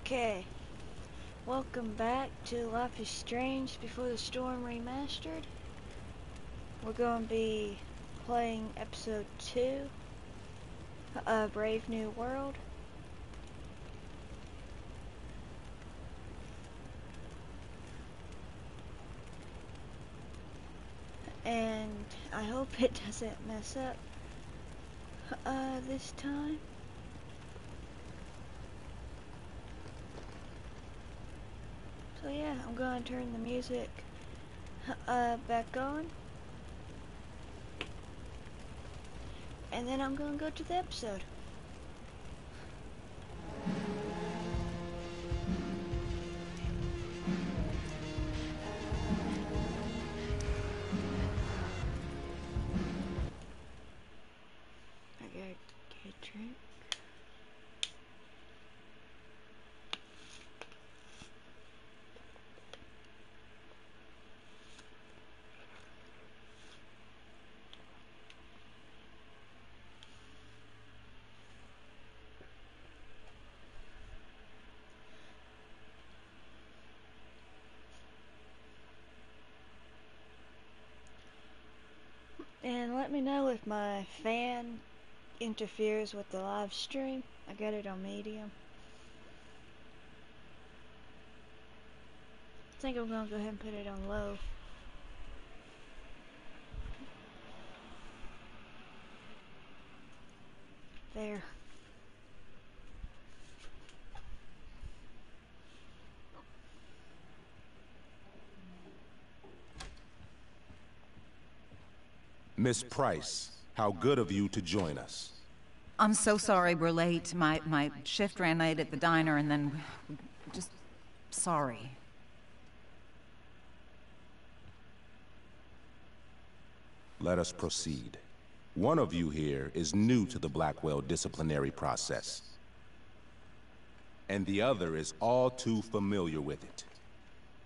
Okay. Welcome back to Life is Strange Before the Storm Remastered. We're going to be playing episode 2 of Brave New World. And I hope it doesn't mess up uh, this time. So yeah, I'm to turn the music uh, back on. And then I'm to go to the episode. Know if my fan interferes with the live stream. I got it on medium. I think I'm gonna go ahead and put it on low. There. Miss Price, how good of you to join us. I'm so sorry we're late. My my shift ran late at the diner and then just sorry. Let us proceed. One of you here is new to the Blackwell disciplinary process. And the other is all too familiar with it.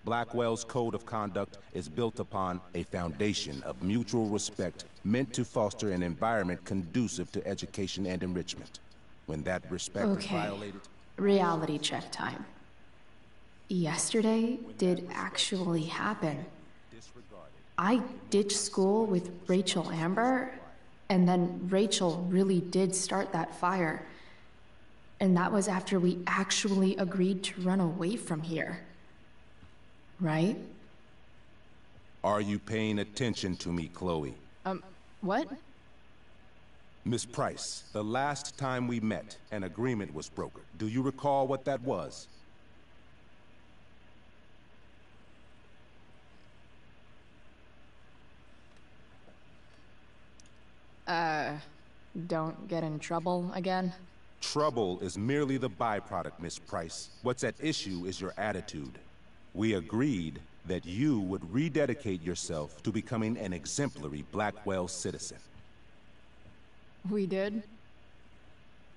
Blackwell's code of conduct is built upon a foundation of mutual respect meant to foster an environment conducive to education and enrichment. When that respect is Okay. violated, Reality check time. Yesterday did actually happen. I ditched school with Rachel Amber, and then Rachel really did start that fire. And that was after we actually agreed to run away from here. Right? are you paying attention to me, Chloe? Um, what? Miss Price, the last time we met, an agreement was brokered. Do you recall what that was? Uh, don't get in trouble again? Trouble is merely the byproduct, Miss Price. What's at issue is your attitude. We agreed that you would rededicate yourself to becoming an exemplary Blackwell citizen. We did?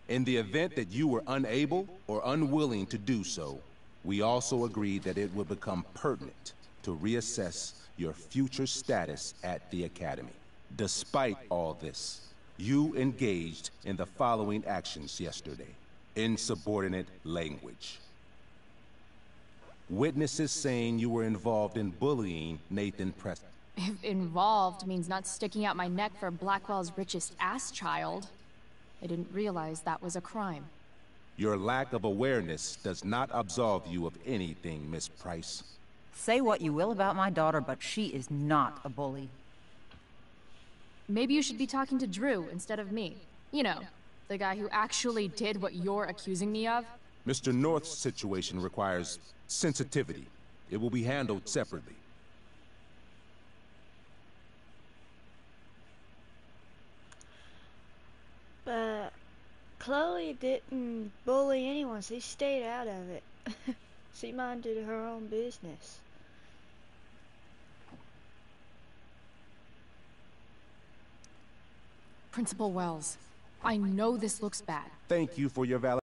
In the event that you were unable or unwilling to do so, we also agreed that it would become pertinent to reassess your future status at the Academy. Despite all this, you engaged in the following actions yesterday insubordinate language. Witnesses saying you were involved in bullying Nathan Preston. If involved means not sticking out my neck for Blackwell's richest ass child, I didn't realize that was a crime. Your lack of awareness does not absolve you of anything, Miss Price. Say what you will about my daughter, but she is not a bully. Maybe you should be talking to Drew instead of me. You know, the guy who actually did what you're accusing me of. Mr. North's situation requires sensitivity. It will be handled separately. But Chloe didn't bully anyone. She stayed out of it. she minded her own business. Principal Wells, I know this looks bad. Thank you for your valid.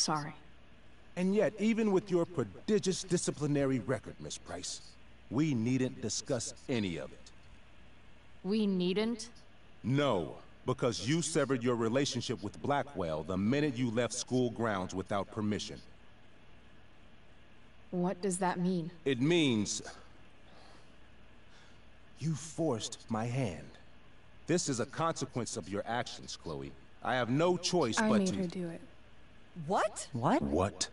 Sorry. And yet, even with your prodigious disciplinary record, Miss Price, we needn't discuss any of it. We needn't? No, Because you severed your relationship with Blackwell the minute you left school grounds without permission. What does that mean? It means... You forced my hand. This is a consequence of your actions, Chloe. I have no choice I but made to... her do it. What? What? What?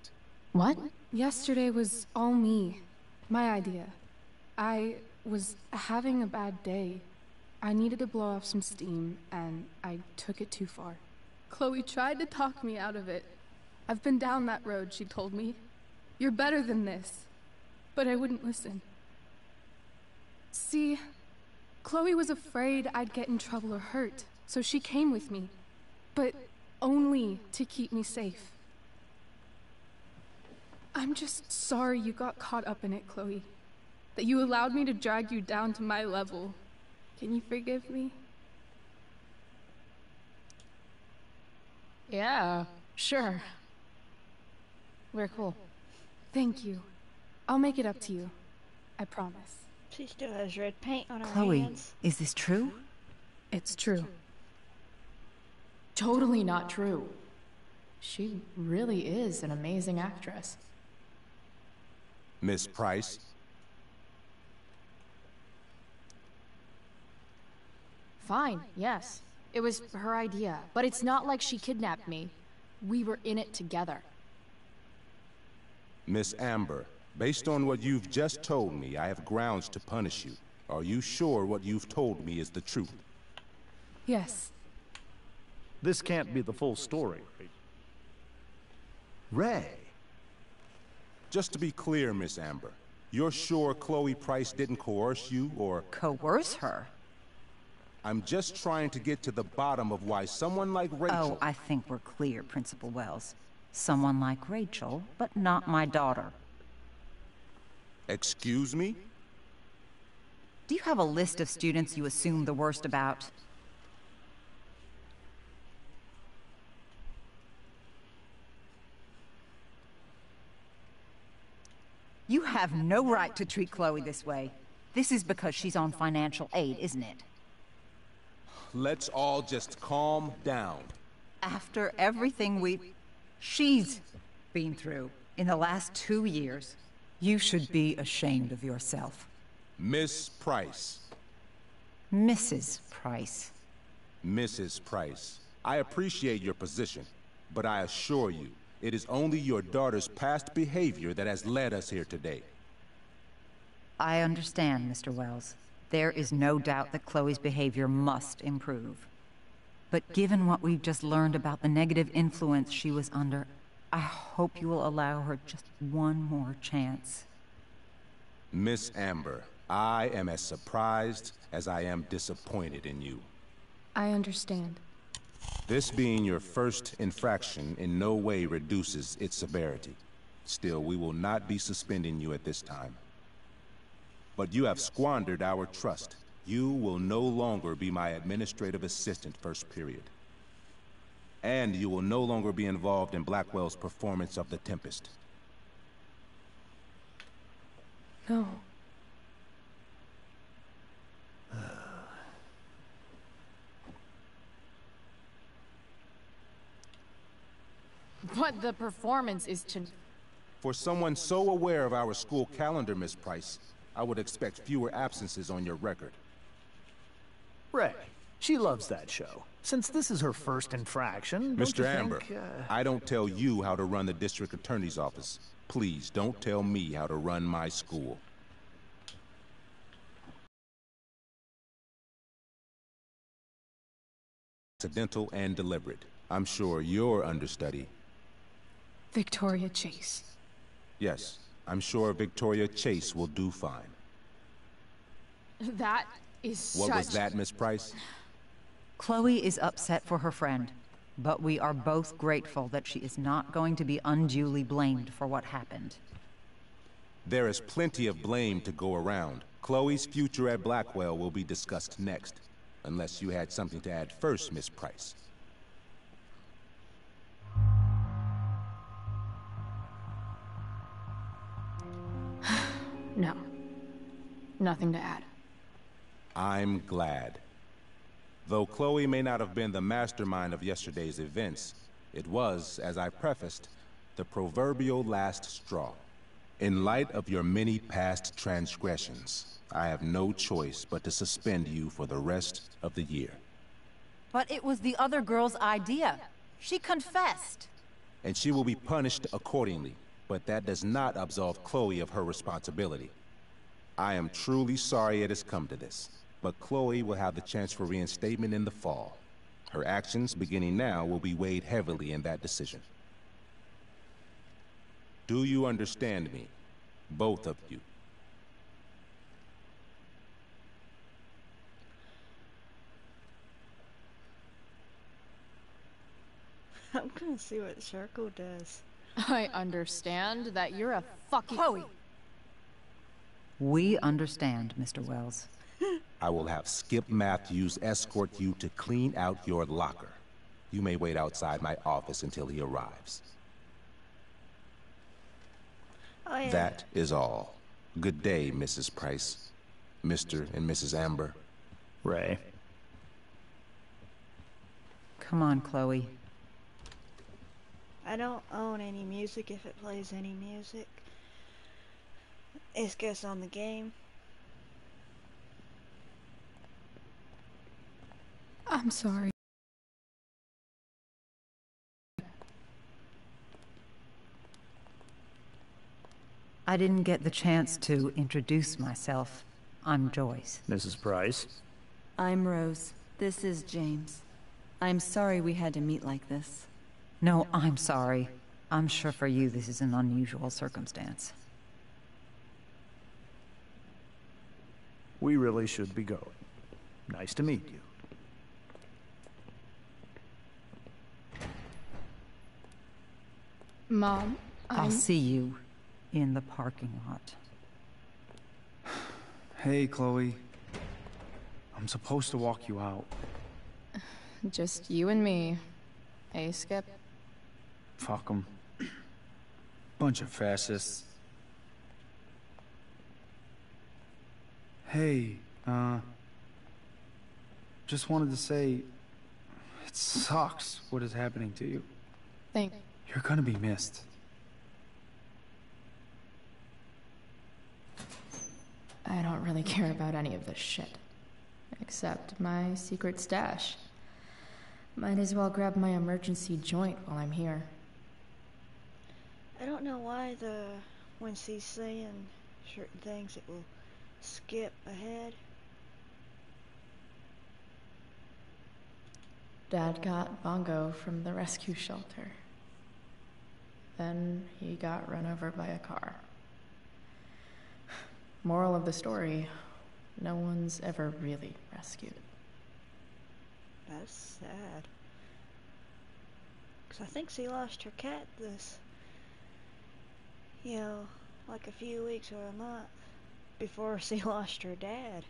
What? Yesterday was all me. My idea. I was having a bad day. I needed to blow off some steam, and I took it too far. Chloe tried to talk me out of it. I've been down that road, she told me. You're better than this. But I wouldn't listen. See, Chloe was afraid I'd get in trouble or hurt, so she came with me. But only to keep me safe. I'm just sorry you got caught up in it, Chloe. That you allowed me to drag you down to my level. Can you forgive me? Yeah, sure. We're cool. Thank you. I'll make it up to you. I promise. She still has red paint on her Chloe, hands. is this true? It's true. Totally not true. She really is an amazing actress. Miss Price? Fine, yes. It was her idea, but it's not like she kidnapped me. We were in it together. Miss Amber, based on what you've just told me, I have grounds to punish you. Are you sure what you've told me is the truth? Yes. This can't be the full story. Ray. Just to be clear, Miss Amber, you're sure Chloe Price didn't coerce you, or Coerce her? I'm just trying to get to the bottom of why someone like Rachel... Oh, I think we're clear, Principal Wells. Someone like Rachel, but not my daughter. Excuse me? Do you have a list of students you assume the worst about? You have no right to treat Chloe this way. This is because she's on financial aid, isn't it? Let's all just calm down. After everything we... she's been through in the last two years, you should be ashamed of yourself. Miss Price. Mrs. Price. Mrs. Price. I appreciate your position, but I assure you, it is only your daughter's past behavior that has led us here today. I understand, Mr. Wells. There is no doubt that Chloe's behavior must improve. But given what we've just learned about the negative influence she was under, I hope you will allow her just one more chance. Miss Amber, I am as surprised as I am disappointed in you. I understand. This being your first infraction in no way reduces its severity. Still, we will not be suspending you at this time. But you have squandered our trust. You will no longer be my administrative assistant first period. And you will no longer be involved in Blackwell's performance of The Tempest. No. But the performance is to. For someone so aware of our school calendar, Miss Price, I would expect fewer absences on your record. Ray. She loves that show. Since this is her first infraction, Mr. Amber, think, uh, I don't tell you how to run the district attorney's office. Please don't tell me how to run my school. Accidental and deliberate. I'm sure your understudy. Victoria Chase. Yes, I'm sure Victoria Chase will do fine. That is What was that, Miss Price? Chloe is upset for her friend, but we are both grateful that she is not going to be unduly blamed for what happened. There is plenty of blame to go around. Chloe's future at Blackwell will be discussed next. Unless you had something to add first, Miss Price. No. Nothing to add. I'm glad. Though Chloe may not have been the mastermind of yesterday's events, it was, as I prefaced, the proverbial last straw. In light of your many past transgressions, I have no choice but to suspend you for the rest of the year. But it was the other girl's idea. She confessed. And she will be punished accordingly, but that does not absolve Chloe of her responsibility. I am truly sorry it has come to this, but Chloe will have the chance for reinstatement in the fall. Her actions, beginning now, will be weighed heavily in that decision. Do you understand me? Both of you. I'm gonna see what circle does. I understand that you're a fucking. Chloe! We understand, Mr. Wells. I will have Skip Matthews escort you to clean out your locker. You may wait outside my office until he arrives. Oh yeah. That is all. Good day, Mrs. Price. Mr. and Mrs. Amber. Ray. Come on, Chloe. I don't own any music if it plays any music. It goes on the game. I'm sorry. I didn't get the chance to introduce myself. I'm Joyce. Mrs. Price. I'm Rose. This is James. I'm sorry we had to meet like this. No, I'm sorry. I'm sure for you this is an unusual circumstance. We really should be going. Nice to meet you. Mom, I'll I'm. see you in the parking lot. Hey, Chloe. I'm supposed to walk you out. Just you and me. Hey, Skip. Fuck 'em. Bunch of fascists. Hey, uh... Just wanted to say... It sucks what is happening to you. Thank. You're gonna be missed. I don't really care about any of this shit. Except my secret stash. Might as well grab my emergency joint while I'm here. I don't know why the when she's saying certain things it will skip ahead. Dad got Bongo from the rescue shelter. Then he got run over by a car. Moral of the story no one's ever really rescued. That's sad. Cause I think she lost her cat this, you know, like a few weeks or a month before she lost her dad.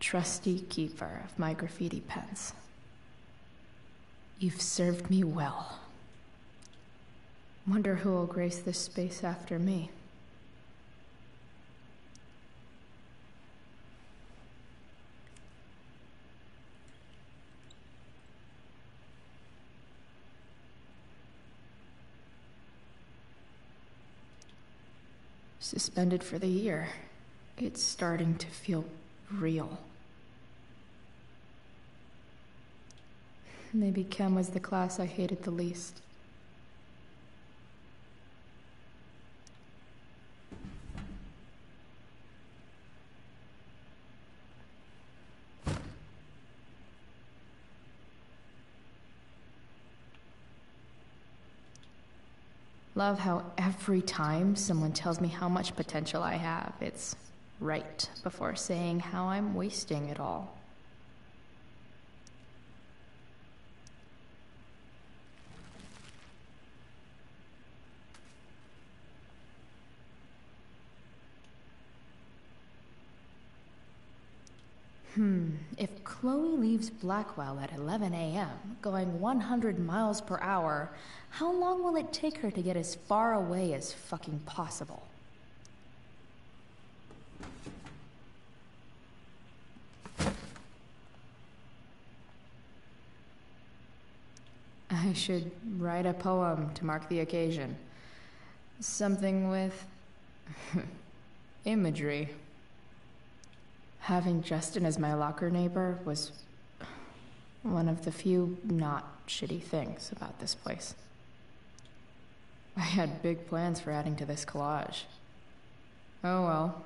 Trusty keeper of my graffiti pens. You've served me well. Wonder who will grace this space after me. Suspended for the year. It's starting to feel real. Maybe Chem was the class I hated the least. Love how every time someone tells me how much potential I have, it's right before saying how I'm wasting it all. Hmm, if Chloe leaves Blackwell at 11 a.m., going 100 miles per hour, how long will it take her to get as far away as fucking possible? I should write a poem to mark the occasion. Something with imagery. Having Justin as my locker neighbor was one of the few not shitty things about this place. I had big plans for adding to this collage. Oh well.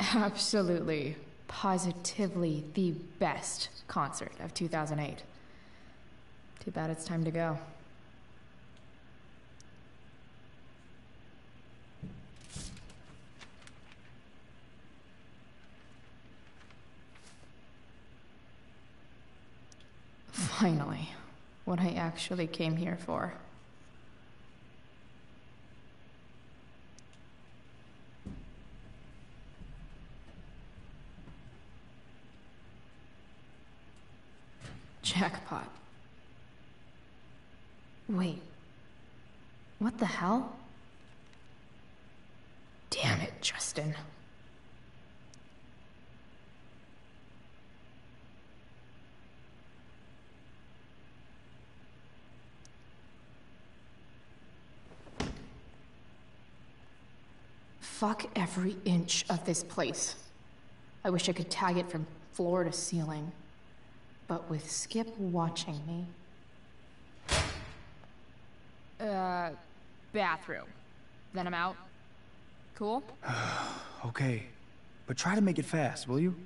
Absolutely, positively the best concert of 2008. Too bad it's time to go. Finally, what I actually came here for. Jackpot. Wait. What the hell? Damn it, Justin. Fuck every inch of this place. I wish I could tag it from floor to ceiling. But with Skip watching me. Uh, bathroom. Then I'm out. Cool? Okay. But try to make it fast, will you?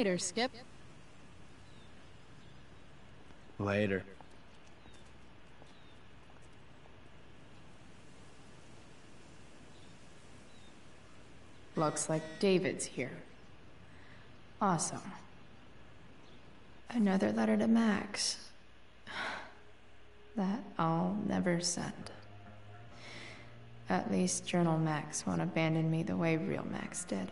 Later, Skip. Later. Looks like David's here. Awesome. Another letter to Max. that I'll never send. At least Journal Max won't abandon me the way real Max did.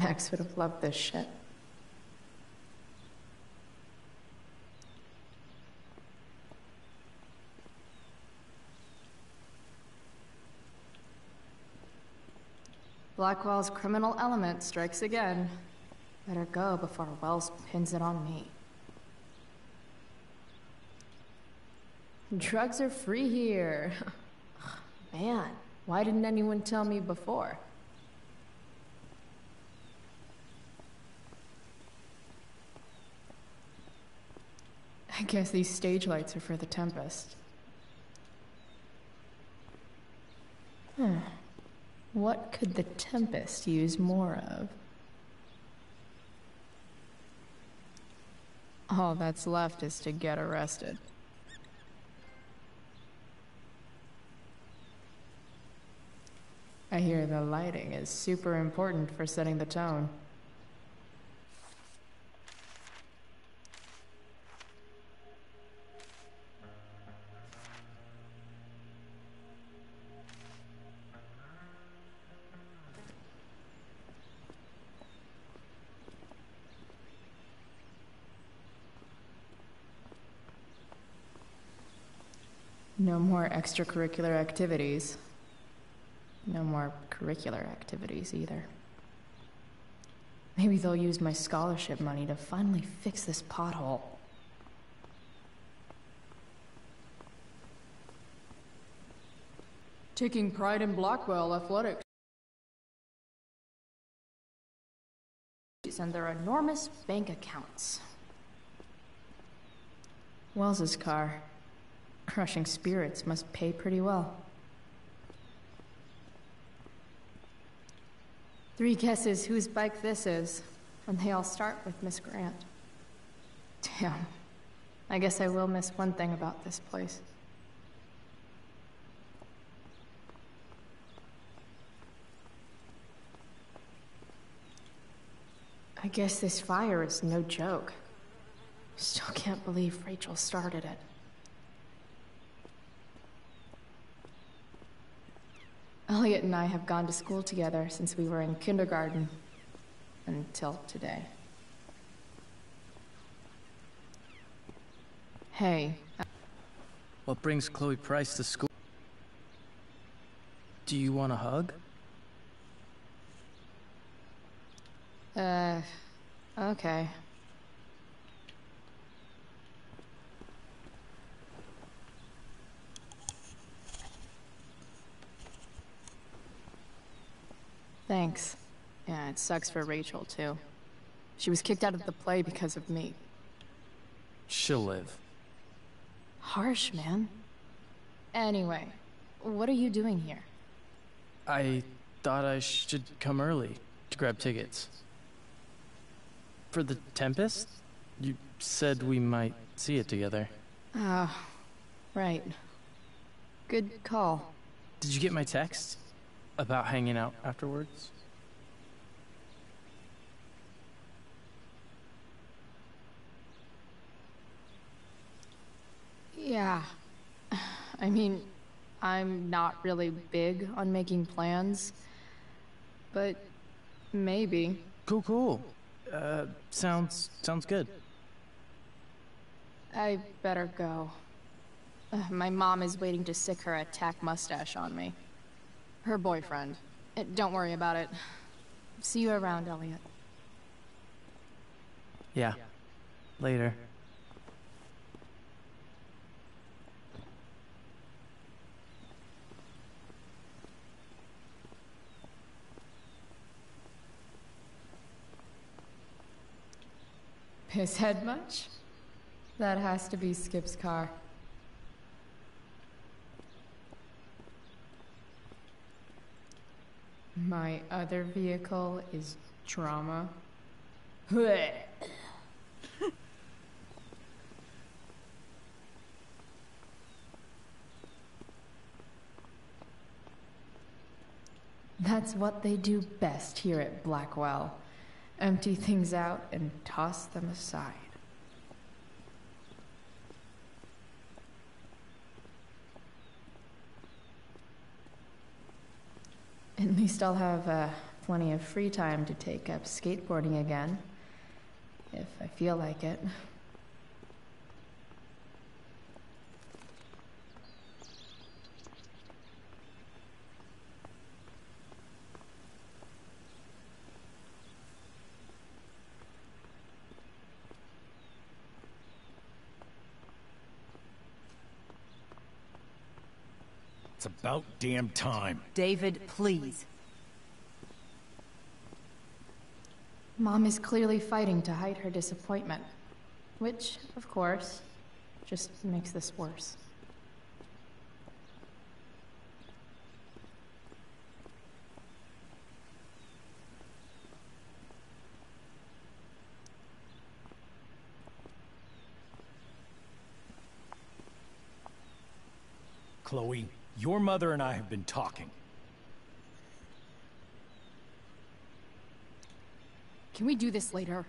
Max would have loved this shit. Blackwell's criminal element strikes again. Better go before Wells pins it on me. Drugs are free here. Man, why didn't anyone tell me before? Guess these stage lights are for the Tempest. Hmm. What could the Tempest use more of? All that's left is to get arrested. I hear the lighting is super important for setting the tone. Extracurricular activities. No more curricular activities either. Maybe they'll use my scholarship money to finally fix this pothole. Taking pride in Blackwell athletics. And their enormous bank accounts. Wells's car. Crushing spirits must pay pretty well. Three guesses whose bike this is, and they all start with Miss Grant. Damn. I guess I will miss one thing about this place. I guess this fire is no joke. Still can't believe Rachel started it. Elliot and I have gone to school together since we were in kindergarten until today. Hey, What brings Chloe Price to school? Do you want a hug? uh, okay. Thanks. Yeah, it sucks for Rachel, too. She was kicked out of the play because of me. She'll live. Harsh, man. Anyway, what are you doing here? I thought I should come early to grab tickets. For the Tempest? You said we might see it together. Oh, right. Good call. Did you get my text? About hanging out afterwards? Yeah. I mean, I'm not really big on making plans, but maybe. Cool, cool. Uh, sounds sounds good. I better go. Uh, my mom is waiting to sick her attack mustache on me. Her boyfriend. Uh, don't worry about it. See you around, Elliot. Yeah. Later. Piss head much? That has to be Skip's car. My other vehicle is trauma. That's what they do best here at Blackwell. Empty things out and toss them aside. At least I'll have uh, plenty of free time to take up skateboarding again. If I feel like it. It's about damn time. David, please. Mom is clearly fighting to hide her disappointment. Which, of course, just makes this worse. Chloe, your mother and I have been talking. Can we do this later?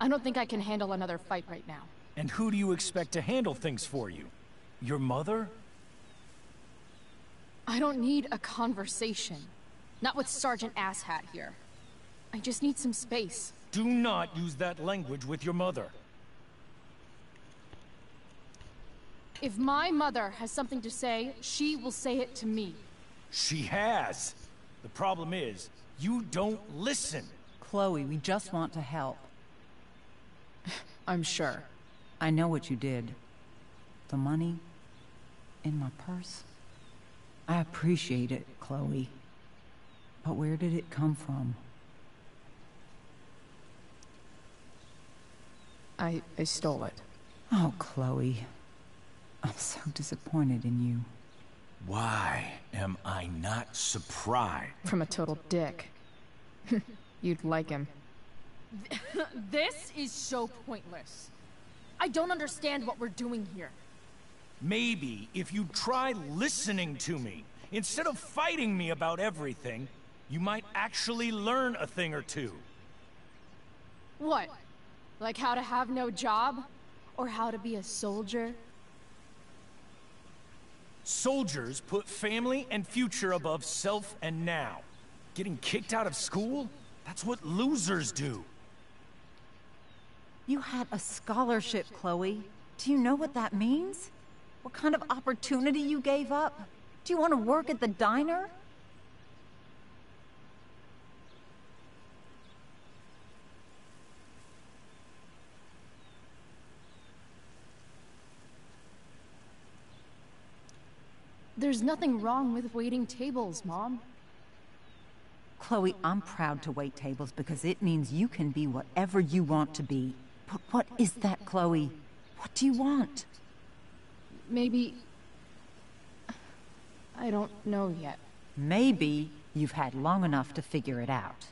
I don't think I can handle another fight right now. And who do you expect to handle things for you? Your mother? I don't need a conversation. Not with Sergeant Asshat here. I just need some space. Do not use that language with your mother. If my mother has something to say, she will say it to me. She has. The problem is, you don't listen. Chloe, we just want to help. I'm sure. I know what you did. The money in my purse. I appreciate it, Chloe. But where did it come from? I, I stole it. Oh, Chloe. I'm so disappointed in you. Why am I not surprised? From a total dick. You'd like him. this is so pointless. I don't understand what we're doing here. Maybe if you try listening to me, instead of fighting me about everything, you might actually learn a thing or two. What? Like how to have no job? Or how to be a soldier? Soldiers put family and future above self and now. Getting kicked out of school? That's what losers do. You had a scholarship, Chloe. Do you know what that means? What kind of opportunity you gave up? Do you want to work at the diner? There's nothing wrong with waiting tables, Mom. Chloe, I'm proud to wait tables because it means you can be whatever you want to be. But what is that, Chloe? What do you want? Maybe. I don't know yet. Maybe you've had long enough to figure it out.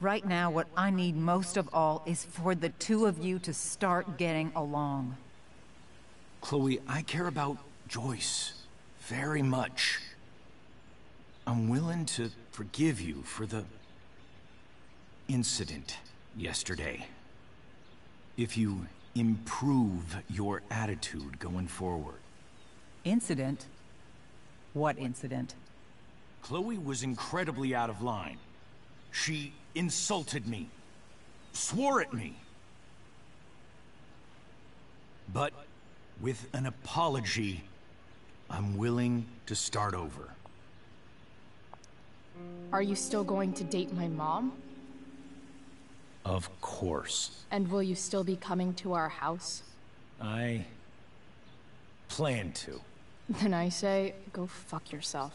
Right now, what I need most of all is for the two of you to start getting along. Chloe, I care about Joyce very much. I'm willing to forgive you for the incident yesterday. If you improve your attitude going forward. Incident? What incident? Chloe was incredibly out of line. She insulted me, swore at me. But with an apology, I'm willing to start over. Are you still going to date my mom? Of course. And will you still be coming to our house? I plan to. Then I say, go fuck yourself.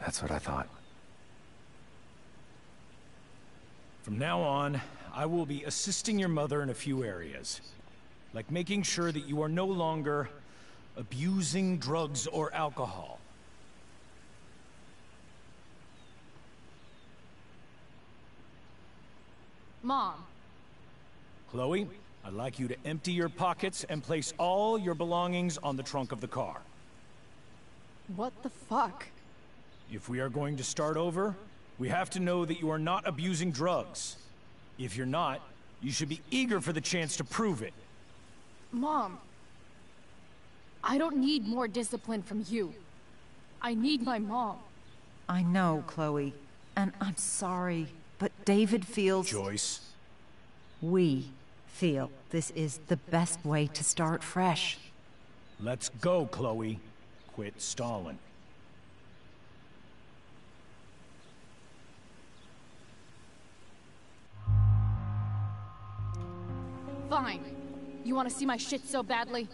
That's what I thought. From now on, I will be assisting your mother in a few areas. Like making sure that you are no longer abusing drugs or alcohol. Mom. Chloe, I'd like you to empty your pockets and place all your belongings on the trunk of the car. What the fuck? If we are going to start over, we have to know that you are not abusing drugs. If you're not, you should be eager for the chance to prove it. Mom. I don't need more discipline from you. I need my mom. I know, Chloe. And I'm sorry, but David feels... Joyce. We feel this is the best way to start fresh. Let's go, Chloe. Quit stalling. Fine. You want to see my shit so badly?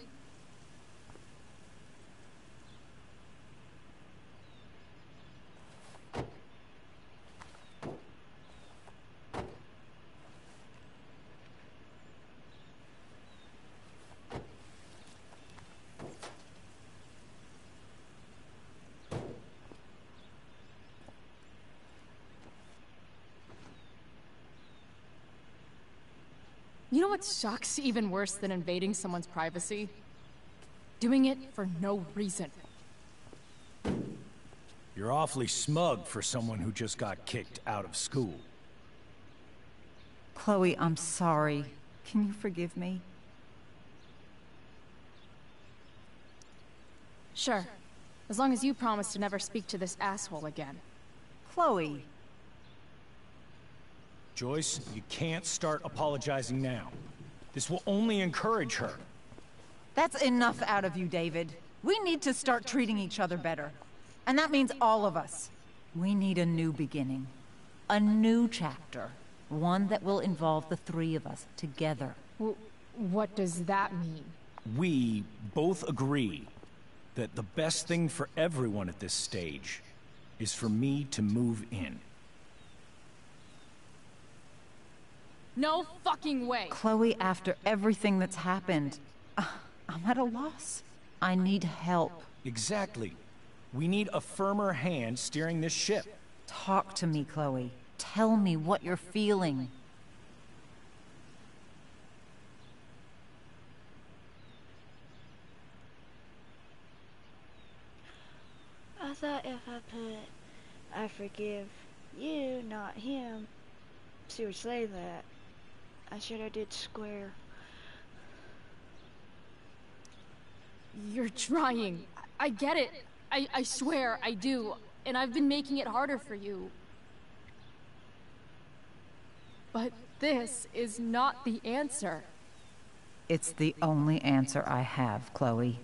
What sucks even worse than invading someone's privacy? Doing it for no reason. You're awfully smug for someone who just got kicked out of school. Chloe, I'm sorry. Can you forgive me? Sure. As long as you promise to never speak to this asshole again. Chloe. Joyce, you can't start apologizing now. This will only encourage her. That's enough out of you, David. We need to start treating each other better. And that means all of us. We need a new beginning. A new chapter. One that will involve the three of us together. W what does that mean? We both agree that the best thing for everyone at this stage is for me to move in. No fucking way! Chloe, after everything that's happened, uh, I'm at a loss. I need help. Exactly. We need a firmer hand steering this ship. Talk to me, Chloe. Tell me what you're feeling. I thought if I put I forgive you, not him, she would say that. I should have did square. You're trying. I get it. I, I swear, I do. And I've been making it harder for you. But this is not the answer. It's the only answer I have, Chloe.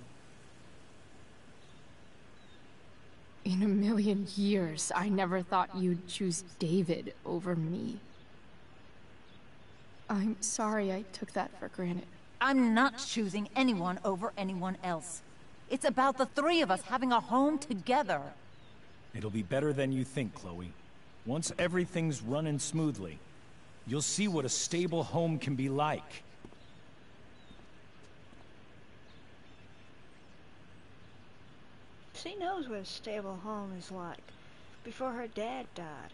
In a million years, I never thought you'd choose David over me. I'm sorry I took that for granted. I'm not choosing anyone over anyone else. It's about the three of us having a home together. It'll be better than you think, Chloe. Once everything's running smoothly, you'll see what a stable home can be like. She knows what a stable home is like before her dad died.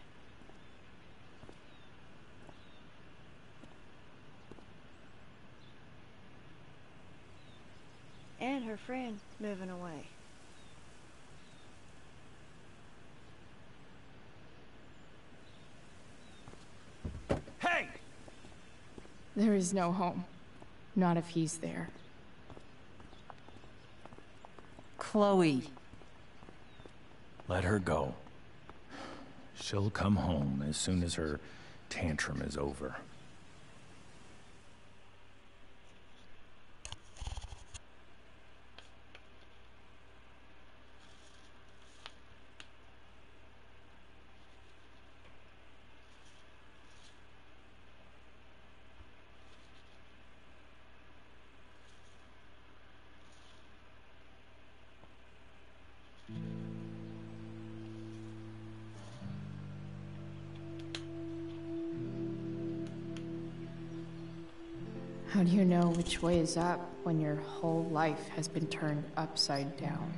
And her friend moving away. Hey! There is no home. Not if he's there. Chloe. Let her go. She'll come home as soon as her tantrum is over. Which way is up when your whole life has been turned upside down?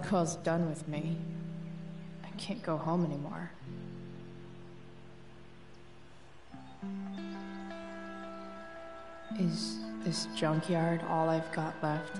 Blackwell's done with me. I can't go home anymore. Is this junkyard all I've got left?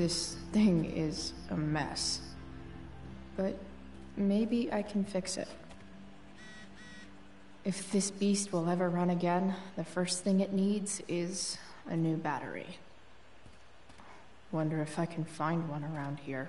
This thing is a mess. But maybe I can fix it. If this beast will ever run again, the first thing it needs is a new battery. Wonder if I can find one around here.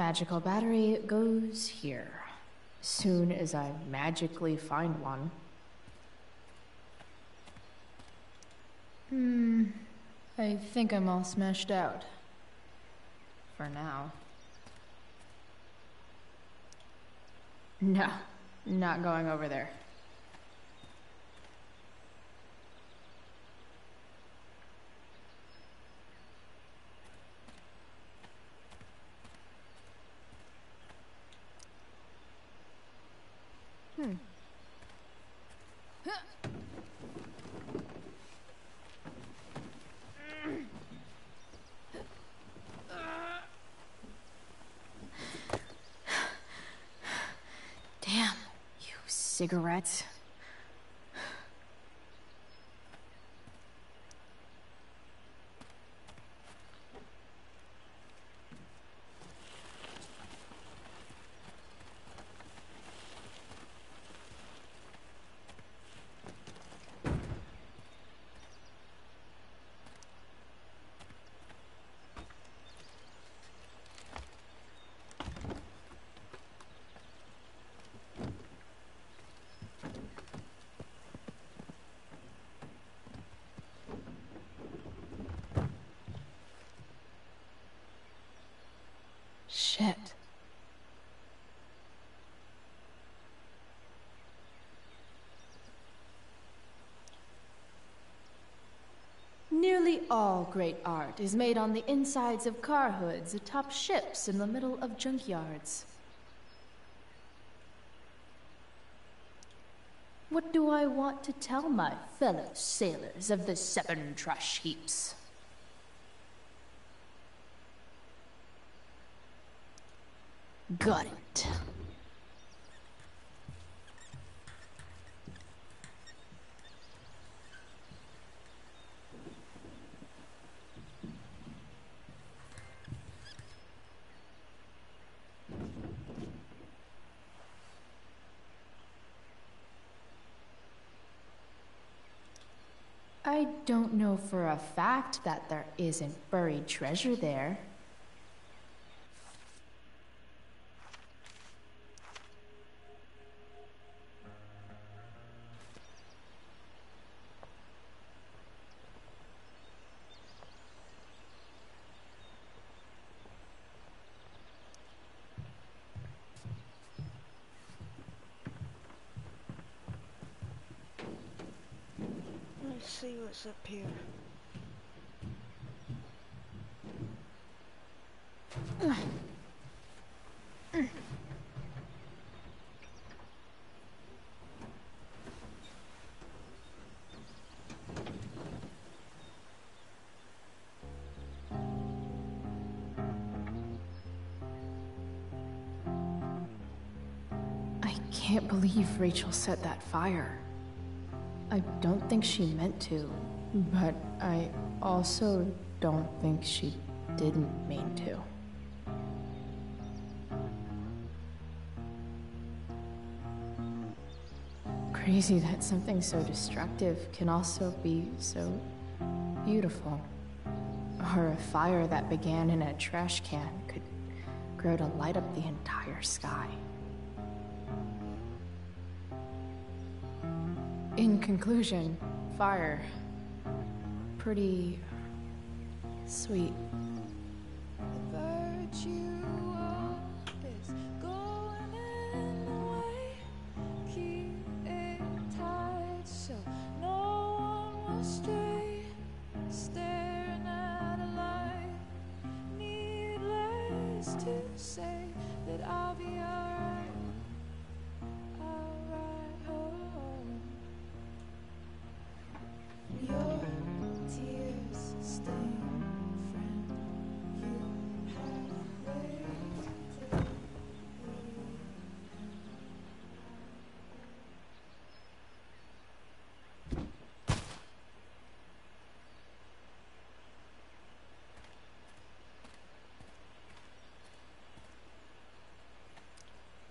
Magical battery goes here. Soon as I magically find one. Hmm. I think I'm all smashed out. For now. No, not going over there. Hmm. Damn, you cigarettes. Shit. Nearly all great art is made on the insides of car hoods atop ships in the middle of junkyards. What do I want to tell my fellow sailors of the seven trash heaps? Got it. I don't know for a fact that there isn't buried treasure there. Let's see what's up here. I can't believe Rachel set that fire. I don't think she meant to, but I also don't think she didn't mean to. Crazy that something so destructive can also be so beautiful. Or a fire that began in a trash can could grow to light up the entire sky. In conclusion, fire. Pretty sweet.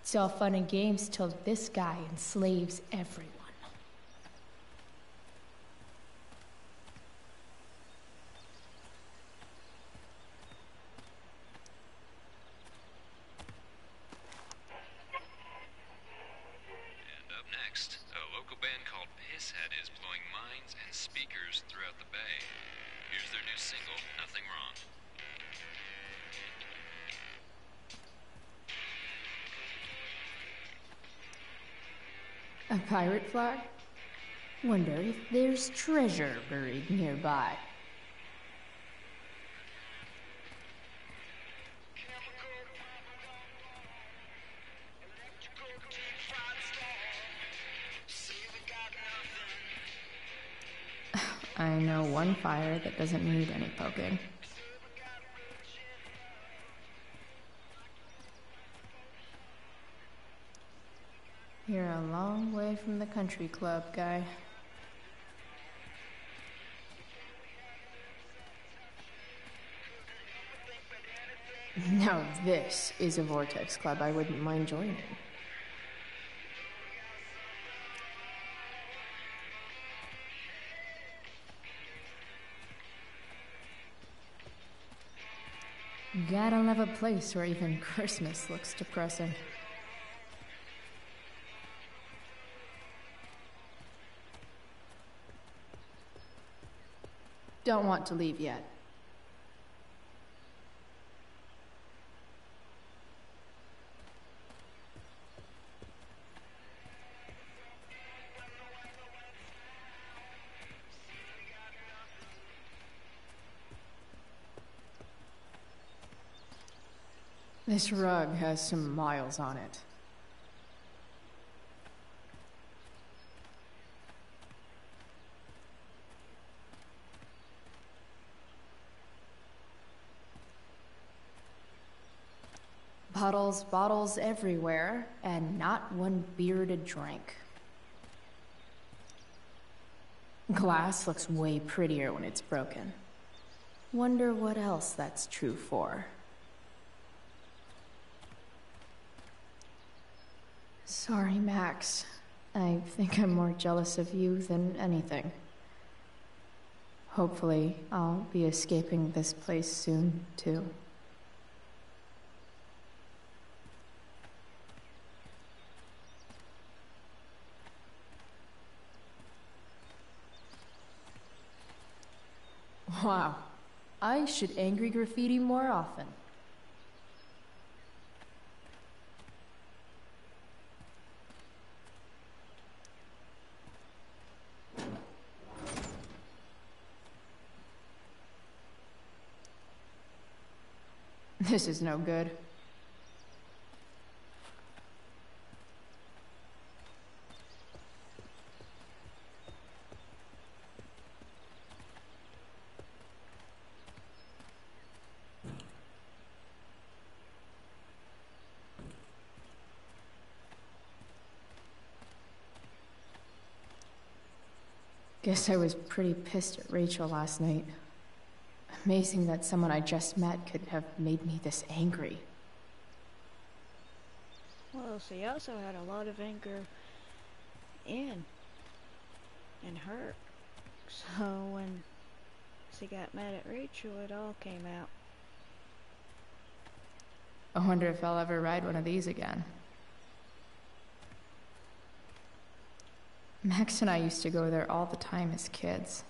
It's all fun and games till this guy enslaves everyone. Pirate flag? Wonder if there's treasure buried nearby. I know one fire that doesn't need any poking. You're a long way from the country club, guy. Now this is a Vortex club I wouldn't mind joining. Gotta love a place where even Christmas looks depressing. Don't want to leave yet. This rug has some miles on it. Bottles, bottles everywhere, and not one bearded drink. Glass looks way prettier when it's broken. Wonder what else that's true for. Sorry, Max. I think I'm more jealous of you than anything. Hopefully, I'll be escaping this place soon, too. Wow. I should angry graffiti more often. This is no good. Guess I was pretty pissed at Rachel last night. Amazing that someone I just met could have made me this angry. Well, she also had a lot of anger in in her. So when she got mad at Rachel, it all came out. I wonder if I'll ever ride one of these again. Max and I used to go there all the time as kids.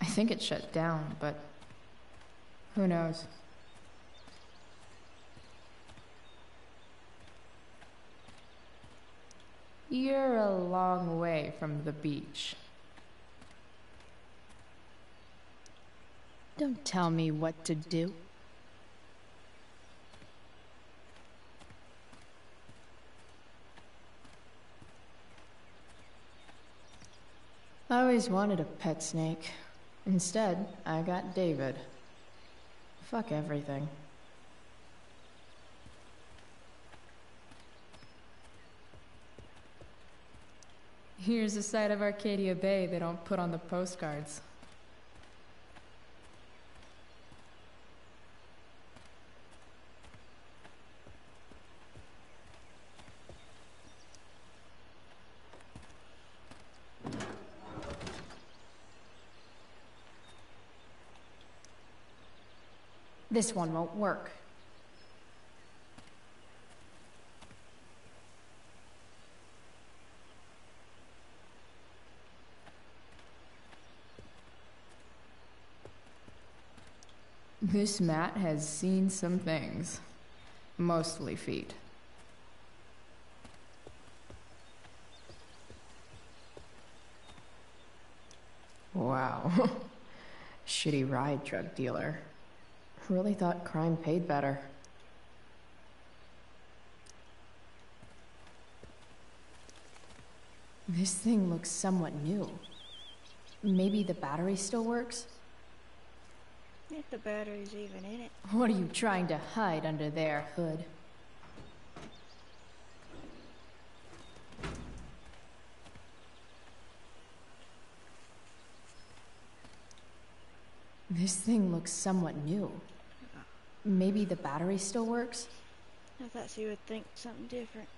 I think it shut down, but who knows? You're a long way from the beach. Don't tell me what to do. I always wanted a pet snake. Instead, I got David. Fuck everything. Here's a side of Arcadia Bay they don't put on the postcards. This one won't work. This mat has seen some things. Mostly feet. Wow. Shitty ride, drug dealer. Really thought crime paid better. This thing looks somewhat new. Maybe the battery still works? If the battery's even in it. What are you trying to hide under there, Hood? This thing looks somewhat new. Maybe the battery still works? I thought you would think something different.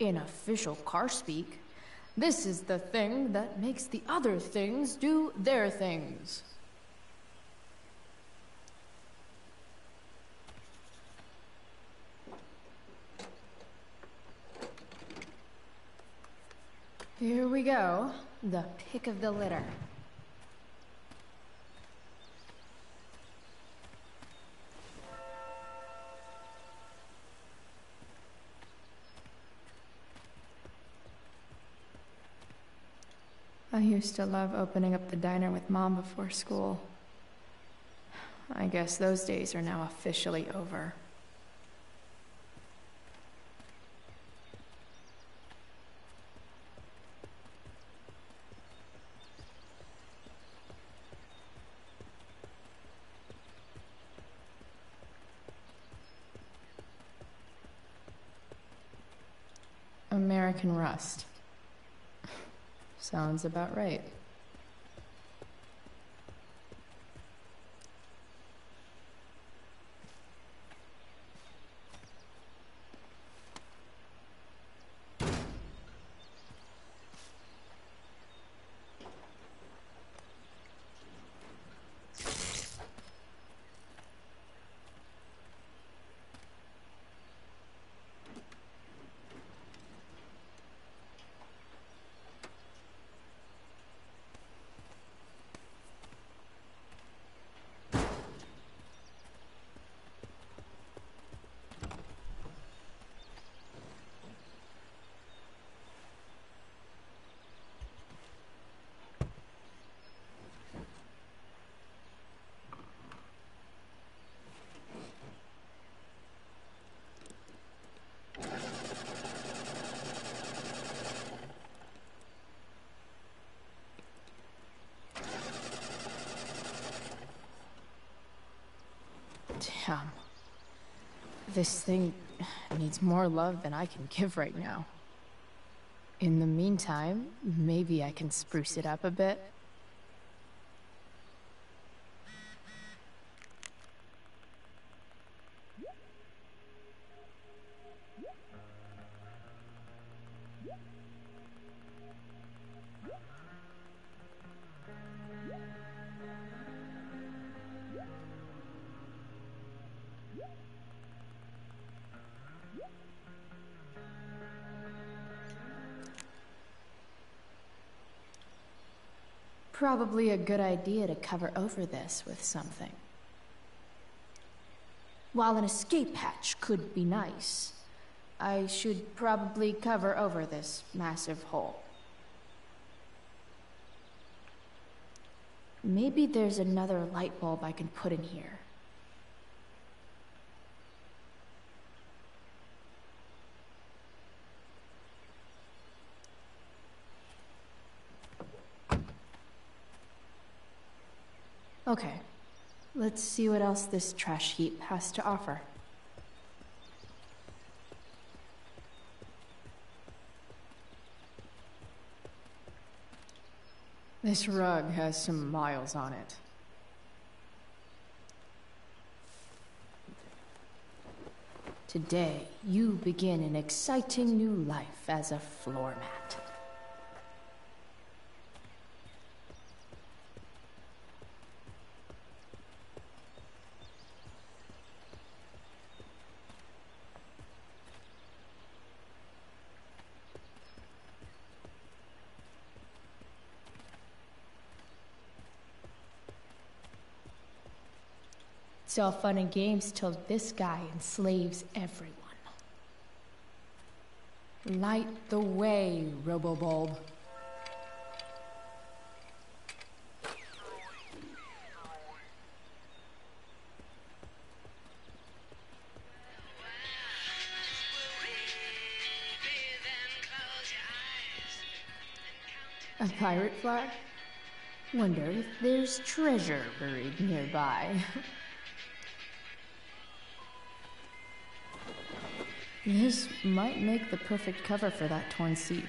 In official car speak, this is the thing that makes the other things do their things. Here we go. The pick of the litter. I used to love opening up the diner with Mom before school. I guess those days are now officially over. American Rust. Sounds about right. Damn. This thing needs more love than I can give right now. In the meantime, maybe I can spruce it up a bit. Probably a good idea to cover over this with something. While an escape hatch could be nice, I should probably cover over this massive hole. Maybe there's another light bulb I can put in here. Okay, let's see what else this trash heap has to offer. This rug has some miles on it. Today, you begin an exciting new life as a floor mat. It's all fun and games till this guy enslaves everyone. Light the way, Robobulb. A pirate flag? Wonder if there's treasure buried nearby. this might make the perfect cover for that torn seed.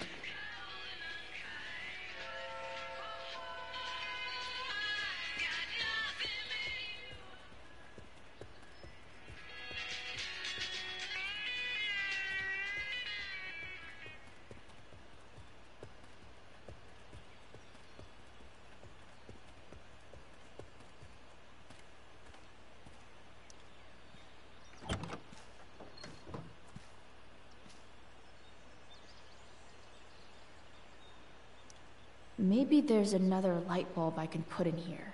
There's another light bulb I can put in here.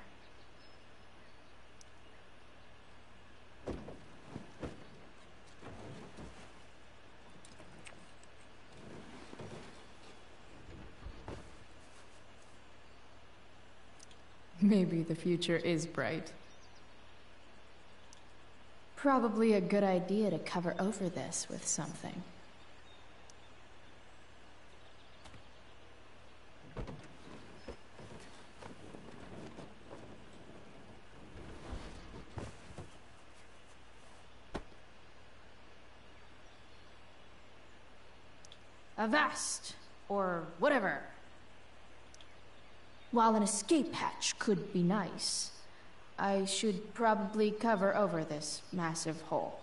Maybe the future is bright. Probably a good idea to cover over this with something. Avast, or whatever. While an escape hatch could be nice, I should probably cover over this massive hole.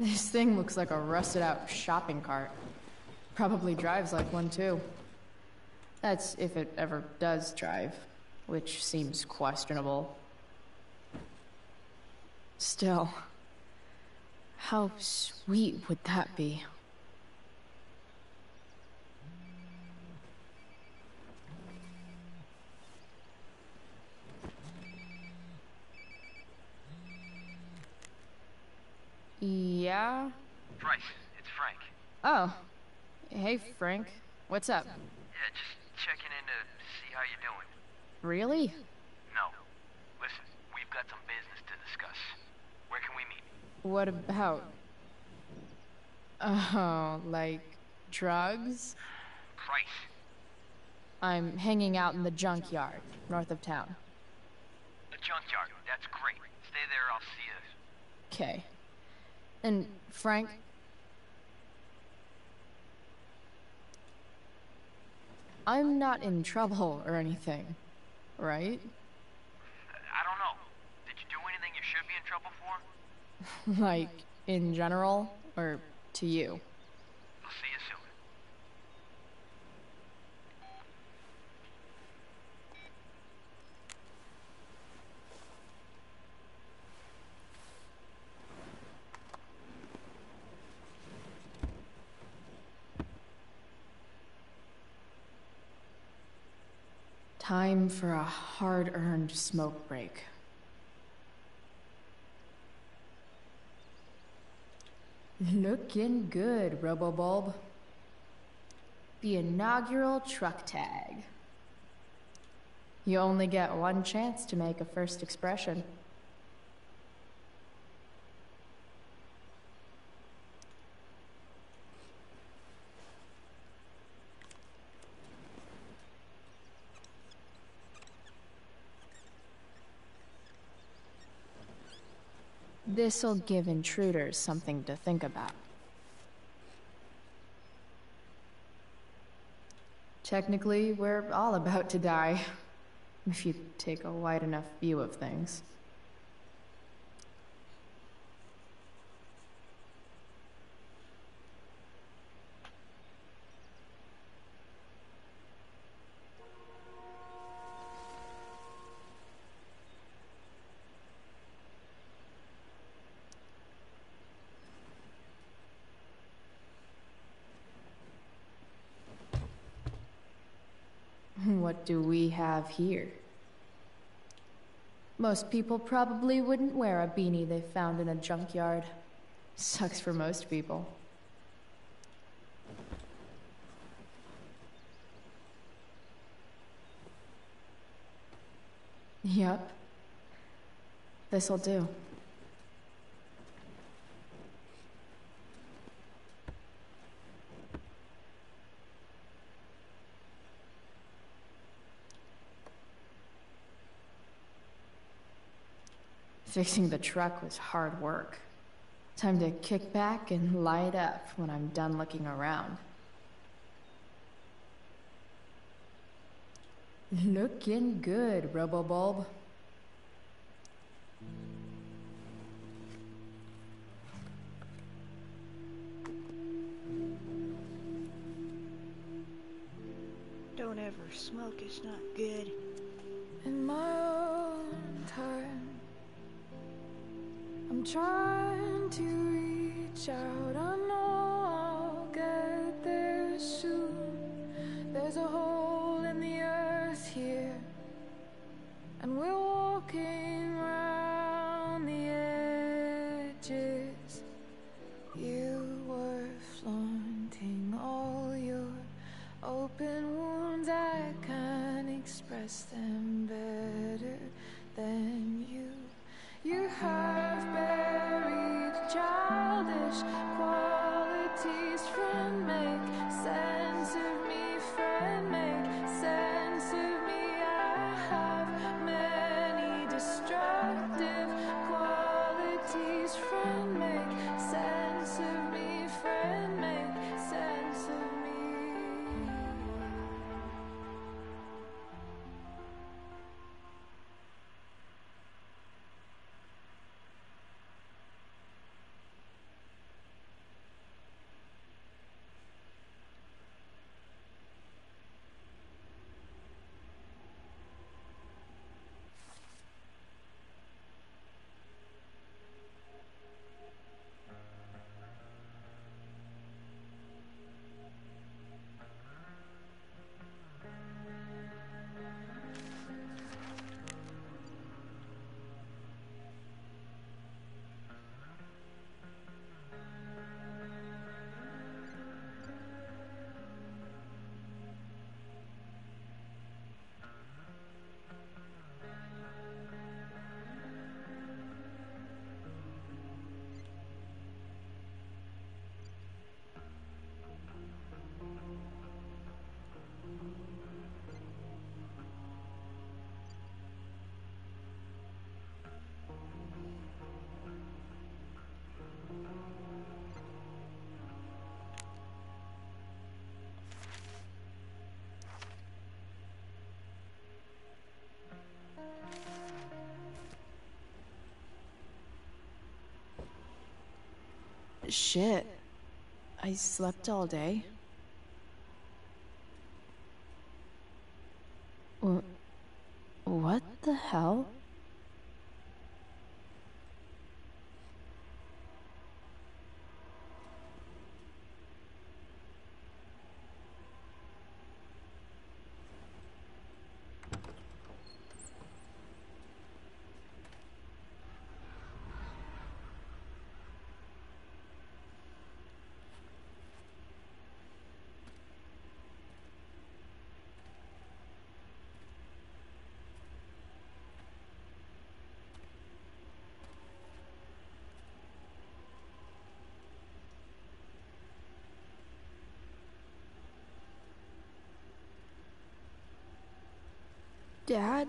This thing looks like a rusted out shopping cart. Probably drives like one too. That's if it ever does drive, which seems questionable. Still, how sweet would that be? Yeah? Price, it's Frank. Oh. Hey, Frank. What's up? Yeah, just checking in to see how you're doing. Really? No. Listen, we've got some business to discuss. Where can we meet? What about? Oh, like drugs? Price. I'm hanging out in the junkyard, north of town. The junkyard. That's great. Stay there, I'll see you. Okay. And Frank? I'm not in trouble or anything, right? I don't know. Did you do anything you should be in trouble for? like, in general, or to you? Time for a hard earned smoke break. Looking good, Robobulb. The inaugural truck tag. You only get one chance to make a first expression. This'll give intruders something to think about. Technically, we're all about to die, if you take a wide enough view of things. what do we have here? Most people probably wouldn't wear a beanie they found in a junkyard. Sucks for most people. Yep. This'll do. Fixing the truck was hard work. Time to kick back and light up when I'm done looking around. Looking good, Robobulb. Don't ever smoke, it's not good. In my own time, I'm trying to reach out. I know I'll get there soon. Shit. I slept all day. Wha- What the hell? Dad?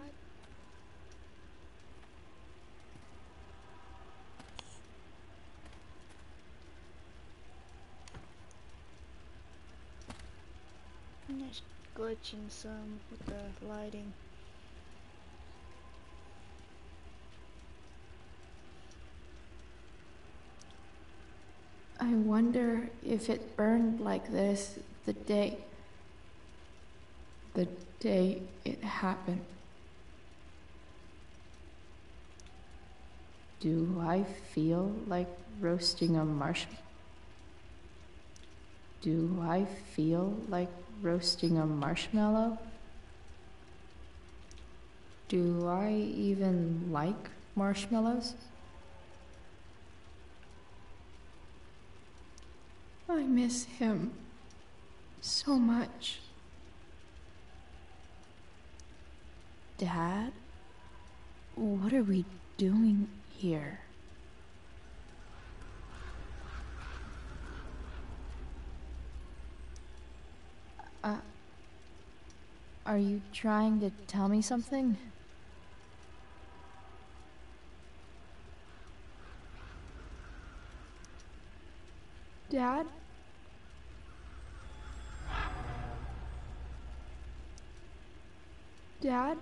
And it's glitching some with the lighting. I wonder if it burned like this the day. the day it happened. Do I feel like roasting a marshmallow? Do I feel like roasting a marshmallow? Do I even like marshmallows? I miss him so much. Dad? What are we doing here? Uh, are you trying to tell me something? Dad? Dad?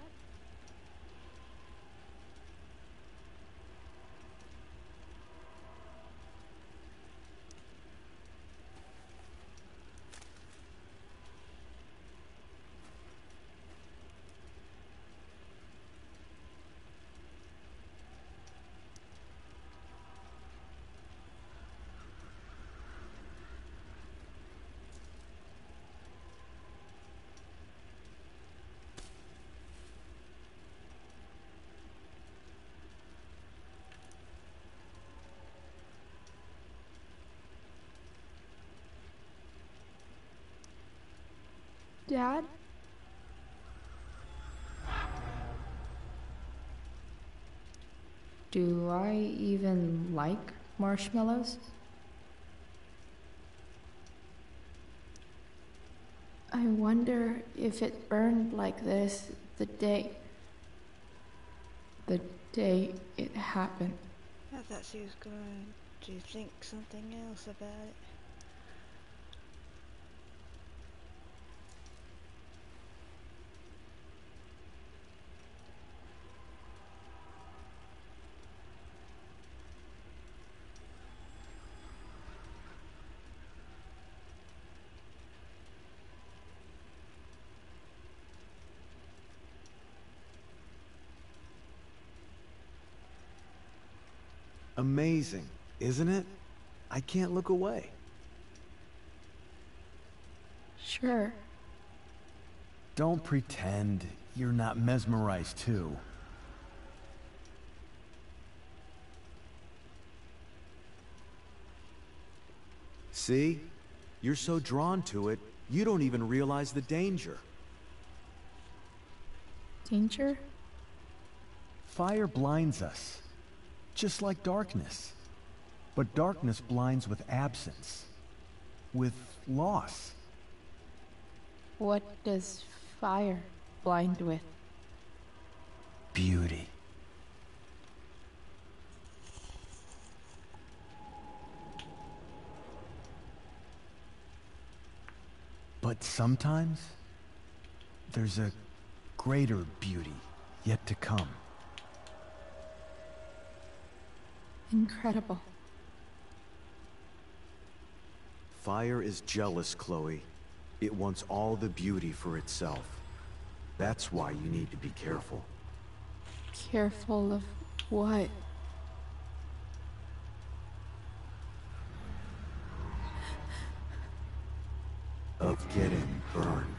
Do I even like marshmallows? I wonder if it burned like this the day. the day it happened. I thought she was going to think something else about it. Amazing, isn't it? I can't look away. Sure. Don't pretend you're not mesmerized too. See? You're so drawn to it, you don't even realize the danger. Danger? Fire blinds us, just like darkness. But darkness blinds with absence, with loss. What does fire blind with? Beauty. But sometimes, there's a greater beauty yet to come. Incredible. Fire is jealous, Chloe. It wants all the beauty for itself. That's why you need to be careful. Careful of what? Of getting burned.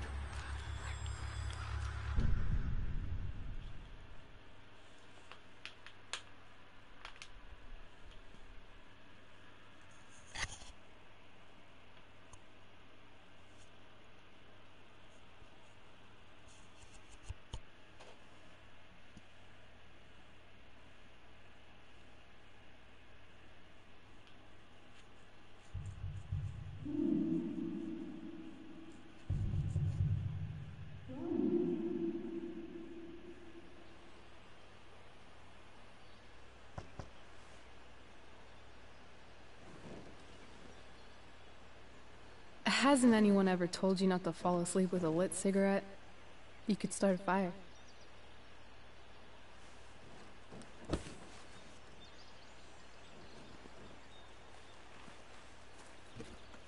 Hasn't anyone ever told you not to fall asleep with a lit cigarette? You could start a fire.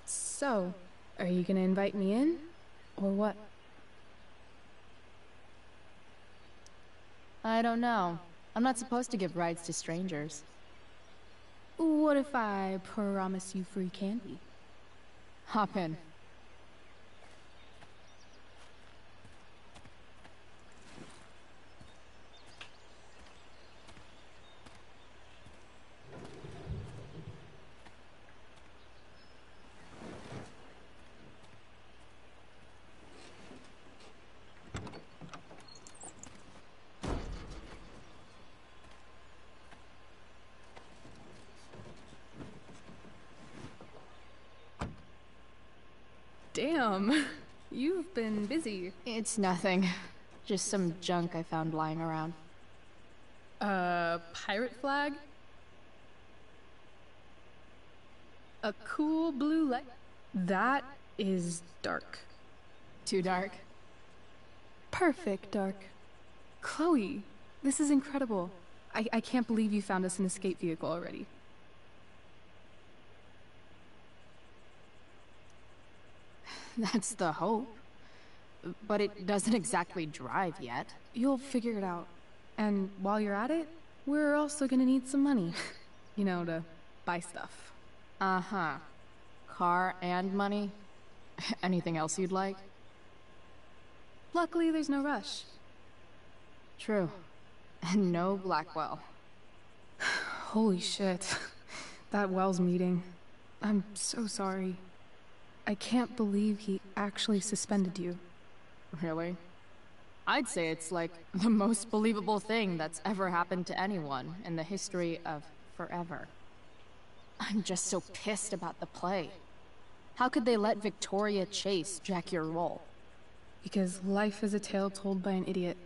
So, are you gonna invite me in? Or what? I don't know. I'm not supposed to give rides to strangers. What if I promise you free candy? Hop in. Damn. Um, you've been busy. It's nothing. Just some junk I found lying around. A pirate flag? A cool blue light? That is dark. Too dark? Perfect dark. Chloe, this is incredible. I, I can't believe you found us an escape vehicle already. That's the hope. But it doesn't exactly drive yet. You'll figure it out. And while you're at it, we're also gonna need some money. you know, to buy stuff. Uh huh. Car and money? Anything else you'd like? Luckily, there's no rush. True. And no Blackwell. Holy shit. That Wells meeting. I'm so sorry. I can't believe he actually suspended you. Really? I'd say it's like the most believable thing that's ever happened to anyone in the history of forever. I'm just so pissed about the play. How could they let Victoria Chase jack your role? Because life is a tale told by an idiot,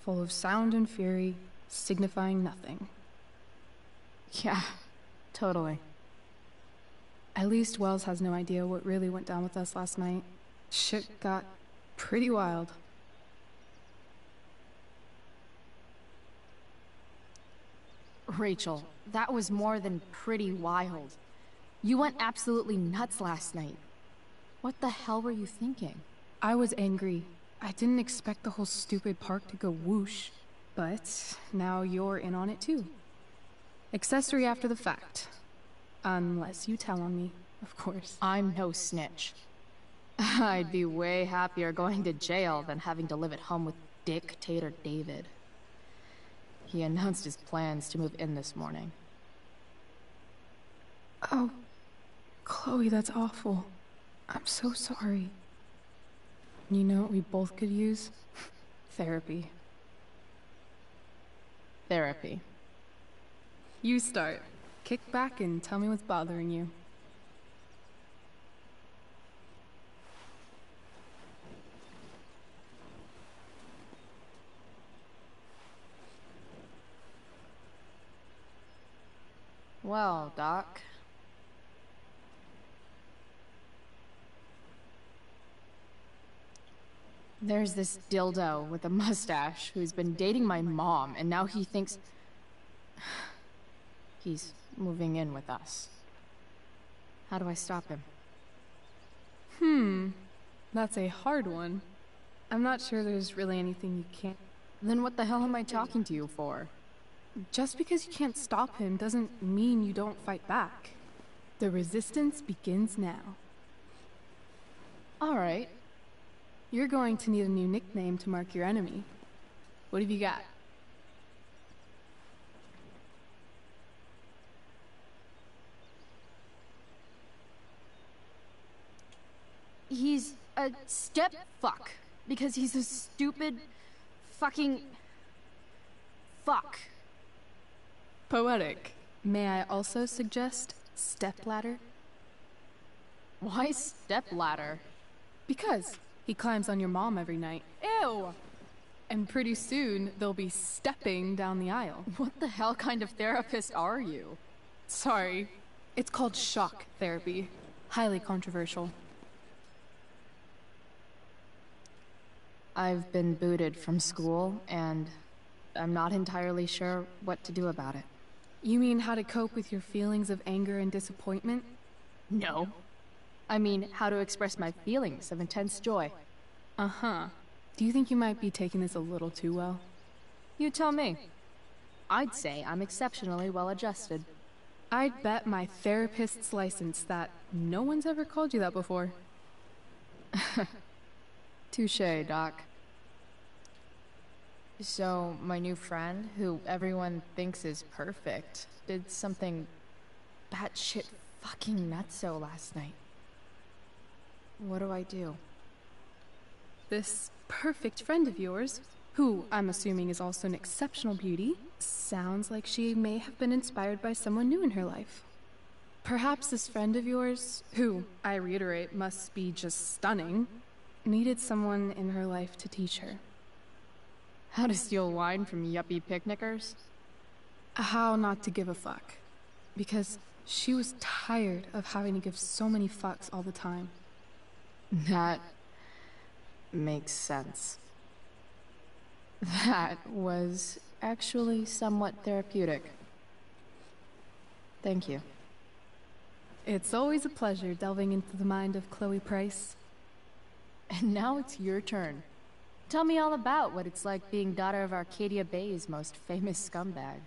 full of sound and fury, signifying nothing. Yeah, totally. At least Wells has no idea what really went down with us last night. Shit got pretty wild. Rachel, that was more than pretty wild. You went absolutely nuts last night. What the hell were you thinking? I was angry. I didn't expect the whole stupid park to go whoosh. But now you're in on it too. Accessory after the fact. Unless you tell on me, of course. I'm no snitch. I'd be way happier going to jail than having to live at home with Dictator David. He announced his plans to move in this morning. Oh, Chloe, that's awful. I'm so sorry. You know what we both could use? Therapy. Therapy. You start. Kick back and tell me what's bothering you. Well, Doc. There's this dildo with a mustache who's been dating my mom, and now he thinks. He's moving in with us. How do I stop him? Hmm. That's a hard one. I'm not sure there's really anything you can't. Then what the hell am I talking to you for? Just because you can't stop him doesn't mean you don't fight back. The resistance begins now. Alright. You're going to need a new nickname to mark your enemy. What have you got? He's a step fuck. Because he's a stupid fucking fuck. Poetic. May I also suggest stepladder? Why stepladder? Because he climbs on your mom every night. Ew! And pretty soon they'll be stepping down the aisle. What the hell kind of therapist are you? Sorry. It's called shock therapy. Highly controversial. I've been booted from school, and I'm not entirely sure what to do about it. You mean how to cope with your feelings of anger and disappointment? No. I mean, how to express my feelings of intense joy. Uh huh. Do you think you might be taking this a little too well? You tell me. I'd say I'm exceptionally well adjusted. I'd bet my therapist's license that no one's ever called you that before. Touche, Doc. So, my new friend, who everyone thinks is perfect, did something batshit fucking nutso last night. What do I do? This perfect friend of yours, who I'm assuming is also an exceptional beauty, sounds like she may have been inspired by someone new in her life. Perhaps this friend of yours, who, I reiterate, must be just stunning, needed someone in her life to teach her. How to steal wine from yuppie picnickers? How not to give a fuck. Because she was tired of having to give so many fucks all the time. That makes sense. That was actually somewhat therapeutic. Thank you. It's always a pleasure delving into the mind of Chloe Price. And now it's your turn. Tell me all about what it's like being daughter of Arcadia Bay's most famous scumbag.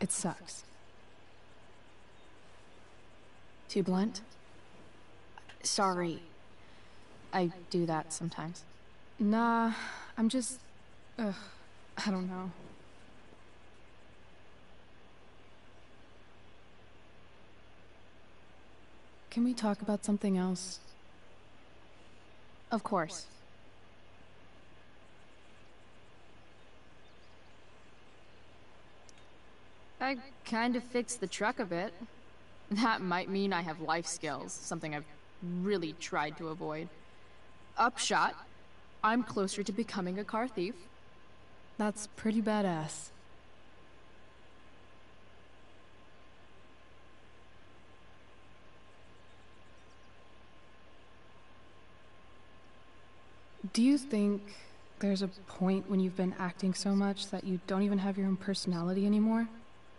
It sucks. Too blunt? Sorry. I do that sometimes. Nah, I'm just. Ugh, I don't know. Can we talk about something else? Of course. I kind of fixed the truck a bit. That might mean I have life skills, something I've really tried to avoid. Upshot, I'm closer to becoming a car thief. That's pretty badass. Do you think there's a point when you've been acting so much that you don't even have your own personality anymore?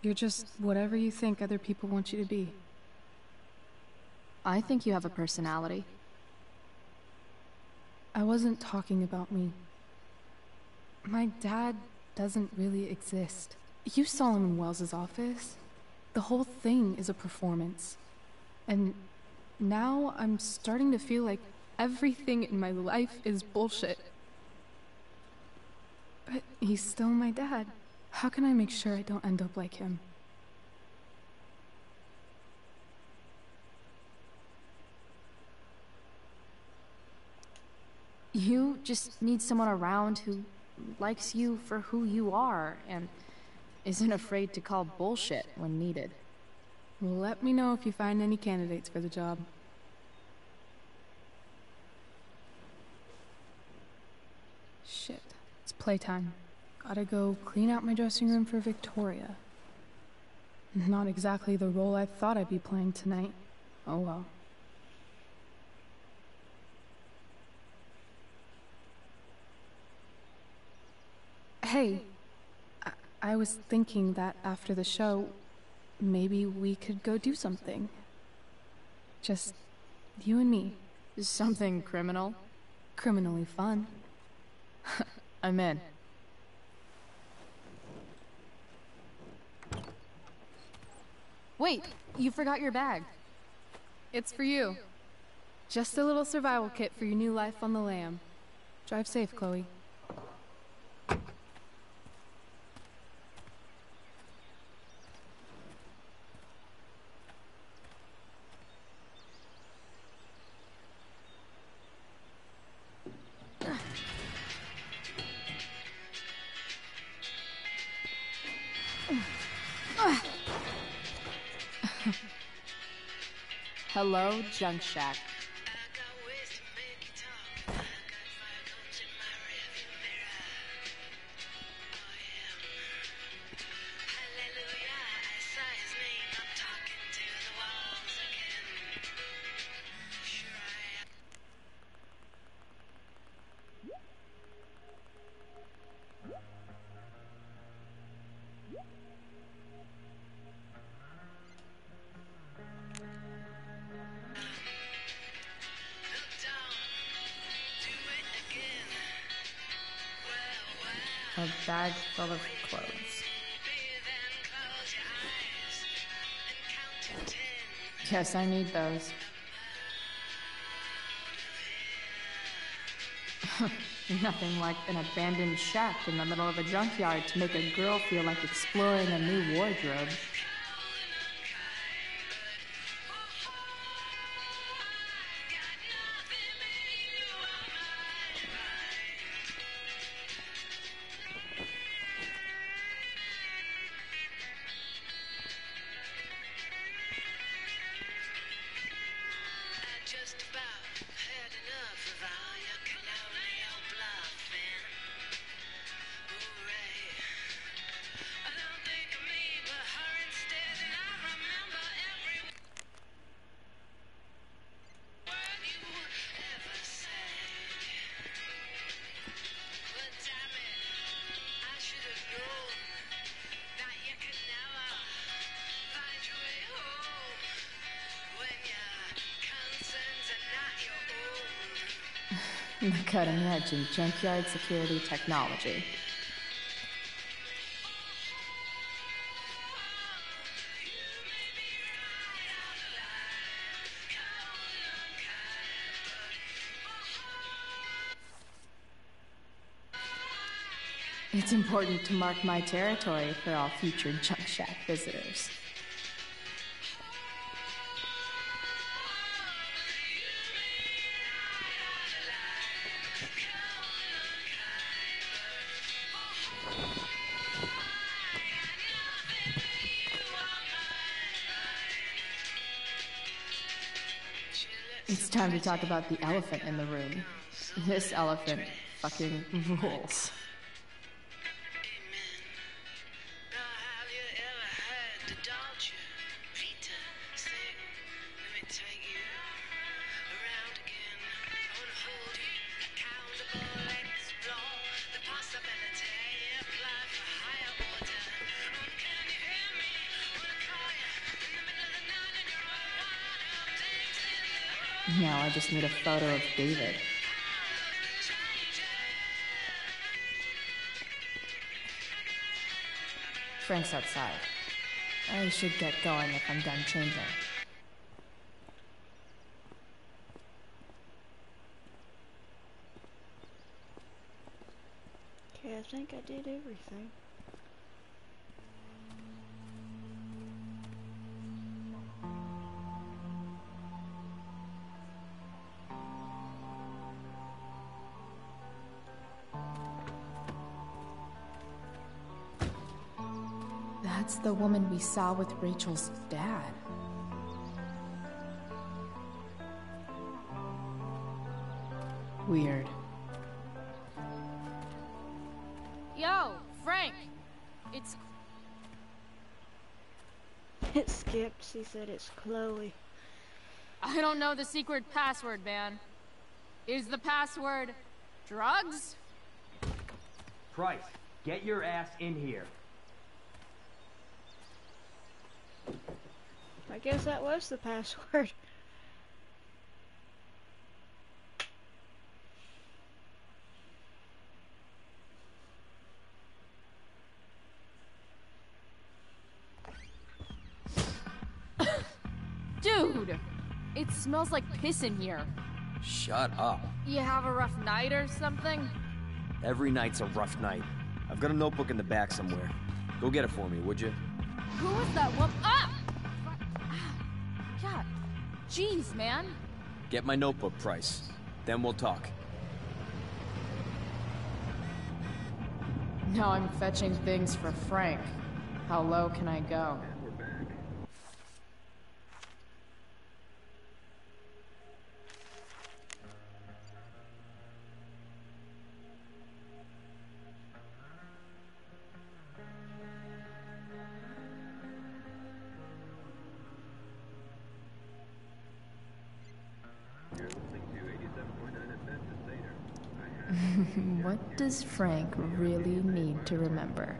You're just whatever you think other people want you to be. I think you have a personality. I wasn't talking about me. My dad doesn't really exist. You saw him in Wells's office. The whole thing is a performance. And now I'm starting to feel like everything in my life is bullshit. But he's still my dad. How can I make sure I don't end up like him? You just need someone around who likes you for who you are and isn't afraid to call bullshit when needed. Let me know if you find any candidates for the job. Shit, it's playtime. Gotta go clean out my dressing room for Victoria. Not exactly the role I thought I'd be playing tonight. Oh well. Hey, I, I was thinking that after the show, maybe we could go do something. Just you and me. Something criminal? Criminally fun. I'm in. Wait, you forgot your bag. It's for you. Just a little survival kit for your new life on the lam. Drive safe, Chloe. Junk Shack. Yes, I need those. Nothing like an abandoned shack in the middle of a junkyard to make a girl feel like exploring a new wardrobe. Cutting edge in junkyard security technology. It's important to mark my territory for all future Junk Shack visitors. To talk about the elephant in the room. This elephant fucking rules. Just need a photo of David. Frank's outside. I should get going if I'm done changing. Okay, I think I did everything. The woman we saw with Rachel's dad. Weird. Yo, Frank! It's It skipped. She said it's Chloe. I don't know the secret password, man. Is the password drugs? Price, get your ass in here. Guess that was the password. Dude! It smells like piss in here. Shut up. You have a rough night or something? Every night's a rough night. I've got a notebook in the back somewhere. Go get it for me, would you? Who was that woman? Ah! Jeez, man. Get my notebook, Price. Then we'll talk. Now I'm fetching things for Frank. How low can I go? Does Frank really need to remember?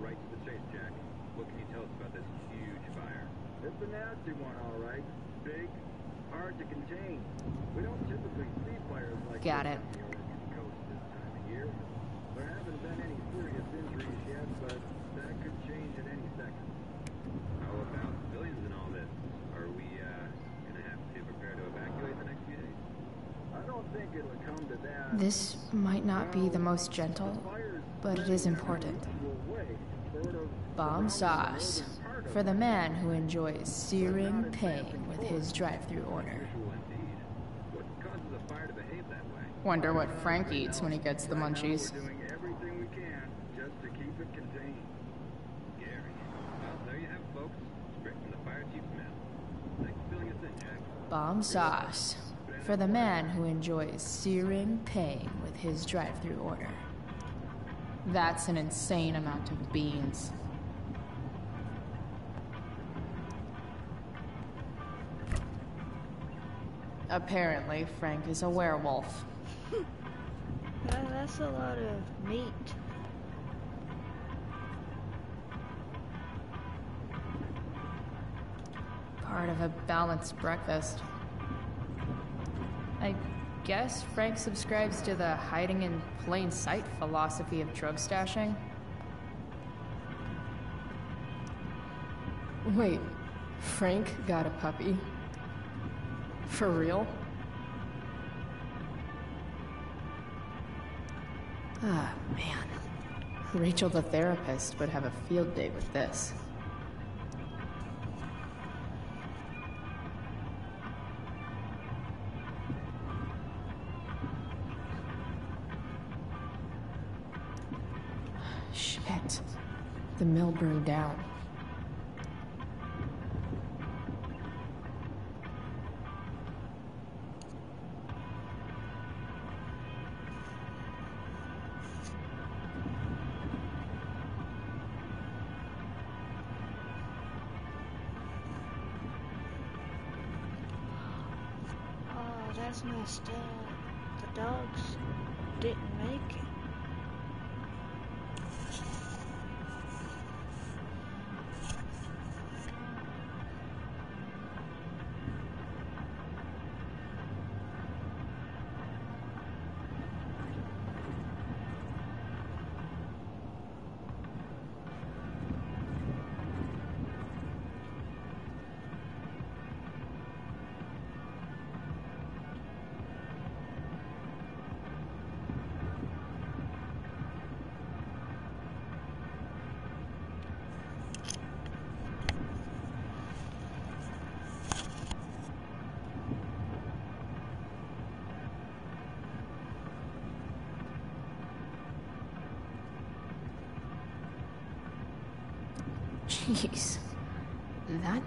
Right to the chase, Jack. What can you tell us about this huge fire? It's a nasty one, all right. Big, hard to contain. We don't typically see fires like Got this it. on the Oregon coast this time of year. There haven't been any serious injuries yet, but that could change at any second. How about civilians in all this? Are we, uh, gonna have to prepare to evacuate the next few days? I don't think it'll come to that. This might not be the most gentle, but it is important. Bomb sauce. For the man who enjoys searing pain with his drive through order. What causes a fire to behave that way? Wonder what Frank eats when he gets the munchies. We're doing everything we can just to keep it contained. Gary. Well, there you have it, folks. Straight from the fire chief's mouth. Thanks for filling us in, Jack. Bomb sauce. For the man who enjoys searing pain with his drive through order. That's an insane amount of beans. Apparently, Frank is a werewolf. That- that's a lot of meat. Part of a balanced breakfast. I guess Frank subscribes to the hiding in plain sight philosophy of drug stashing. Wait, Frank got a puppy? For real? Ah, man. Rachel the therapist would have a field day with this. The mill burned down.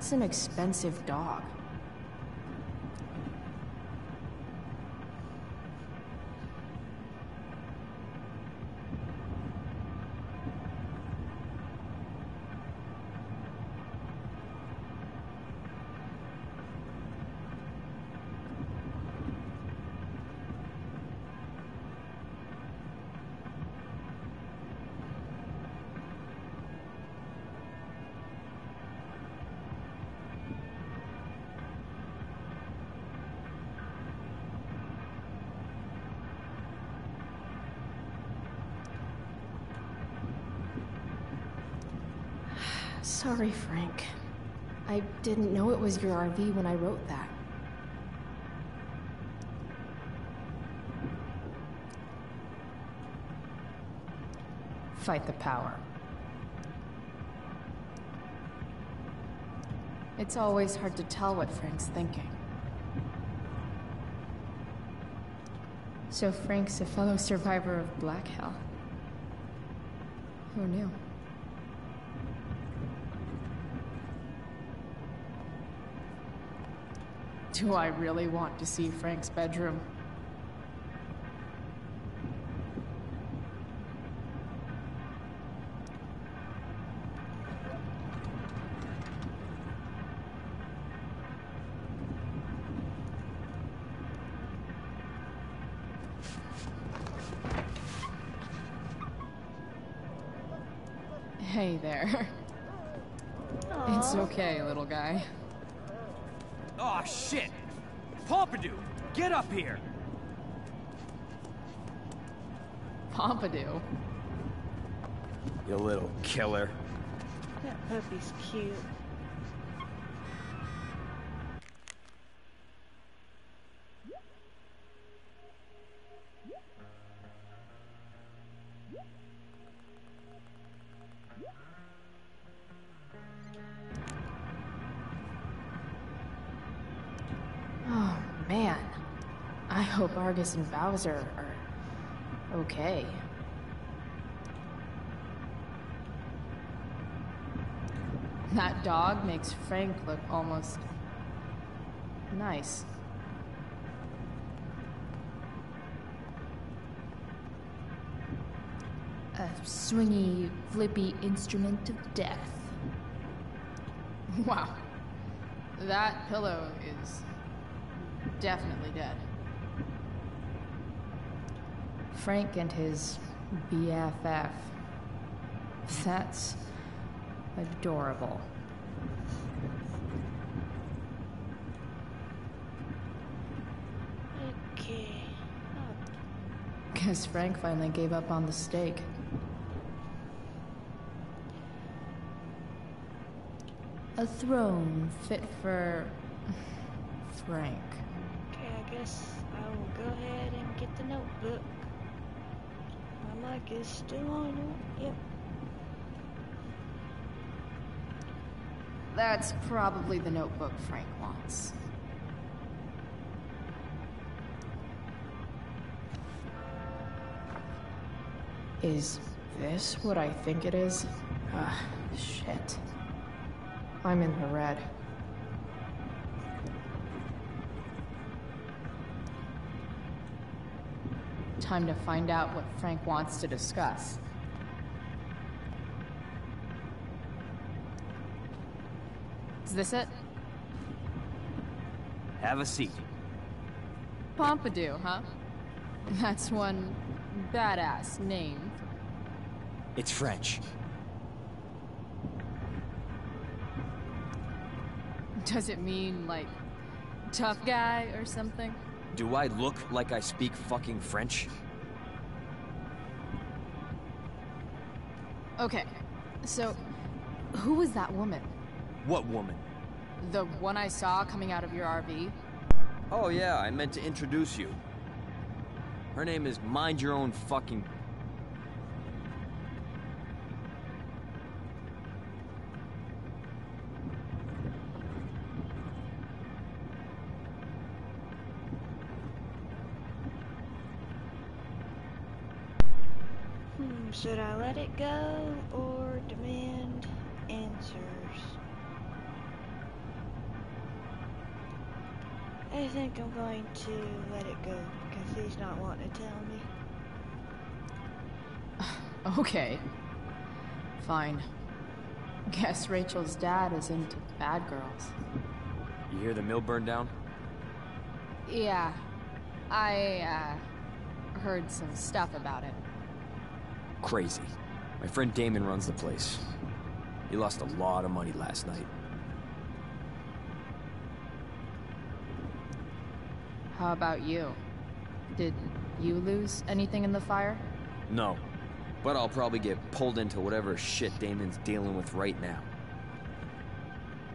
That's an expensive dog. Sorry, Frank. I didn't know it was your RV when I wrote that. Fight the power. It's always hard to tell what Frank's thinking. So Frank's a fellow survivor of Black Hell. Who knew? Do I really want to see Frank's bedroom? Pompidou. You little killer. That puppy's cute. Oh, man. I hope Argus and Bowser are okay. That dog makes Frank look almost nice. A swingy, flippy instrument of death. Wow. That pillow is definitely dead. Frank and his BFF. That's adorable. Okay. guess Frank finally gave up on the steak. A throne fit for Frank. Okay, I guess I will go ahead and get the notebook. My mic is still on. Yep. That's probably the notebook Frank wants. Is this what I think it is? Ah, shit. I'm in the red. Time to find out what Frank wants to discuss. Is this it? Have a seat. Pompidou, huh? That's one badass name. It's French. Does it mean, like, tough guy or something? Do I look like I speak fucking French? Okay, so who was that woman? What woman? The one I saw coming out of your RV? Oh yeah, I meant to introduce you. Her name is Mind Your Own Fucking... Hmm, should I let it go or demand answers? I think I'm going to let it go because he's not wanting to tell me. Okay. Fine. Guess Rachel's dad is into bad girls. You hear the mill burn down? Yeah. I, uh, heard some stuff about it. Crazy. My friend Damon runs the place. He lost a lot of money last night. How about you? Did you lose anything in the fire? No. But I'll probably get pulled into whatever shit Damon's dealing with right now.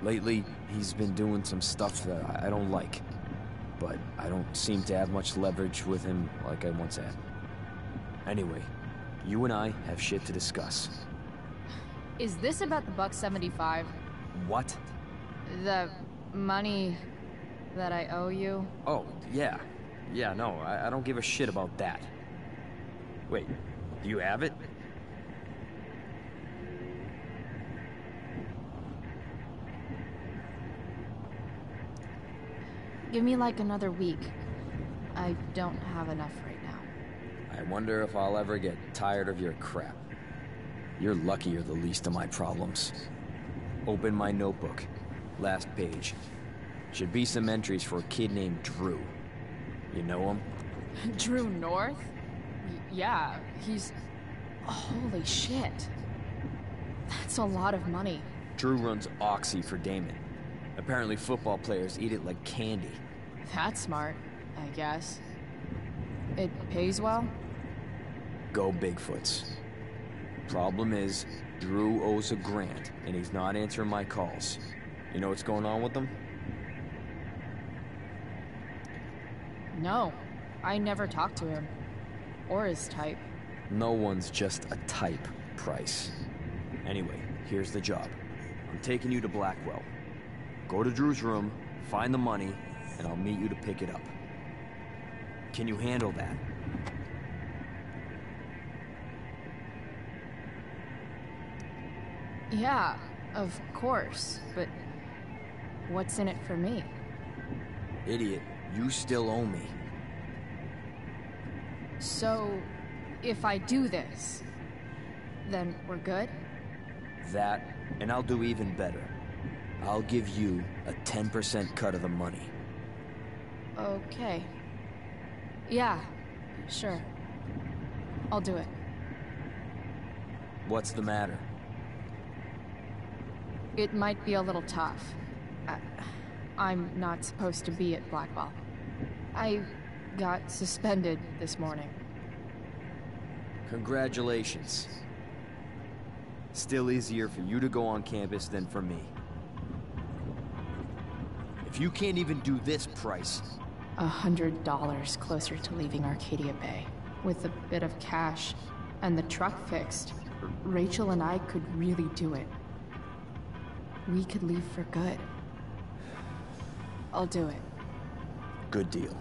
Lately, he's been doing some stuff that I- don't like. But I don't seem to have much leverage with him like I once had. Anyway, you and I have shit to discuss. Is this about the buck 75? What? The money that I owe you? Oh, yeah. Yeah, no, I, I don't give a shit about that. Wait, do you have it? Give me like another week. I don't have enough right now. I wonder if I'll ever get tired of your crap. You're lucky you're the least of my problems. Open my notebook. Last page. Should be some entries for a kid named Drew. You know him? Drew North? Y- yeah, he's. Holy shit. That's a lot of money. Drew runs Oxy for Damon. Apparently football players eat it like candy. That's smart, I guess. It pays well? Go Bigfoots. Problem is, Drew owes a grant, and he's not answering my calls. You know what's going on with them? No, I never talked to him. Or his type. No one's just a type, Price. Anyway, here's the job. I'm taking you to Blackwell. Go to Drew's room, find the money, and I'll meet you to pick it up. Can you handle that? Yeah, of course, but what's in it for me? Idiot, you still owe me. So, if I do this, then we're good? That, and I'll do even better. I'll give you a 10% cut of the money. Okay. Yeah, sure. I'll do it. What's the matter? It might be a little tough. I, I'm not supposed to be at Blackwell. I got suspended this morning. Congratulations. Still easier for you to go on campus than for me. If you can't even do this price, A hundred dollars closer to leaving Arcadia Bay. With a bit of cash and the truck fixed, Rachel and I could really do it. We could leave for good. I'll do it. good deal.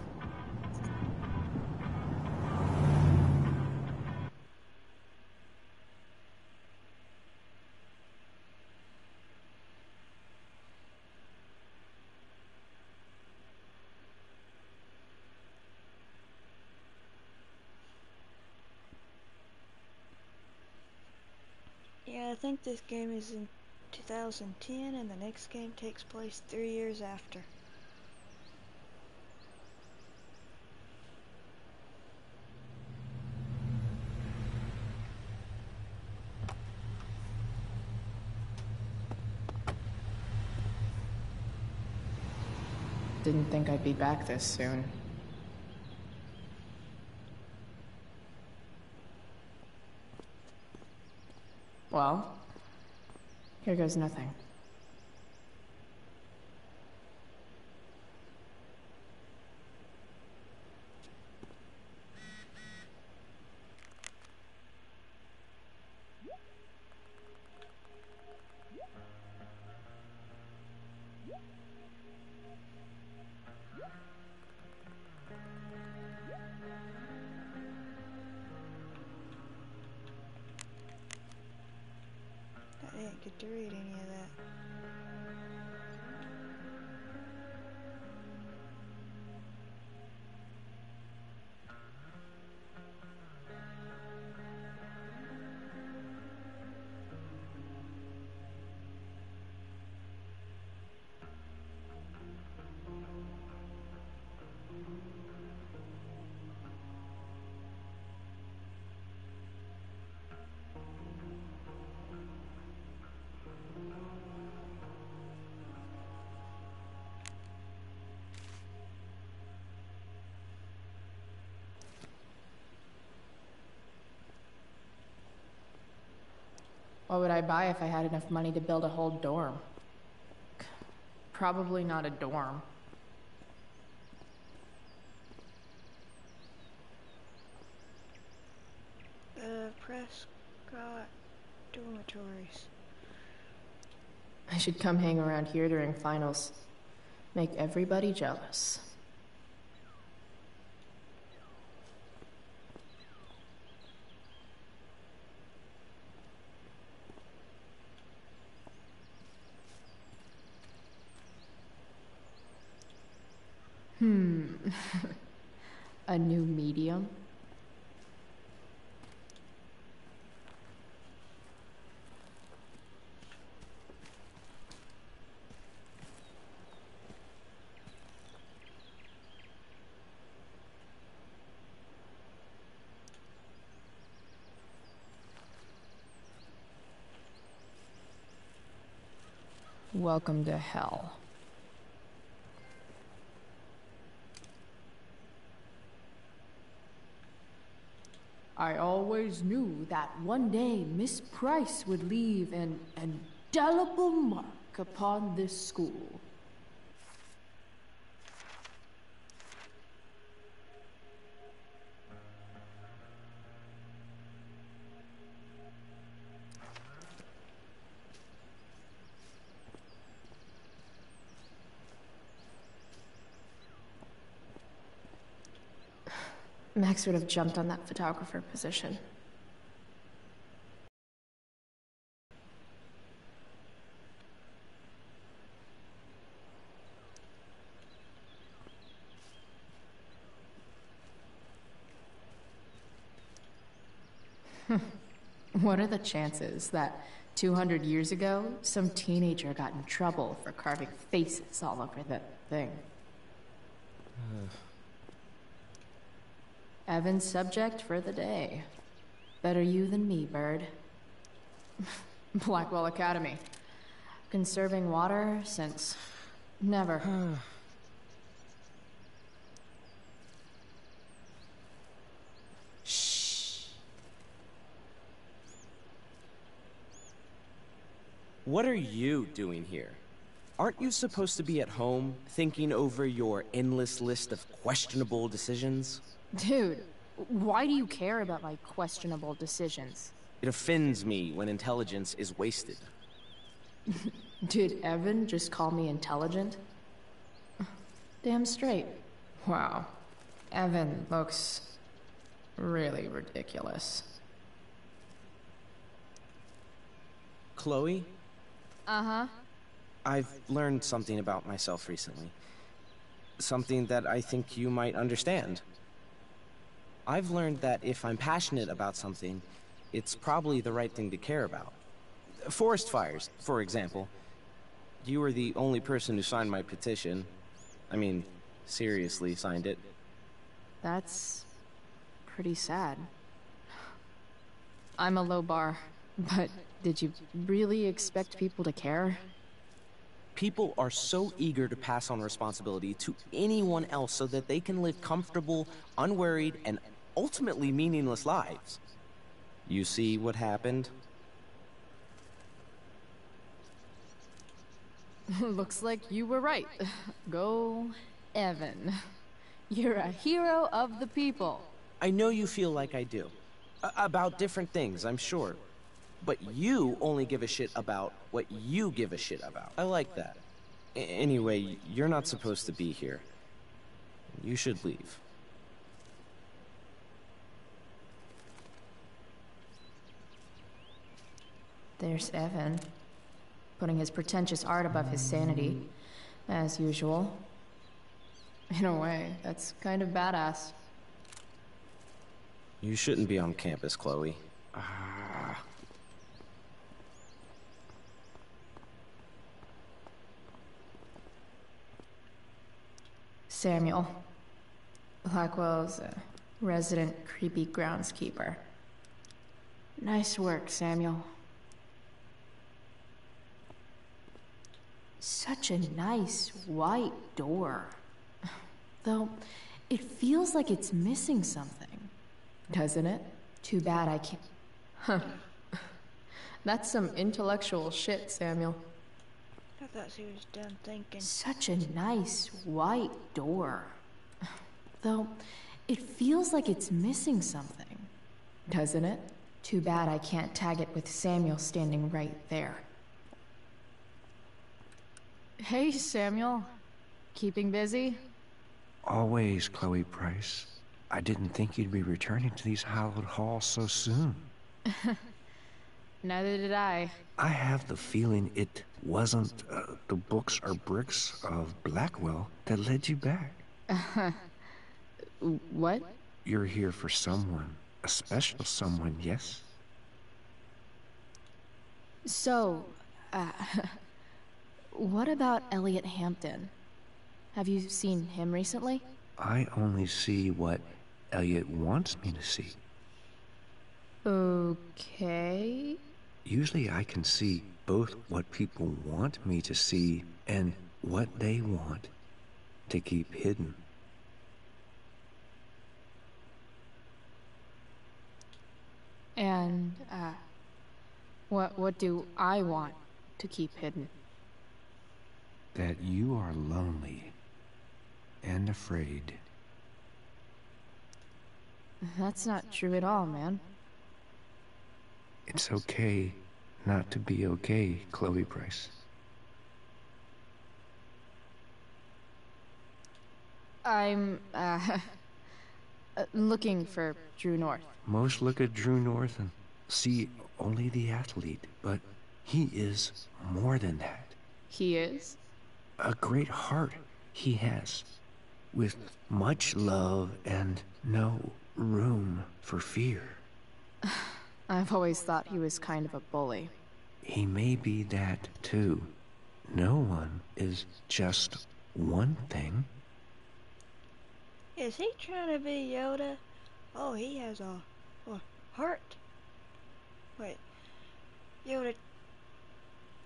Think this game is in 2010 and the next game takes place three years after. Didn't think I'd be back this soon. Well, here goes nothing. What would I buy if I had enough money to build a whole dorm? Probably not a dorm. The Prescott dormitories. I should come hang around here during finals. Make everybody jealous. Hmm. a new medium? Welcome to hell. I always knew that one day Miss Price would leave an indelible mark upon this school. Max would have jumped on that photographer position. what are the chances that 200 years ago, some teenager got in trouble for carving faces all over that thing? Evan's subject for the day. Better you than me, bird. Blackwell Academy. Conserving water since... never. Shh. What are you doing here? Aren't you supposed to be at home, thinking over your endless list of questionable decisions? Dude, why do you care about my questionable decisions? It offends me when intelligence is wasted. Did Evan just call me intelligent? Damn straight. Wow. Evan looks really ridiculous. Chloe, Uh huh. I've learned something about myself recently. Something that I think you might understand. I've learned that if I'm passionate about something, it's probably the right thing to care about. Forest fires, for example. You were the only person who signed my petition. I mean, seriously signed it. That's pretty sad. I'm a low bar, but did you really expect people to care? People are so eager to pass on responsibility to anyone else so that they can live comfortable, unworried, and ultimately meaningless lives. You see what happened? Looks like you were right. Go, Evan. You're a hero of the people. I know you feel like I do. A- about different things, I'm sure. But you only give a shit about what you give a shit about. I like that. A- anyway, you're not supposed to be here. You should leave. There's Evan, putting his pretentious art above his sanity, as usual. In a way, that's kind of badass. You shouldn't be on campus, Chloe. Ah. Samuel, Blackwell's uh, resident creepy groundskeeper. Nice work, Samuel. Such a nice white door. Though, it feels like it's missing something. Doesn't it? Too bad I can't. Huh. That's some intellectual shit, Samuel. I thought she was done thinking. Such a nice white door. Though, it feels like it's missing something. Doesn't it? Too bad I can't tag it with Samuel standing right there. Hey, Samuel. Keeping busy? Always, Chloe Price. I didn't think you'd be returning to these hallowed halls so soon. Neither did I. I have the feeling it wasn't uh, the books or bricks of Blackwell that led you back. what? You're here for someone, a special someone, yes? So, uh, what about Elliot Hampton? Have you seen him recently? I only see what Elliot wants me to see. Okay. Usually I can see both what people want me to see and what they want to keep hidden. And, uh, what, what do I want to keep hidden? That you are lonely and afraid. That's not true at all, man. It's okay not to be okay, Chloe Price. I'm, uh, looking for Drew North. Most look at Drew North and see only the athlete, but he is more than that. He is? A great heart he has, with much love and no room for fear. I've always thought he was kind of a bully. He may be that too. No one is just one thing. Is he trying to be Yoda? Oh, he has a, a heart. Wait, Yoda.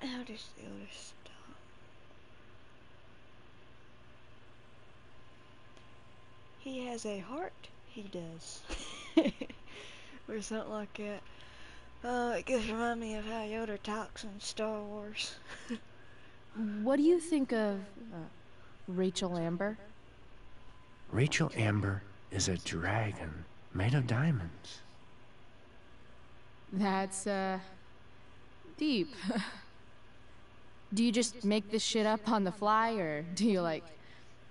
How does Yoda stop? He has a heart. He does, or something like that. Oh, it just reminds me of how Yoda talks in Star Wars. What do you think of uh, Rachel Amber? Rachel Amber is a dragon made of diamonds. That's, uh, deep. do you just make this shit up on the fly, or do you, like,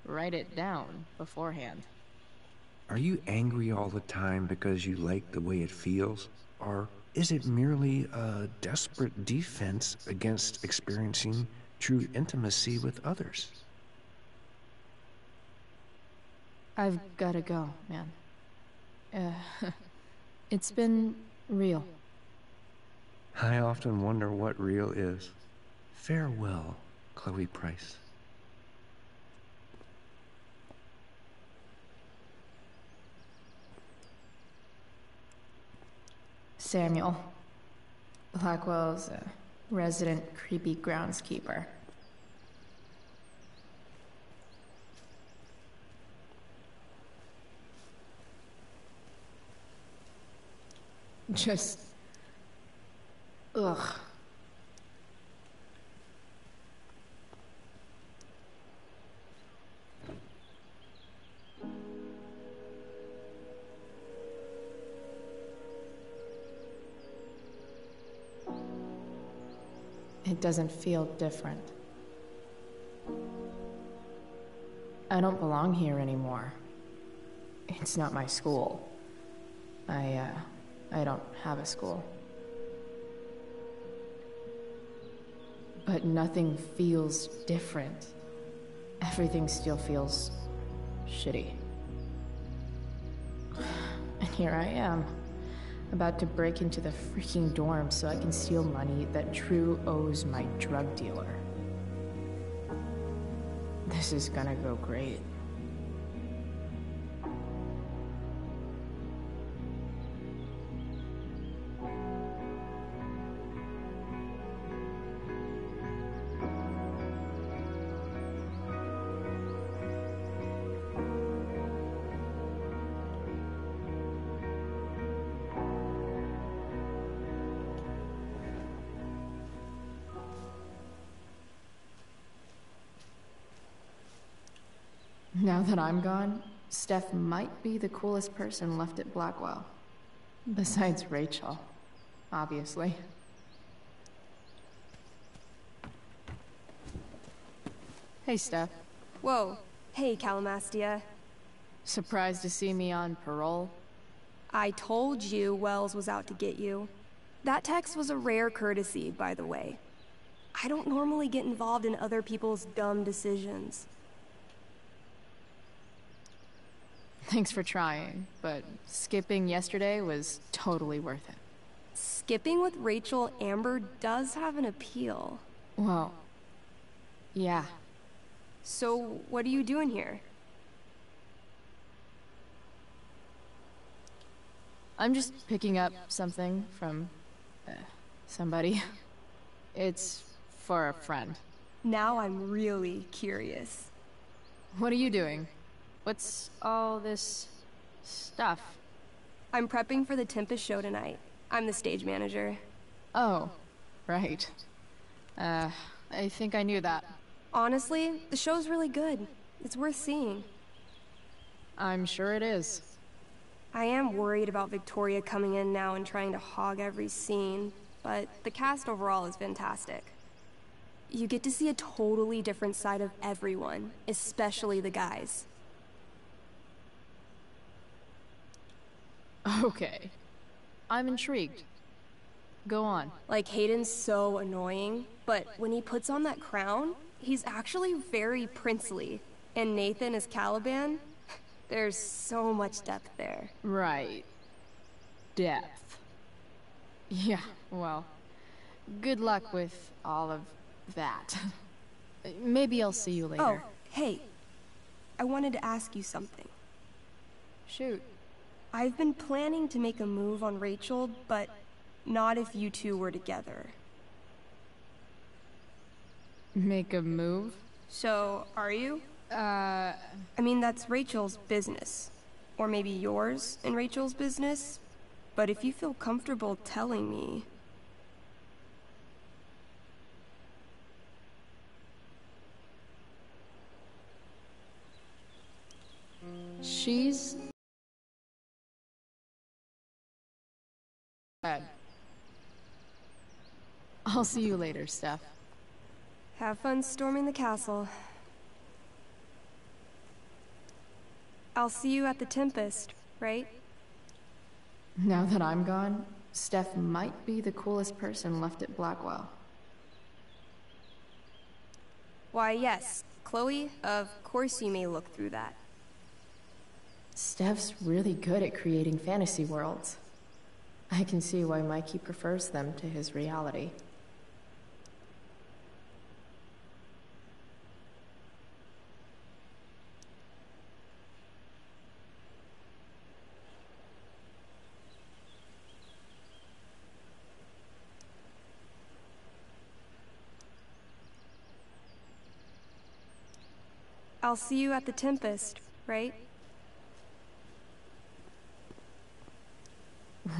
write it down beforehand? Are you angry all the time because you like the way it feels? Or is it merely a desperate defense against experiencing true intimacy with others? I've gotta go, man. Uh, it's been real. I often wonder what real is. Farewell, Chloe Price. Samuel. Blackwell's a resident creepy groundskeeper. Just. Ugh. It doesn't feel different. I don't belong here anymore. It's not my school. I, uh, I don't have a school. But nothing feels different. Everything still feels shitty. And here I am, about to break into the freaking dorm so I can steal money that Drew owes my drug dealer. This is gonna go great. That I'm gone, Steph might be the coolest person left at Blackwell. Besides Rachel, obviously. Hey, Steph. Whoa. Hey, Calamastia. Surprised to see me on parole? I told you Wells was out to get you. That text was a rare courtesy, by the way. I don't normally get involved in other people's dumb decisions. Thanks for trying, but skipping yesterday was totally worth it. Skipping with Rachel Amber does have an appeal. Well, yeah. So, what are you doing here? I'm just picking up something from uh, somebody. It's for a friend. Now I'm really curious. What are you doing? What's all this stuff? I'm prepping for the Tempest show tonight. I'm the stage manager. Oh, right. Uh, I think I knew that. Honestly, the show's really good. It's worth seeing. I'm sure it is. I am worried about Victoria coming in now and trying to hog every scene, but the cast overall is fantastic. You get to see a totally different side of everyone, especially the guys. Okay. I'm intrigued. Go on. Like, Hayden's so annoying, but when he puts on that crown, he's actually very princely. And Nathan is Caliban. There's so much depth there. Right. Depth. Yeah, well, good luck with all of that. Maybe I'll see you later. Oh, hey. I wanted to ask you something. Shoot. I've been planning to make a move on Rachel, but not if you two were together. Make a move? So, are you? Uh. I mean, that's Rachel's business. Or maybe yours and Rachel's business. But if you feel comfortable telling me, She's. Bad. I'll see you later, Steph. have fun storming the castle. I'll see you at the Tempest, right? Now that I'm gone, Steph might be the coolest person left at Blackwell. Why, yes. Chloe, of course you may look through that. Steph's really good at creating fantasy worlds. I can see why Mikey prefers them to his reality. I'll see you at the Tempest, right?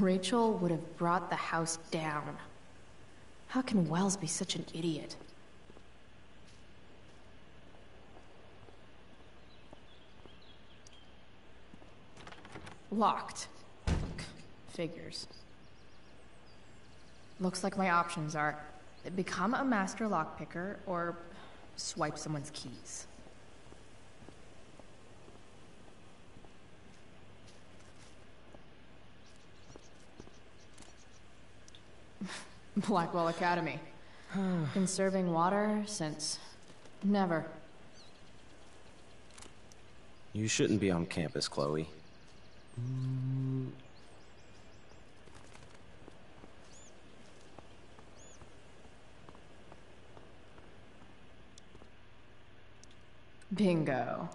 Rachel would have brought the house down. How can Wells be such an idiot? Locked. Figures. Looks like my options are become a master lockpicker or swipe someone's keys. Blackwell Academy. Conserving water since never. You shouldn't be on campus, Chloe. Bingo.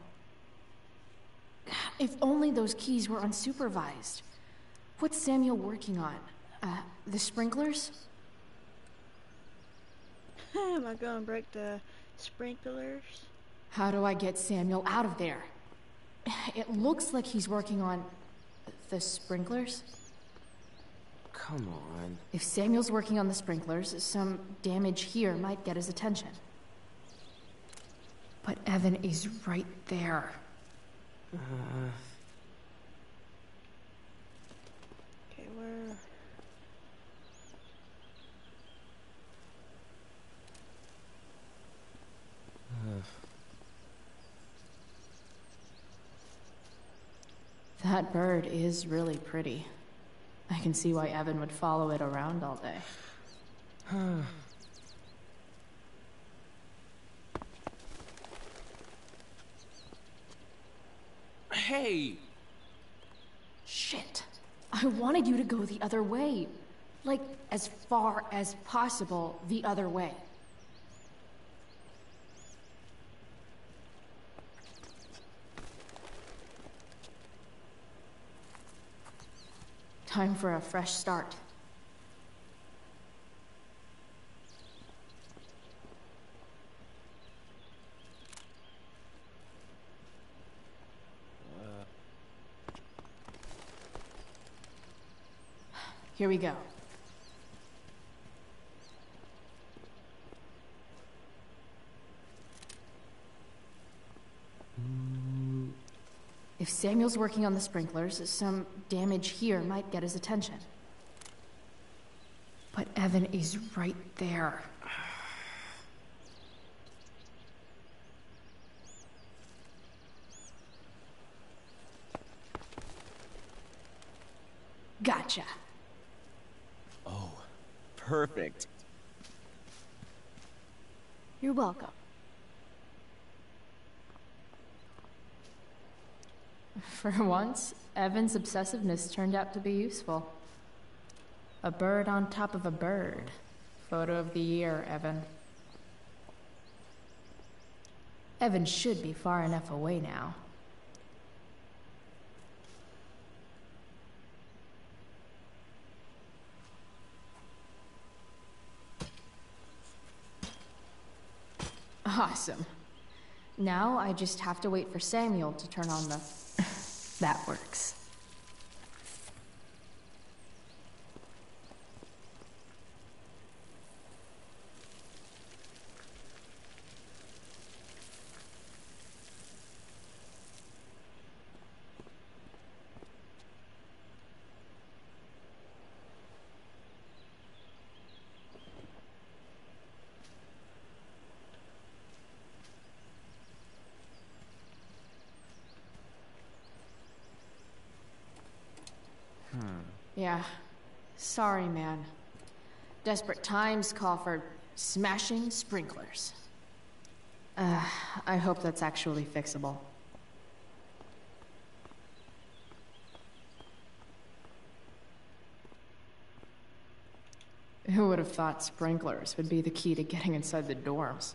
If only those keys were unsupervised. What's Samuel working on? Uh, the sprinklers? Am I gonna break the sprinklers? How do I get Samuel out of there? It looks like he's working on the sprinklers. Come on. If Samuel's working on the sprinklers, some damage here might get his attention. But Evan is right there. Uh, Okay, where? Uh, That bird is really pretty. I can see why Evan would follow it around all day. Hey! Shit. I wanted you to go the other way. Like, as far as possible the other way. Time for a fresh start. Uh. Here we go. If Samuel's working on the sprinklers, some damage here might get his attention. But Evan is right there. Gotcha. oh, perfect. You're welcome. For once, Evan's obsessiveness turned out to be useful. A bird on top of a bird. Photo of the year, Evan. Evan should be far enough away now. Awesome. Now I just have to wait for Samuel to turn on the... that works. Yeah. Sorry, man. Desperate times call for smashing sprinklers. Uh, I hope that's actually fixable. Who would have thought sprinklers would be the key to getting inside the dorms?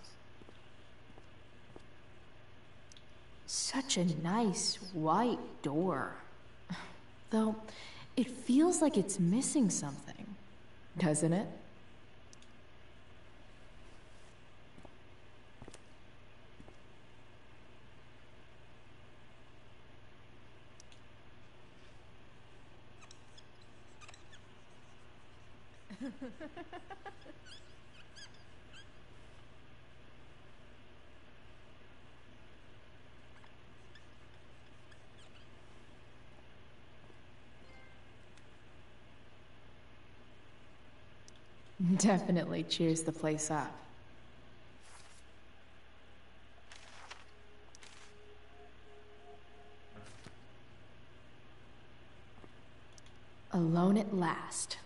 Such a nice white door. Though, it feels like it's missing something, doesn't it? Definitely cheers the place up. Alone at last.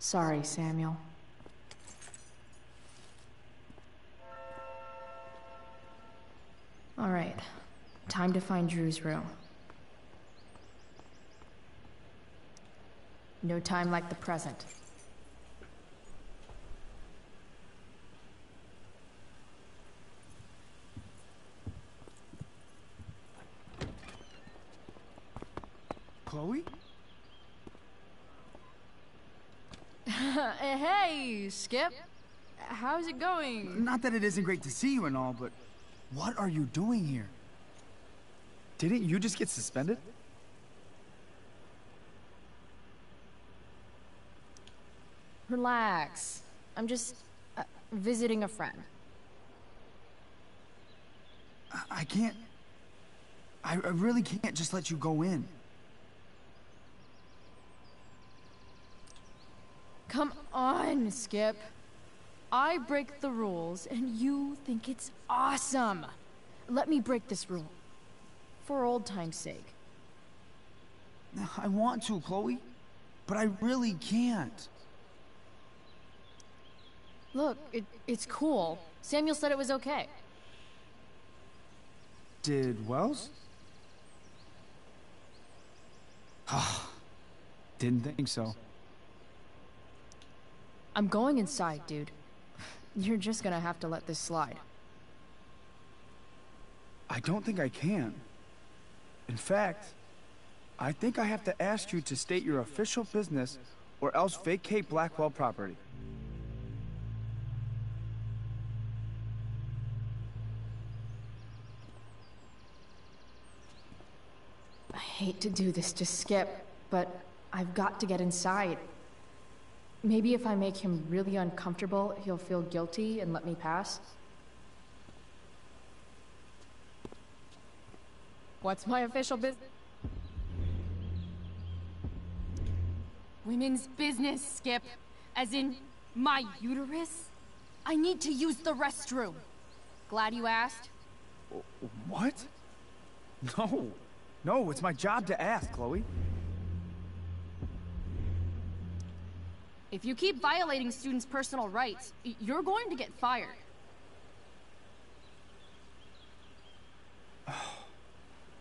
Sorry, Samuel. All right. Time to find Drew's room. No time like the present. Chloe? hey, Skip. How's it going? Not that it isn't great to see you and all, but what are you doing here? Didn't you just get suspended? Relax. I'm just uh, visiting a friend. I, I can't. I, I really can't just let you go in. Come on, Skip. I break the rules, and you think it's awesome. Let me break this rule. For old time's sake. I want to, Chloe, but I really can't. Look, it, it's cool. Samuel said it was okay. Did Wells? Didn't think so. I'm going inside, dude. You're just gonna have to let this slide. I don't think I can. In fact, I think I have to ask you to state your official business or else vacate Blackwell property. Hate to do this to Skip, but I've got to get inside. Maybe if I make him really uncomfortable, he'll feel guilty and let me pass. What's my official business? Women's business, Skip. As in, my uterus? I need to use the restroom. Glad you asked. What? No. No, it's my job to ask, Chloe. If you keep violating students' personal rights, you're going to get fired.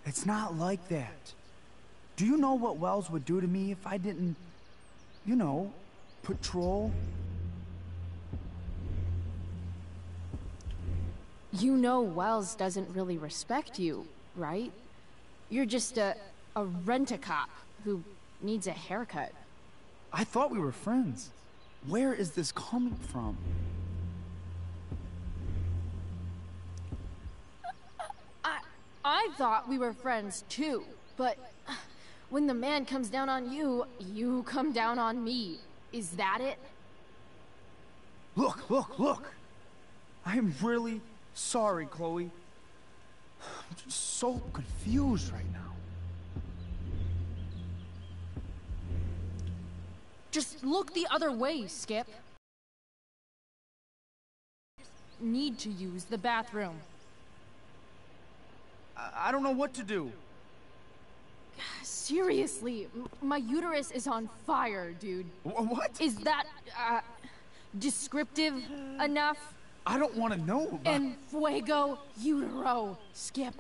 It's not like that. Do you know what Wells would do to me if I didn't, you know, patrol? You know Wells doesn't really respect you, right? You're just a, a rent-a-cop who needs a haircut. I thought we were friends. Where is this coming from? I, I thought we were friends too, but when the man comes down on you, you come down on me. Is that it? Look, look, look! I'm really sorry, Chloe. I'm just so confused right now. Just look the other way, Skip. Need to use the bathroom. I, I don't know what to do. seriously, my uterus is on fire, dude. What? Is that, uh, descriptive enough? I don't want to know. About... En fuego utero, Skip.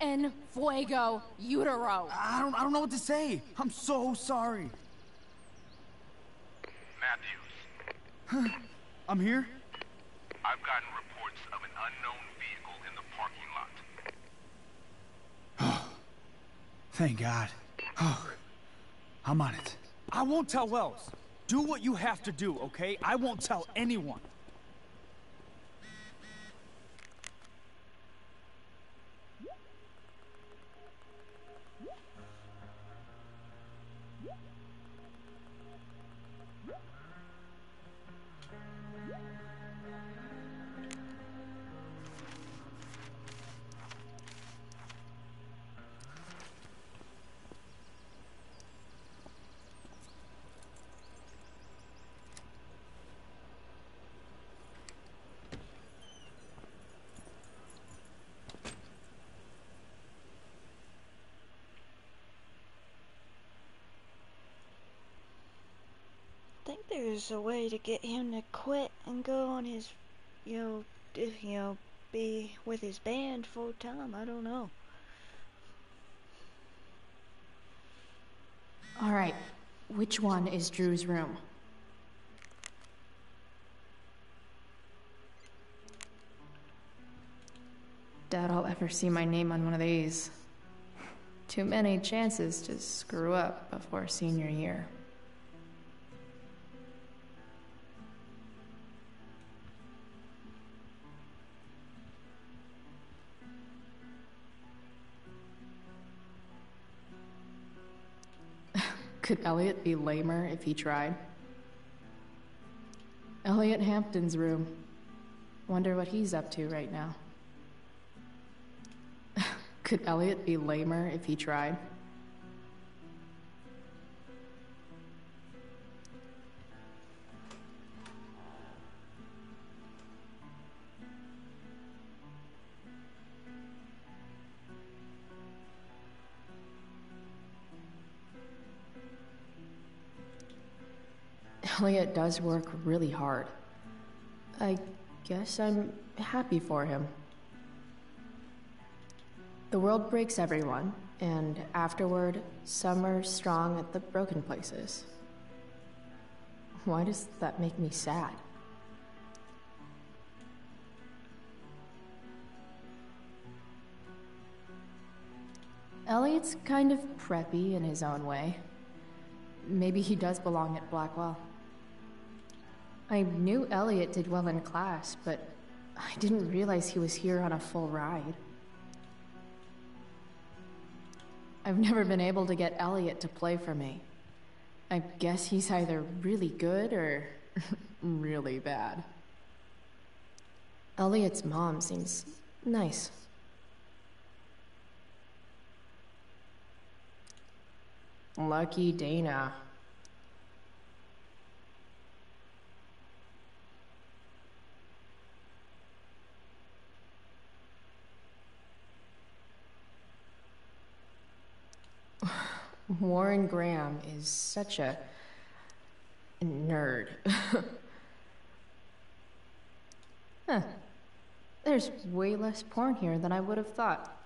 En fuego utero. I don't. I don't know what to say. I'm so sorry. Matthews, I'm here. I've gotten reports of an unknown vehicle in the parking lot. Oh, Thank God. Oh, I'm on it. I won't tell Wells. Do what you have to do, okay? I won't tell anyone. A way to get him to quit and go on his, you know, you know, be with his band full time. I don't know. All right, which one is Drew's room? Doubt I'll ever see my name on one of these. Too many chances to screw up before senior year. Could Elliot be lamer if he tried? Elliot Hampton's room. Wonder what he's up to right now. Could Elliot be lamer if he tried? Elliot does work really hard. I guess I'm happy for him. The world breaks everyone, and afterward, some are strong at the broken places. Why does that make me sad? Elliot's kind of preppy in his own way. Maybe he does belong at Blackwell. I knew Elliot did well in class, but I didn't realize he was here on a full ride. I've never been able to get Elliot to play for me. I guess he's either really good or really bad. Elliot's mom seems nice. Lucky Dana. Warren Graham is such a nerd. huh. There's way less porn here than I would have thought.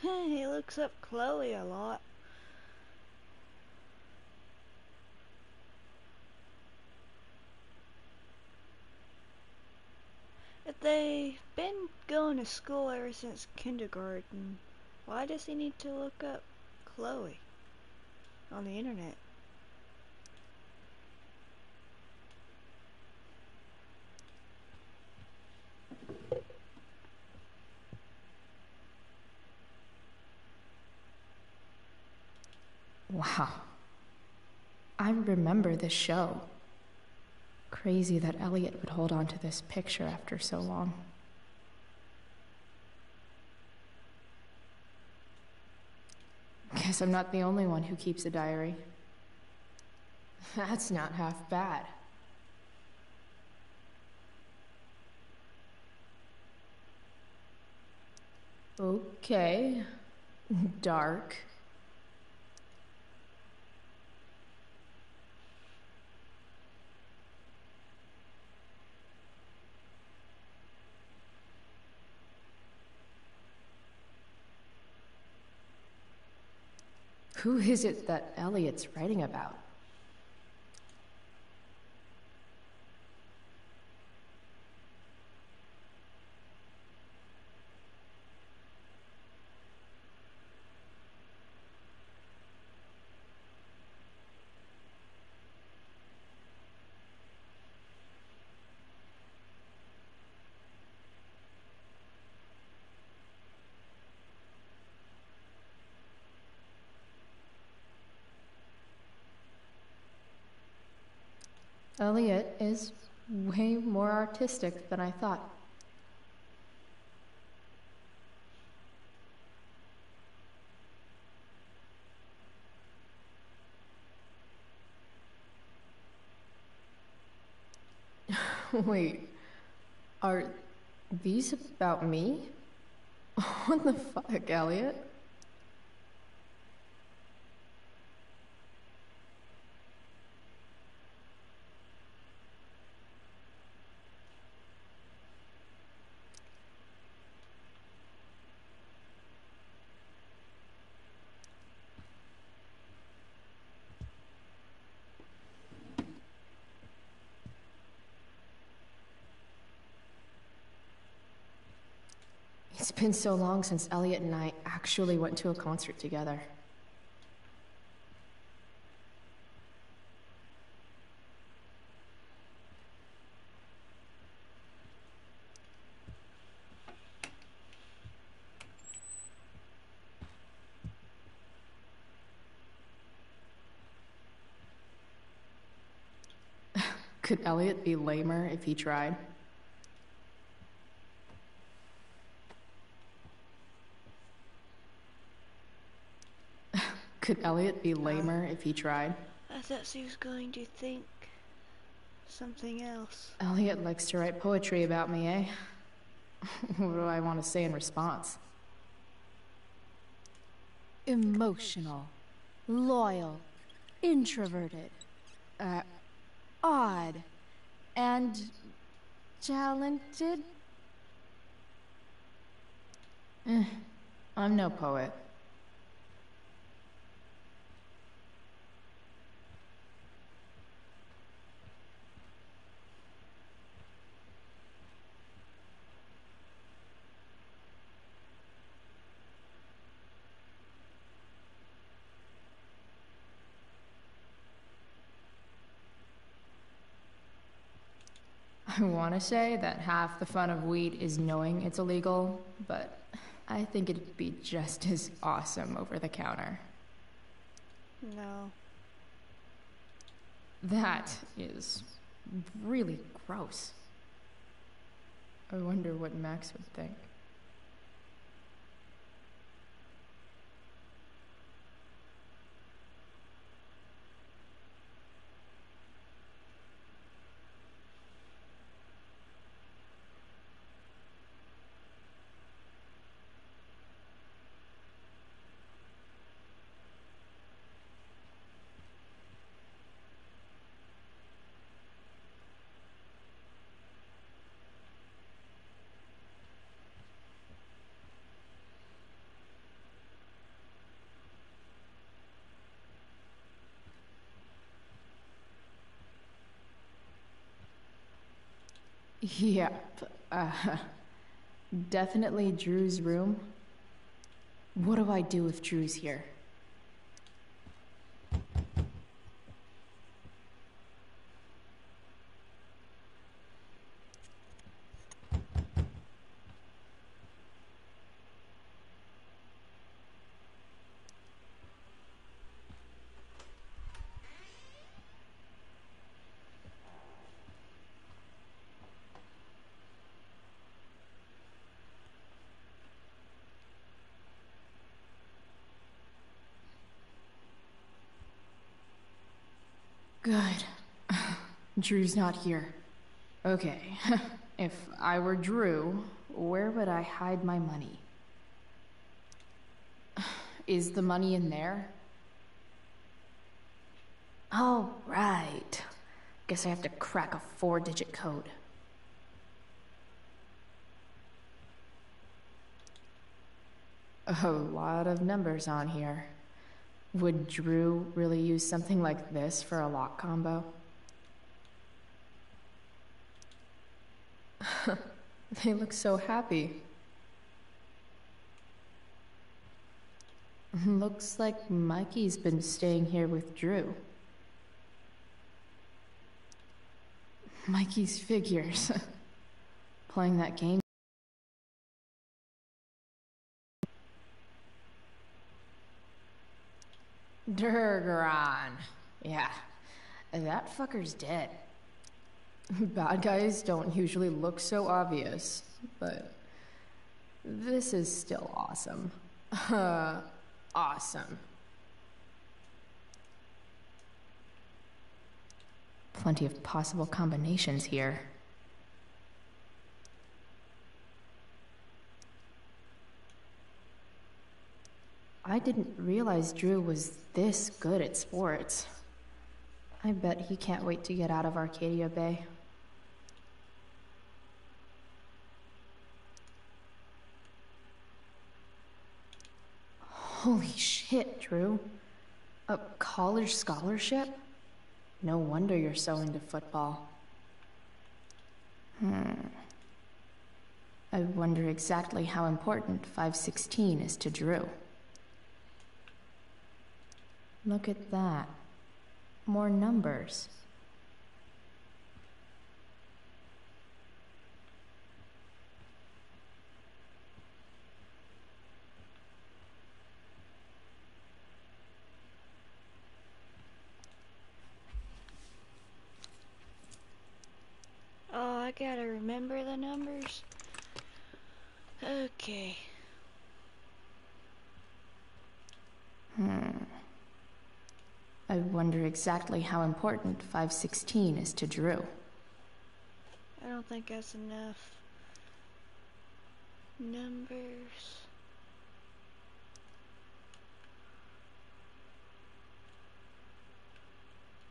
he looks up Chloe a lot. They've been going to school ever since kindergarten, why does he need to look up Chloe on the internet? Wow. I remember this show. Crazy that Elliot would hold on to this picture after so long. Guess I'm not the only one who keeps a diary. That's not half bad. Okay. Dark. Who is it that Elliot's writing about? Elliot is way more artistic than I thought. Wait, are these about me? What the fuck, Elliot? It's been so long since Elliot and I actually went to a concert together. Could Elliot be lamer if he tried? Could Elliot be lamer if he tried? I thought she was going to think something else. Elliot likes to write poetry about me, eh? what do I want to say in response? Emotional, loyal, introverted, uh, odd, and talented. Eh, I'm no poet. Want to say that half the fun of weed is knowing it's illegal, but I think it'd be just as awesome over the counter. No. That is really gross. I wonder what Max would think. Yep. Uh, definitely Drew's room. What do I do if Drew's here? Drew's not here. Okay. if I were Drew, where would I hide my money? Is the money in there? Oh, right. Guess I have to crack a four digit code. A lot of numbers on here. Would Drew really use something like this for a lock combo? they look so happy. Looks like Mikey's been staying here with Drew. Mikey's figures. Playing that game. Durgaron. Yeah, that fucker's dead. Bad guys don't usually look so obvious, but this is still awesome. Uh, awesome. Plenty of possible combinations here. I didn't realize Drew was this good at sports. I bet he can't wait to get out of Arcadia Bay. Holy shit, Drew. A college scholarship? No wonder you're so into football. Hmm. I wonder exactly how important 516 is to Drew. Look at that. More numbers. Oh, I gotta remember the numbers. Okay. Hmm. I wonder exactly how important 516 is to Drew. I don't think that's enough numbers.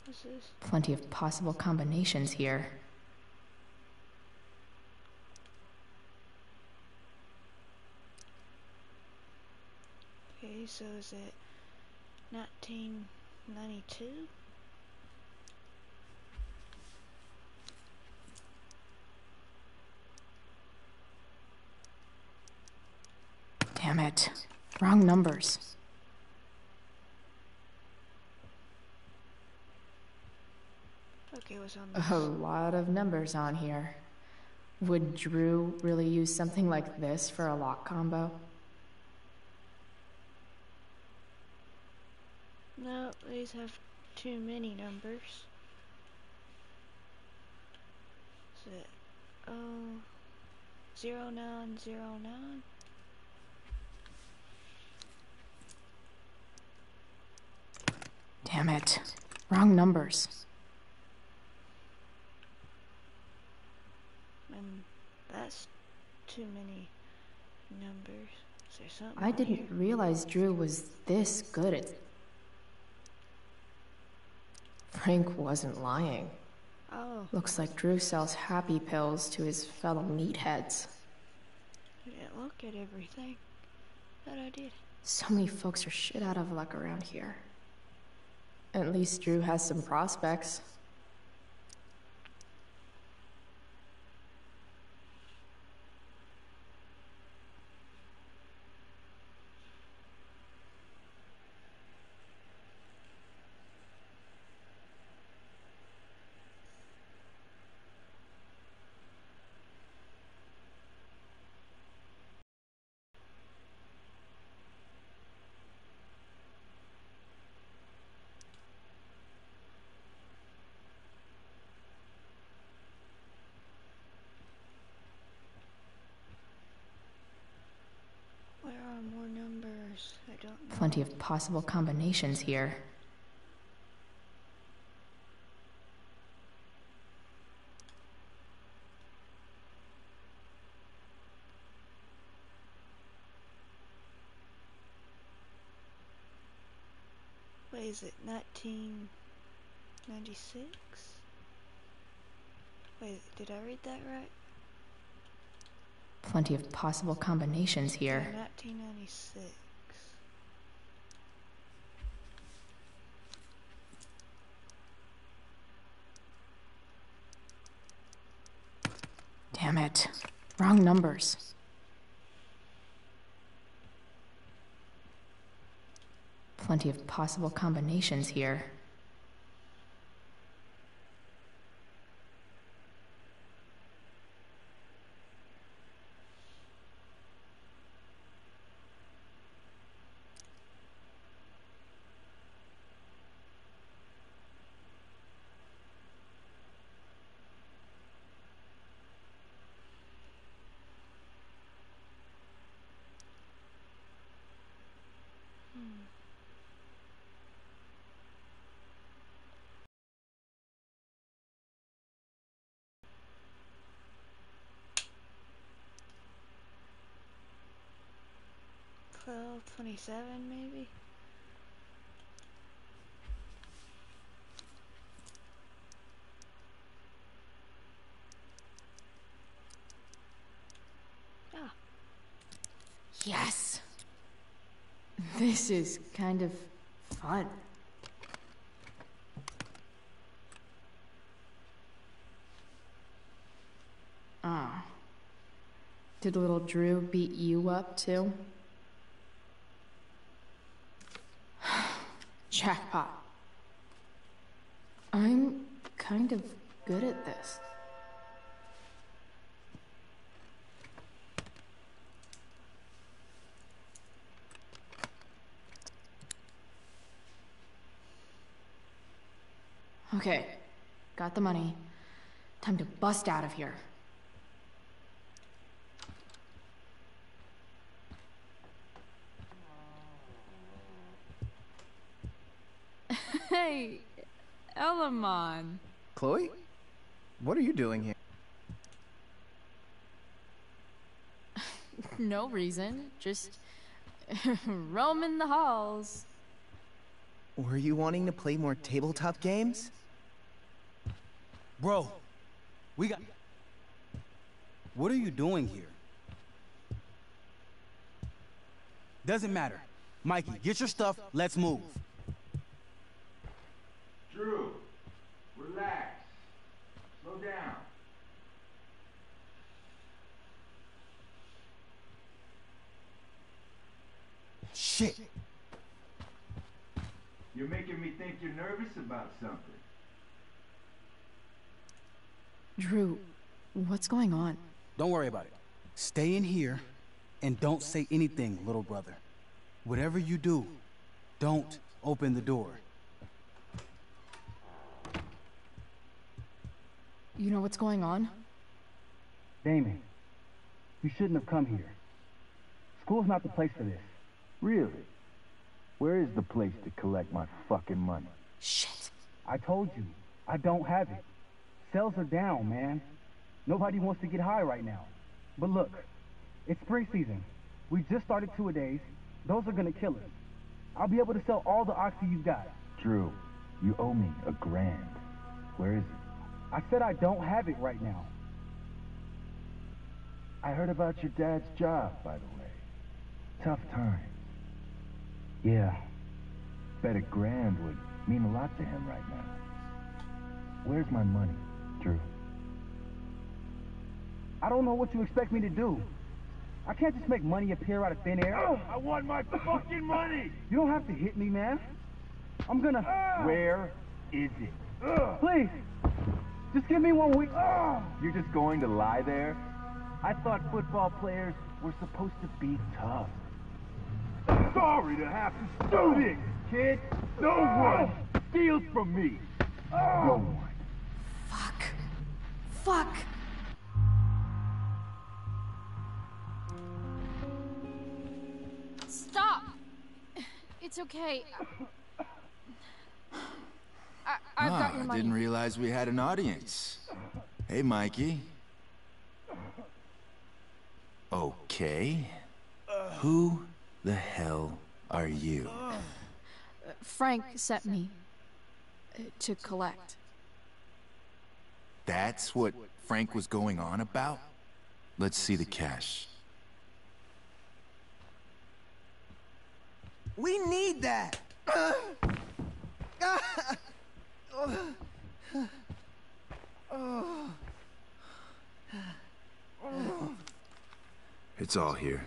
What's this? Plenty of possible combinations here. Okay, so is it 1992? Damn it. Wrong numbers. Okay, what's on this? A lot of numbers on here. Would Drew really use something like this for a lock combo? No, these have too many numbers. Is it oh zero nine zero nine? Damn it. Wrong numbers. And that's too many numbers. Is there something? I didn't realize Drew was this good at. Frank wasn't lying. Oh, Looks like Drew sells happy pills to his fellow meatheads. I didn't look at everything. But I did. So many folks are shit out of luck around here. At least Drew has some prospects. plenty of possible combinations here. What is it, 1996? Wait, did I read that right? Plenty of possible combinations here. 1996. Damn it. Wrong numbers. Plenty of possible combinations here. Twelve twenty-seven, maybe. Ah, Yes! This is kind of fun. Ah. Did little Drew beat you up too? Jackpot. I'm kind of good at this. Okay, got the money. Time to bust out of here. Hey, Elamon. Chloe? What are you doing here? No reason, just roaming the halls. Were you wanting to play more tabletop games? Bro, we got. What are you doing here? Doesn't matter. Mikey, get your stuff, let's move. Drew, relax. Slow down. Shit. You're making me think you're nervous about something. Drew, what's going on? Don't worry about it. Stay in here and don't say anything, little brother. Whatever you do, don't open the door. You know what's going on? Damon, you shouldn't have come here. School's not the place for this. Really? Where is the place to collect my fucking money? Shit. I told you, I don't have it. Sales are down, man. Nobody wants to get high right now. But look, it's spring season. We just started two a days. Those are gonna kill us. I'll be able to sell all the oxy you've got. Drew, you owe me a grand. Where is it? I said I don't have it right now. I heard about your dad's job, by the way. Tough times. Yeah, bet a grand would mean a lot to him right now. Where's my money, Drew? I don't know what you expect me to do. I can't just make money appear out of thin air. Oh, I want my fucking money! You don't have to hit me, man. I'm gonna. Ah. Where is it? Please, just give me one week. Ah. You're just going to lie there? I thought football players were supposed to be tough. Sorry to have to do this, kid. No one steals from me. No one. Fuck. Fuck. Stop! It's okay. I, I've got ah, your money. didn't realize we had an audience. Hey, Mikey. Okay. Who the hell are you? Frank sent me to collect. That's what Frank was going on about? Let's see the cash. We need that! It's all here.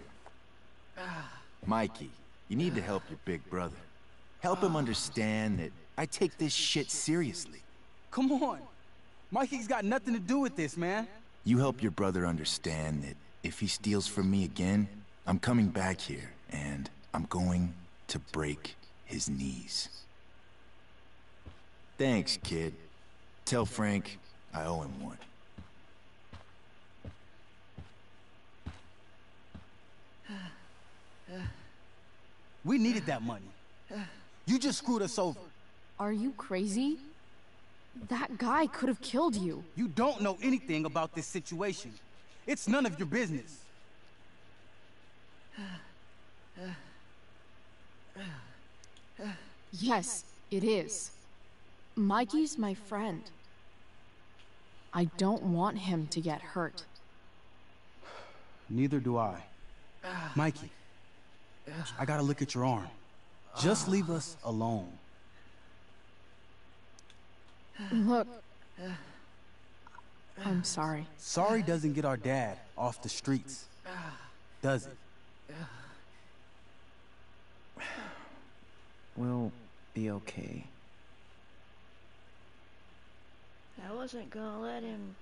Mikey, you need to help your big brother. Help him understand that I take this shit seriously. Come on. Mikey's got nothing to do with this, man. You help your brother understand that if he steals from me again, I'm coming back here and I'm going to break his knees. Thanks, kid. Tell Frank I owe him one. We needed that money. You just screwed us over. Are you crazy? That guy could have killed you. You don't know anything about this situation. It's none of your business. Yes, it is. Mikey's my friend. I don't want him to get hurt. Neither do I. Mikey, I gotta look at your arm. Just leave us alone. Look. I'm sorry. Sorry doesn't get our dad off the streets, does it? We'll be okay. I wasn't gonna let him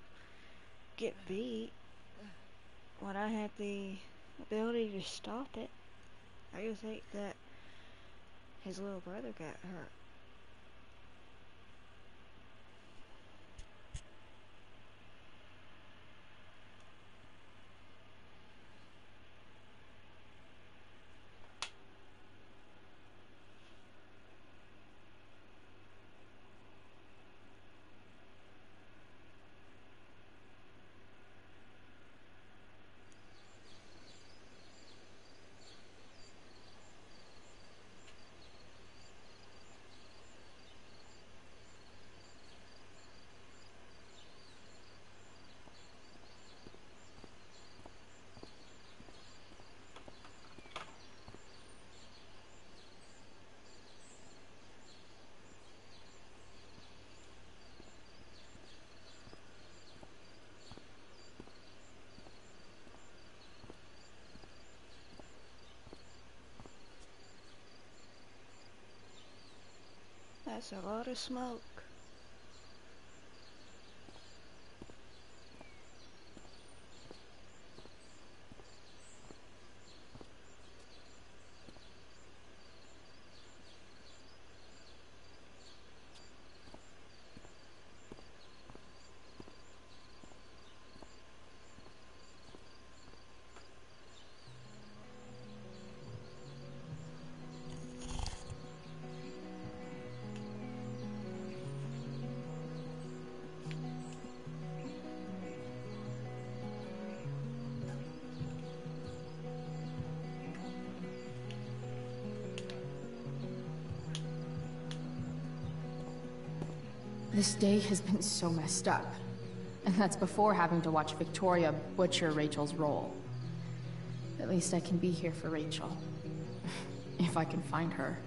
get beat when I had the ability to stop it. I just hate that his little brother got hurt. That's a lot of smoke. This day has been so messed up. And that's before having to watch Victoria butcher Rachel's role. At least I can be here for Rachel. if I can find her.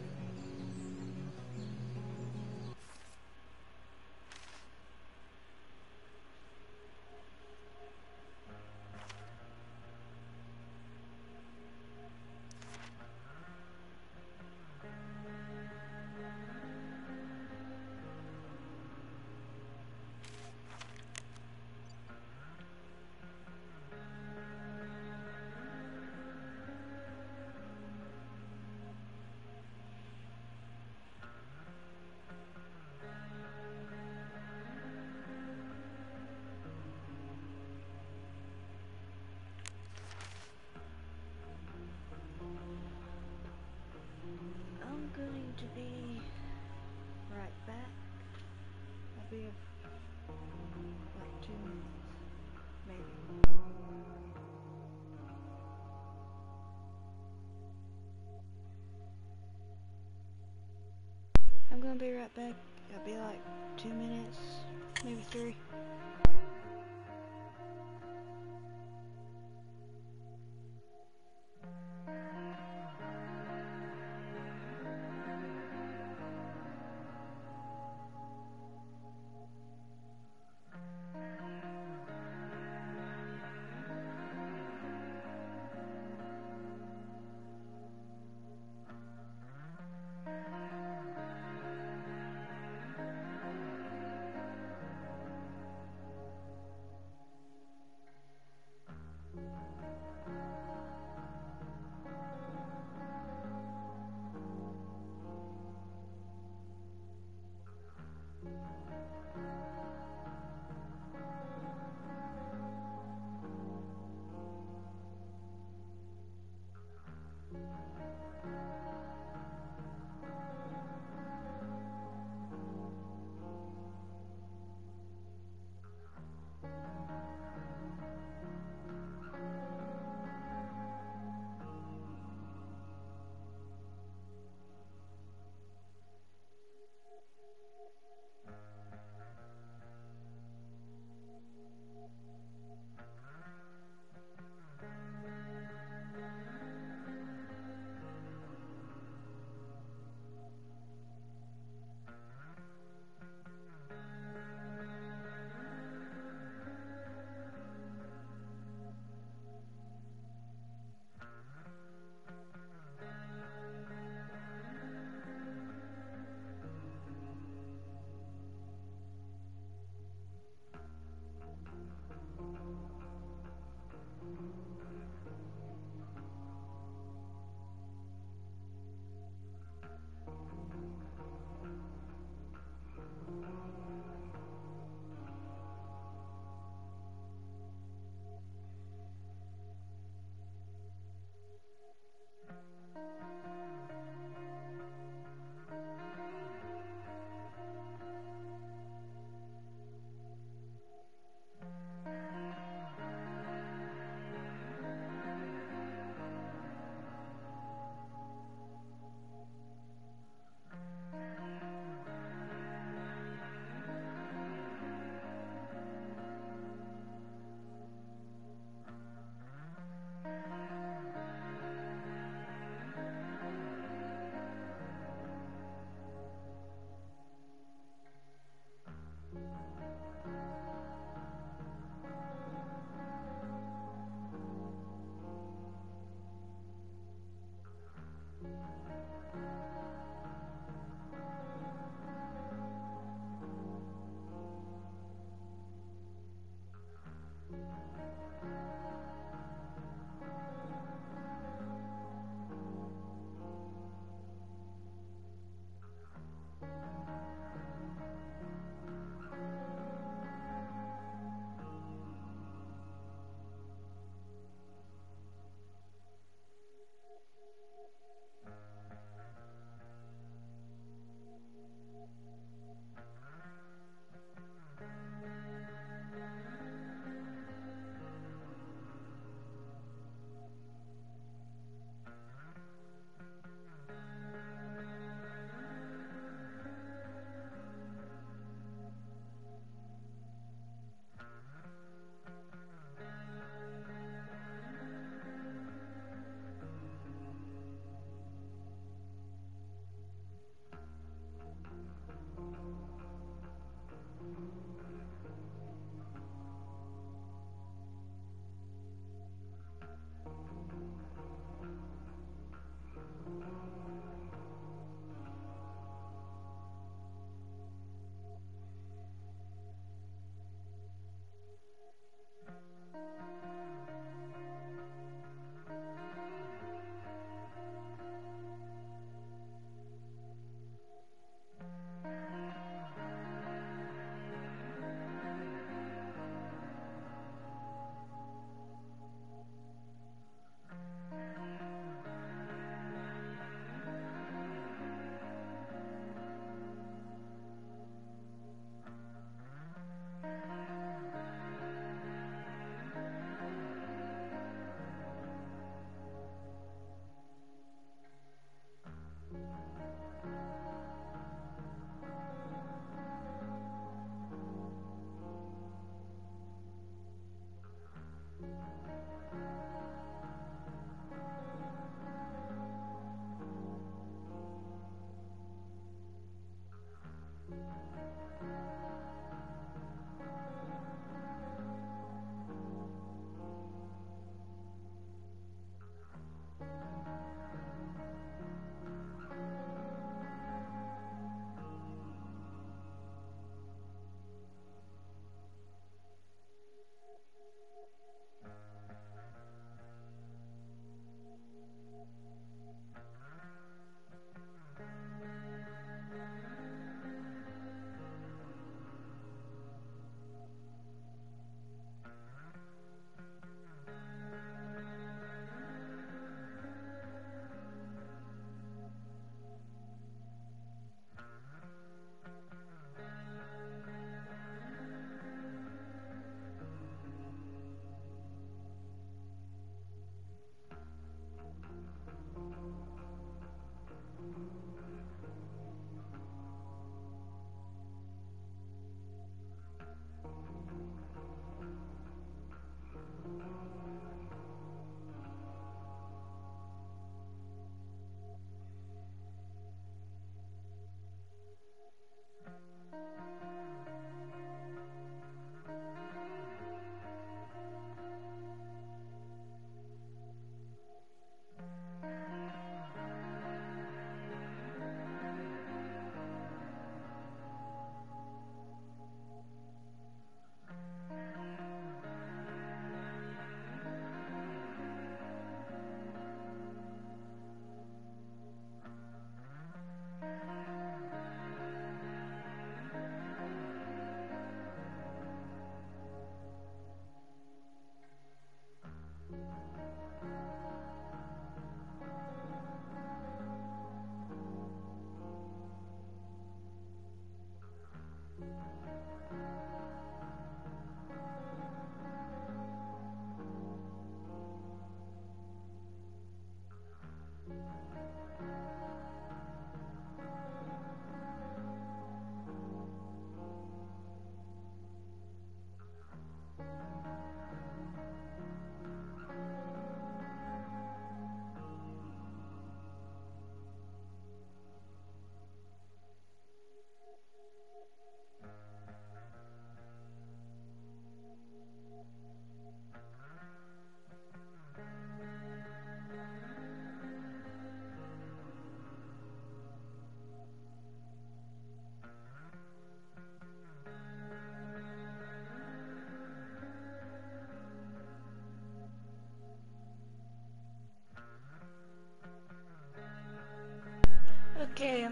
Be right back. I'll be like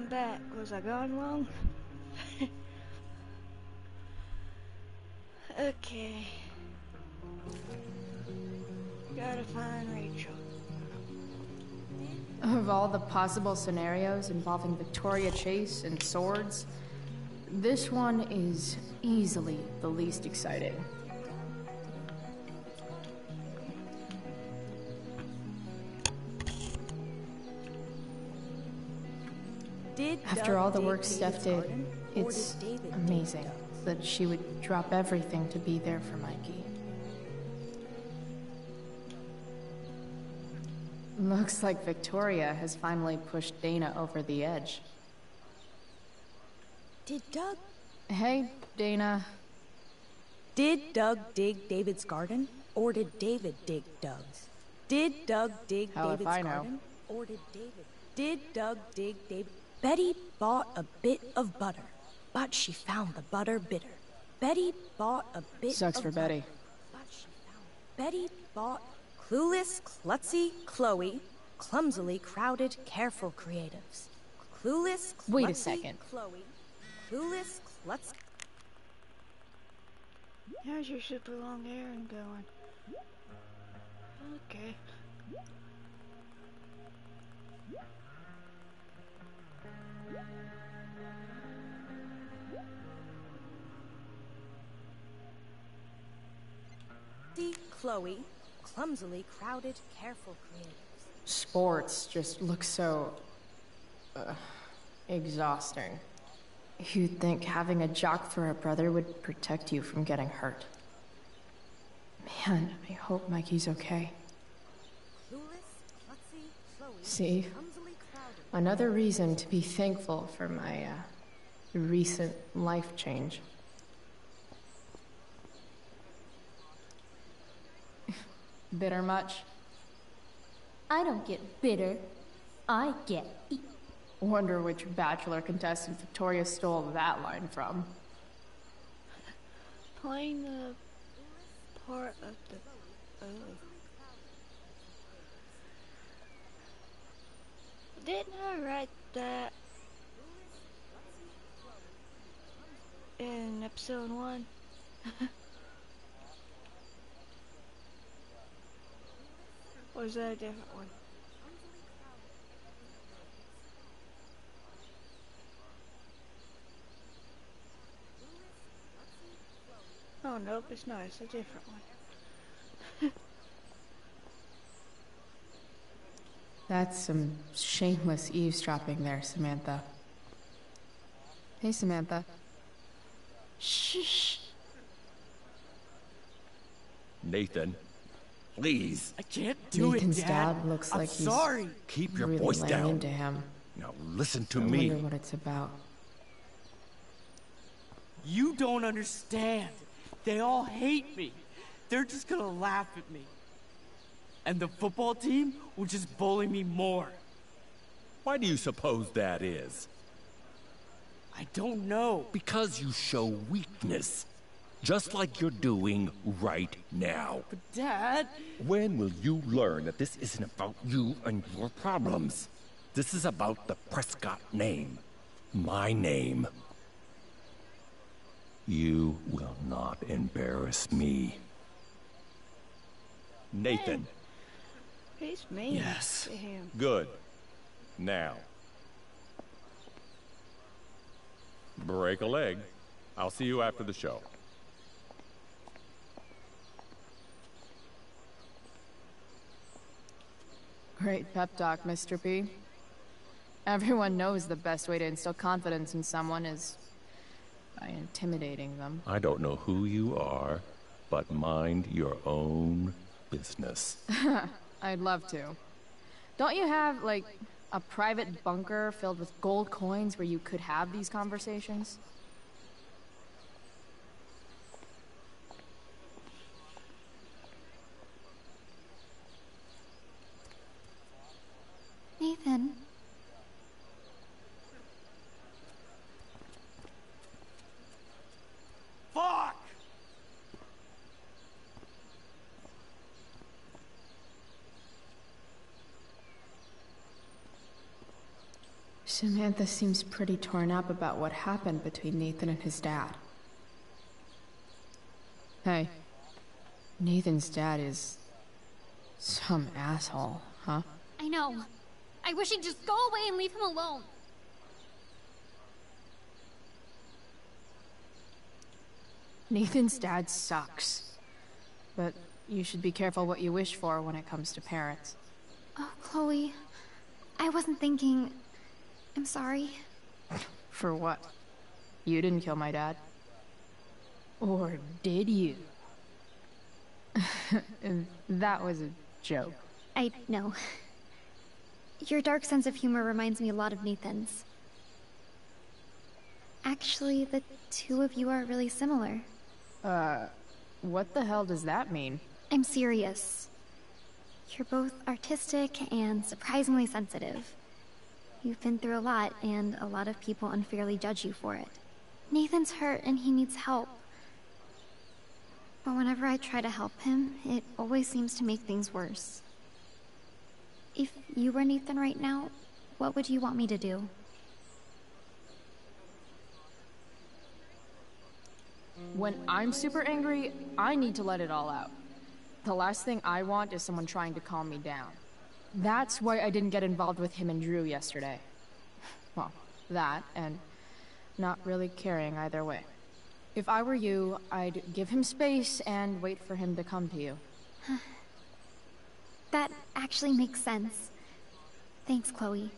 Back. Was I gone long? okay. Gotta find Rachel. Of all the possible scenarios involving Victoria Chase and swords, this one is easily the least exciting. After all the work Steph did, it's did David dig amazing that she would drop everything to be there for Mikey. Looks like Victoria has finally pushed Dana over the edge. Did Doug Hey, Dana. did Doug dig David's garden, or did David dig Doug's? Did Doug dig if David's garden, or did David? Did Doug dig David? Betty bought a bit of butter, but she found the butter bitter. Betty bought a bit Sucks of for butter, Betty. but she found Betty bought clueless, klutzy, Chloe, clumsily crowded, careful creatives. Clueless, klutzy, Wait a second. Chloe, clueless, klutzy. How's your super long errand going? Okay. Chloe, clumsily crowded, careful creatives. Sports just look so. Uh, exhausting. You'd think having a jock for a brother would protect you from getting hurt. Man, I hope Mikey's okay. Clueless, klutzy, Chloe, See? Another reason to be thankful for my uh, recent life change. Bitter much? I don't get bitter. I get e- Wonder which bachelor contestant Victoria stole that line from. Playing the uh, part of the. Oh. Didn't I write that in episode one? or is that a different one? Oh nope, it's not. It's a different one. That's some shameless eavesdropping there, Samantha. Hey, Samantha. Shh. Nathan, please. I can't do Nathan's it, Dad. dad looks I'm like he's sorry. Keep your really voice laying down. into him. Now listen to I me. wonder what it's about. You don't understand. They all hate me. They're just gonna laugh at me. And the football team will just bully me more. Why do you suppose that is? I don't know. Because you show weakness. Just like you're doing right now. But Dad, When will you learn that this isn't about you and your problems? This is about the Prescott name. My name. You will not embarrass me. Nathan. He's mean Yes. Good. Now. Break a leg. I'll see you after the show. Great pep talk, Mr. P. Everyone knows the best way to instill confidence in someone is by intimidating them. I don't know who you are, but mind your own business. I'd love to. Don't you have, like, a private bunker filled with gold coins where you could have these conversations? Nathan. fuck! Samantha seems pretty torn up about what happened between Nathan and his dad. Hey, Nathan's dad is some asshole, huh? I know. I wish he'd just go away and leave him alone. Nathan's dad sucks. But you should be careful what you wish for when it comes to parents. Oh, Chloe. I wasn't thinking. I'm sorry. For what? You didn't kill my dad. Or did you? that was a joke. I know. Your dark sense of humor reminds me a lot of Nathan's. Actually, the two of you are really similar. Uh, what the hell does that mean? I'm serious. You're both artistic and surprisingly sensitive. You've been through a lot, and a lot of people unfairly judge you for it. Nathan's hurt and he needs help. But whenever I try to help him, it always seems to make things worse. If you were Nathan right now, what would you want me to do? When I'm super angry, I need to let it all out. The last thing I want is someone trying to calm me down. That's why I didn't get involved with him and Drew yesterday. Well, that, and not really caring either way. If I were you, I'd give him space and wait for him to come to you. that actually makes sense. Thanks, Chloe.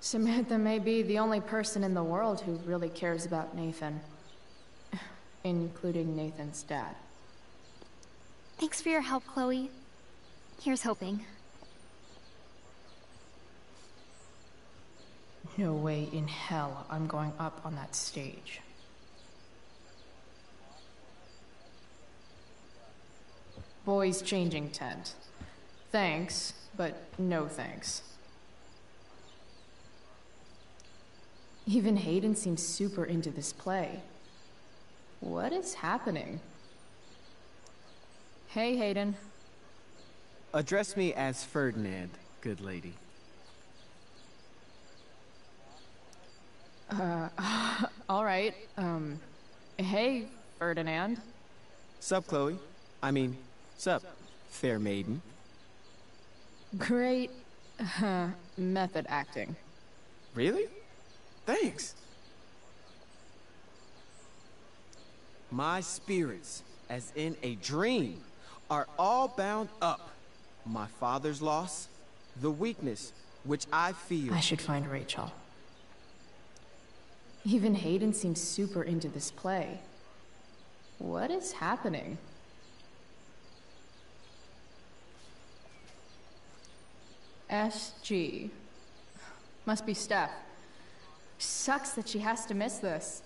Samantha may be the only person in the world who really cares about Nathan. Including Nathan's dad. Thanks for your help, Chloe. Here's hoping. No way in hell I'm going up on that stage. Boys changing tent. Thanks, but no thanks. Even Hayden seems super into this play. What is happening? Hey, Hayden. Address me as Ferdinand, good lady. Uh, all right. Um, hey, Ferdinand. Sup, Chloe? I mean, sup, fair maiden. Great uh, method acting. Really? Thanks. My spirits, as in a dream, are all bound up. My father's loss, the weakness which I feel. I should find Rachel. Even Hayden seems super into this play. What is happening? SG. Must be Steph. Sucks that she has to miss this.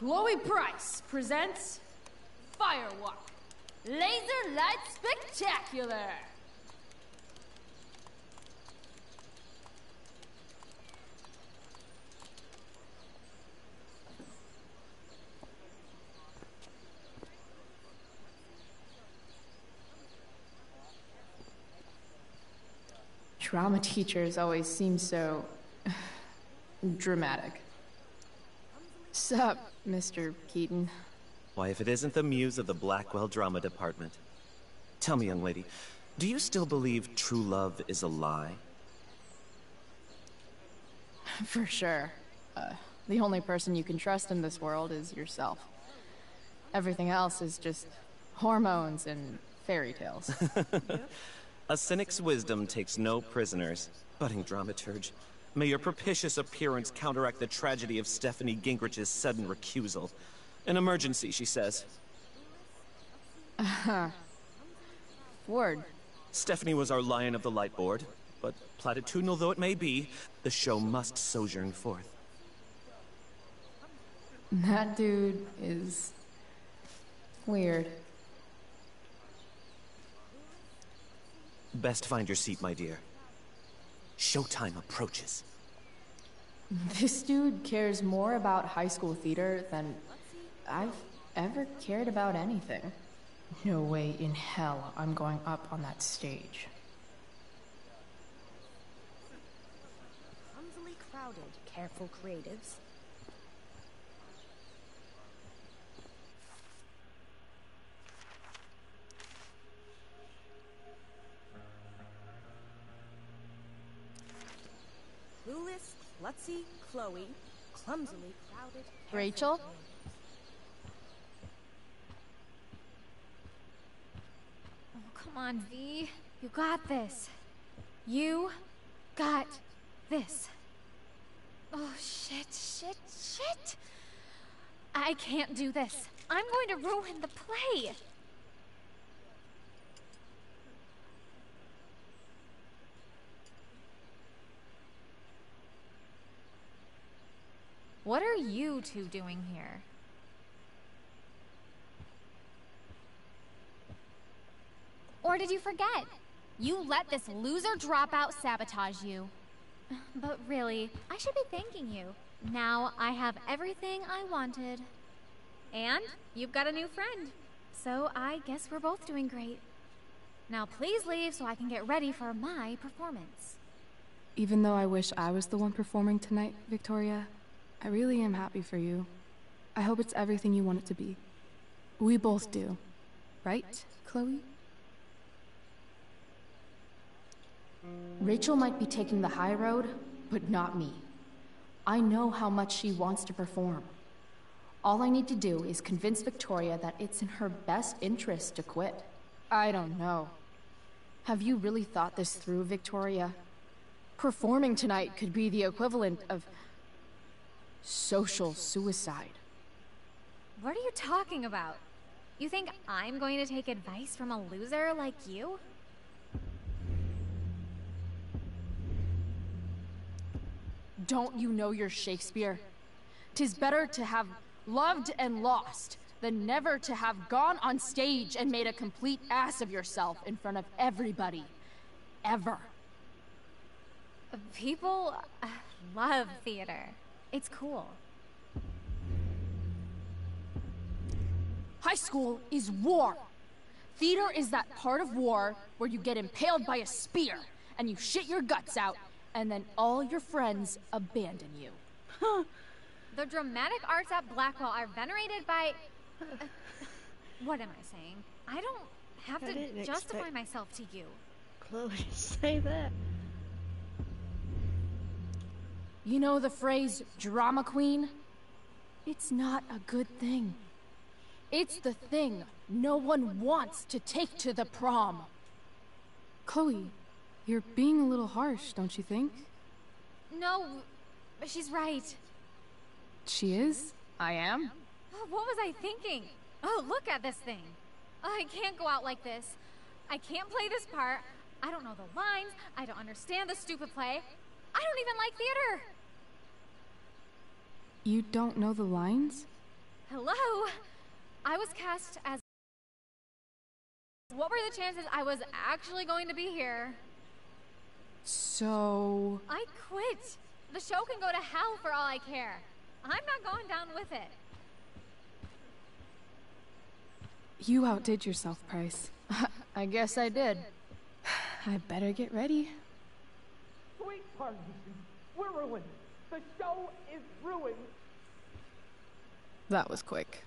Chloe Price presents Firewalk Laser Light Spectacular. Drama teachers always seem so dramatic. Sup, Mr. Keaton? Why, if it isn't the muse of the Blackwell Drama Department. Tell me, young lady, do you still believe true love is a lie? For sure. Uh, the only person you can trust in this world is yourself. Everything else is just hormones and fairy tales. A cynic's wisdom takes no prisoners. Budding dramaturge, may your propitious appearance counteract the tragedy of Stephanie Gingrich's sudden recusal. An emergency, she says. Uh-huh. Word. Stephanie was our lion of the light board, but platitudinal though it may be, the show must sojourn forth. That dude is... weird. Best find your seat, my dear. Showtime approaches. This dude cares more about high school theater than I've ever cared about anything. No way in hell I'm going up on that stage. Clumsily crowded, careful creatives. Clueless, klutzy, Chloe, clumsily crowded. Rachel? Oh, come on, V. You got this. You got this. Oh, shit, shit, shit. I can't do this. I'm going to ruin the play. What are you two doing here? Or did you forget? You let this loser dropout sabotage you. But really, I should be thanking you. Now I have everything I wanted. And you've got a new friend. So I guess we're both doing great. Now please leave so I can get ready for my performance. Even though I wish I was the one performing tonight, Victoria, I really am happy for you. I hope it's everything you want it to be. We both do. Right, Chloe? Rachel might be taking the high road, but not me. I know how much she wants to perform. All I need to do is convince Victoria that it's in her best interest to quit. I don't know. Have you really thought this through, Victoria? Performing tonight could be the equivalent of social suicide. What are you talking about? You think I'm going to take advice from a loser like you? Don't you know your Shakespeare? Tis better to have loved and lost than never to have gone on stage and made a complete ass of yourself in front of everybody. Ever. People love theater. It's cool. High school is war. Theater is that part of war where you get impaled by a spear and you shit your guts out, and then all your friends abandon you. The dramatic arts at Blackwell are venerated by. Uh, what am I saying? I don't have I to justify myself to you. Chloe, say that. You know the phrase drama queen? It's not a good thing. It's the thing no one wants to take to the prom. Chloe, you're being a little harsh, don't you think? No, but she's right. She is? I am? Oh, What was I thinking? Oh, look at this thing. Oh, I can't go out like this. I can't play this part. I don't know the lines. I don't understand the stupid play. I don't even like theater. You don't know the lines? Hello? I was cast as. What were the chances I was actually going to be here? So. I quit. The show can go to hell for all I care. I'm not going down with it. You outdid yourself, Price. I guess I did. I better get ready. Sweet Sweetheart, we're ruined. The show is ruined. That was quick.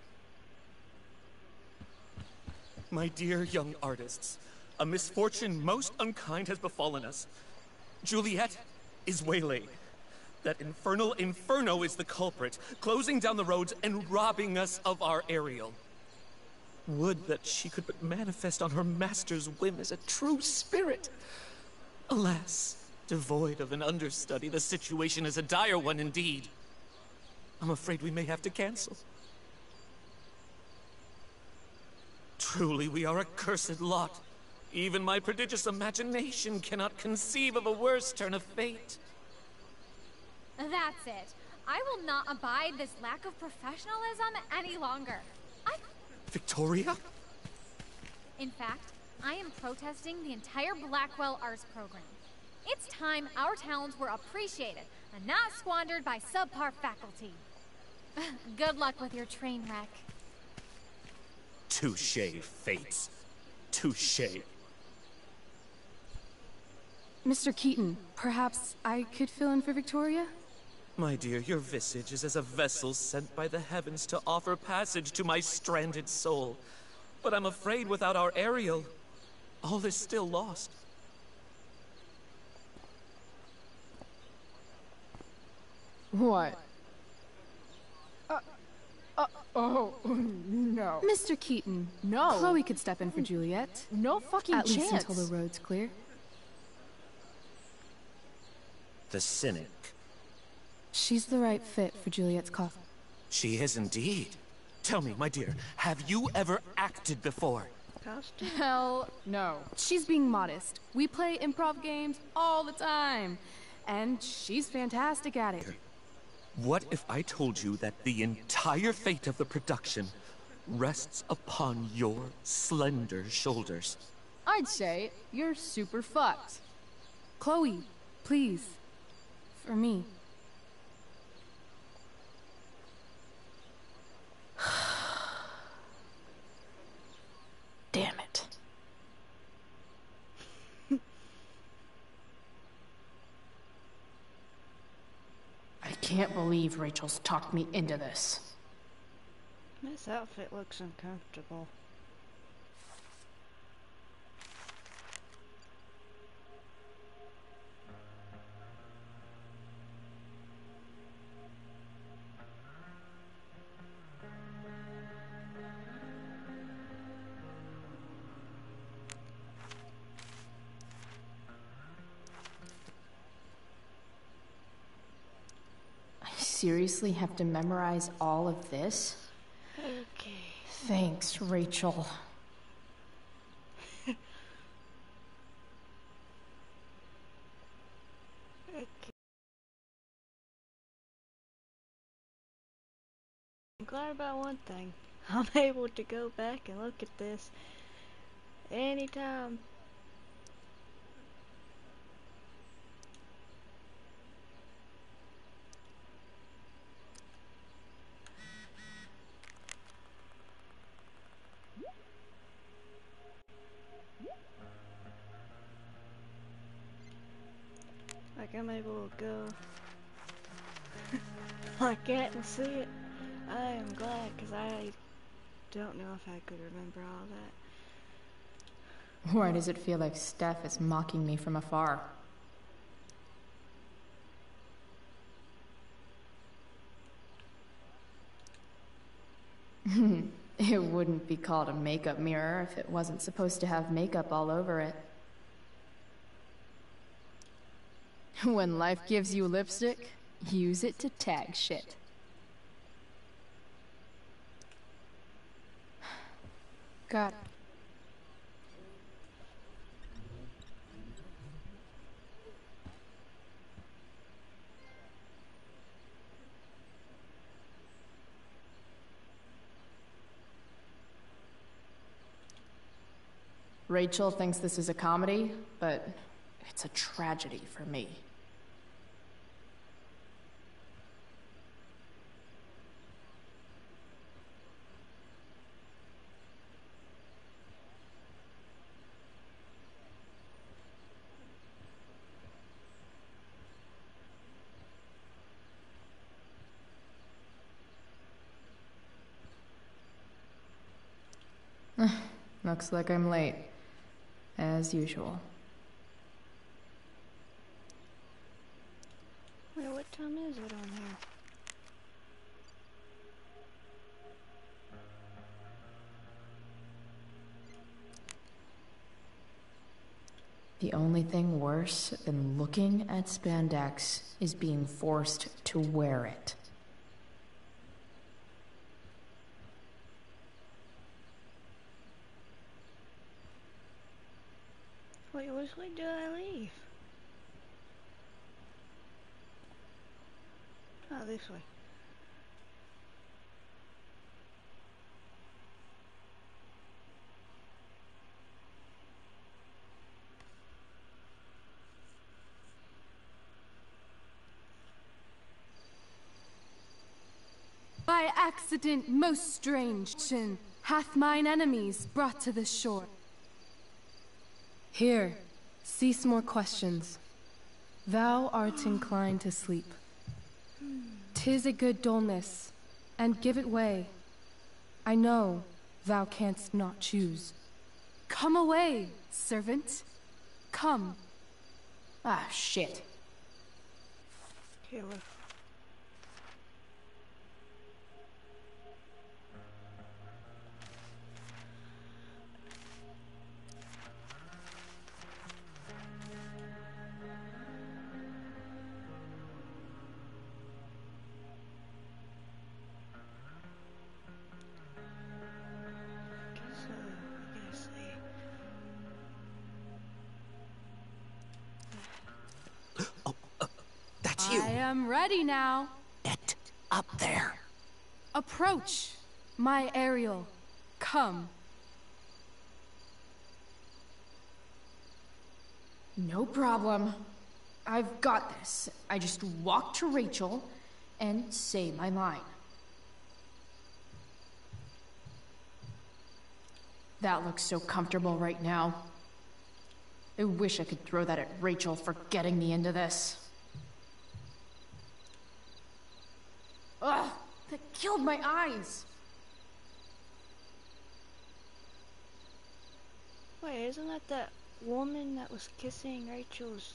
My dear young artists, a misfortune most unkind has befallen us. Juliet is waylaid. That infernal inferno is the culprit, closing down the roads and robbing us of our Ariel. Would that she could but manifest on her master's whim as a true spirit. Alas, devoid of an understudy, the situation is a dire one indeed. I'm afraid we may have to cancel. Truly, we are a cursed lot. Even my prodigious imagination cannot conceive of a worse turn of fate. That's it. I will not abide this lack of professionalism any longer. I, Victoria? in fact, I am protesting the entire Blackwell Arts program. It's time our talents were appreciated, and not squandered by subpar faculty. Good luck with your train wreck. Touche, Fates. Touche. Mr. Keaton, perhaps I could fill in for Victoria? My dear, your visage is as a vessel sent by the heavens to offer passage to my stranded soul. But I'm afraid without our Ariel, all is still lost. What? Uh, uh, oh, no. Mr. Keaton. No. Chloe could step in for Juliet. No fucking At chance. least until the road's clear. The cynic. She's the right fit for Juliet's cause. She is indeed. Tell me, my dear, have you ever acted before? Costume? Hell no. She's being modest. We play improv games all the time. And she's fantastic at it. What if I told you that the entire fate of the production rests upon your slender shoulders? I'd say you're super fucked. Chloe, please. For me. Damn it. I can't believe Rachel's talked me into this. This outfit looks uncomfortable. Seriously have to memorize all of this? Okay. Thanks, Rachel. Okay. I'm glad about one thing. I'm able to go back and look at this anytime. Like I'm able to go that and see it. I am glad because I don't know if I could remember all that. Why does it feel like Steph is mocking me from afar? it wouldn't be called a makeup mirror if it wasn't supposed to have makeup all over it. When life gives you lipstick, use it to tag shit. It. Rachel thinks this is a comedy, but it's a tragedy for me. Looks like I'm late. As usual. Wait, what time is it on here? The only thing worse than looking at spandex is being forced to wear it. this way. By accident most strange hath mine enemies brought to the shore. Here, cease more questions. Thou art inclined to sleep. Tis a good dullness, and give it way. I know thou canst not choose. Come away, servant. Come. Ah, shit. I am ready now. Get up there. Approach, my Ariel. Come. No problem. I've got this. I just walk to Rachel and say my line. That looks so comfortable right now. I wish I could throw that at Rachel for getting me into this. Ugh, that killed my eyes. Wait, isn't that that woman that was kissing Rachel's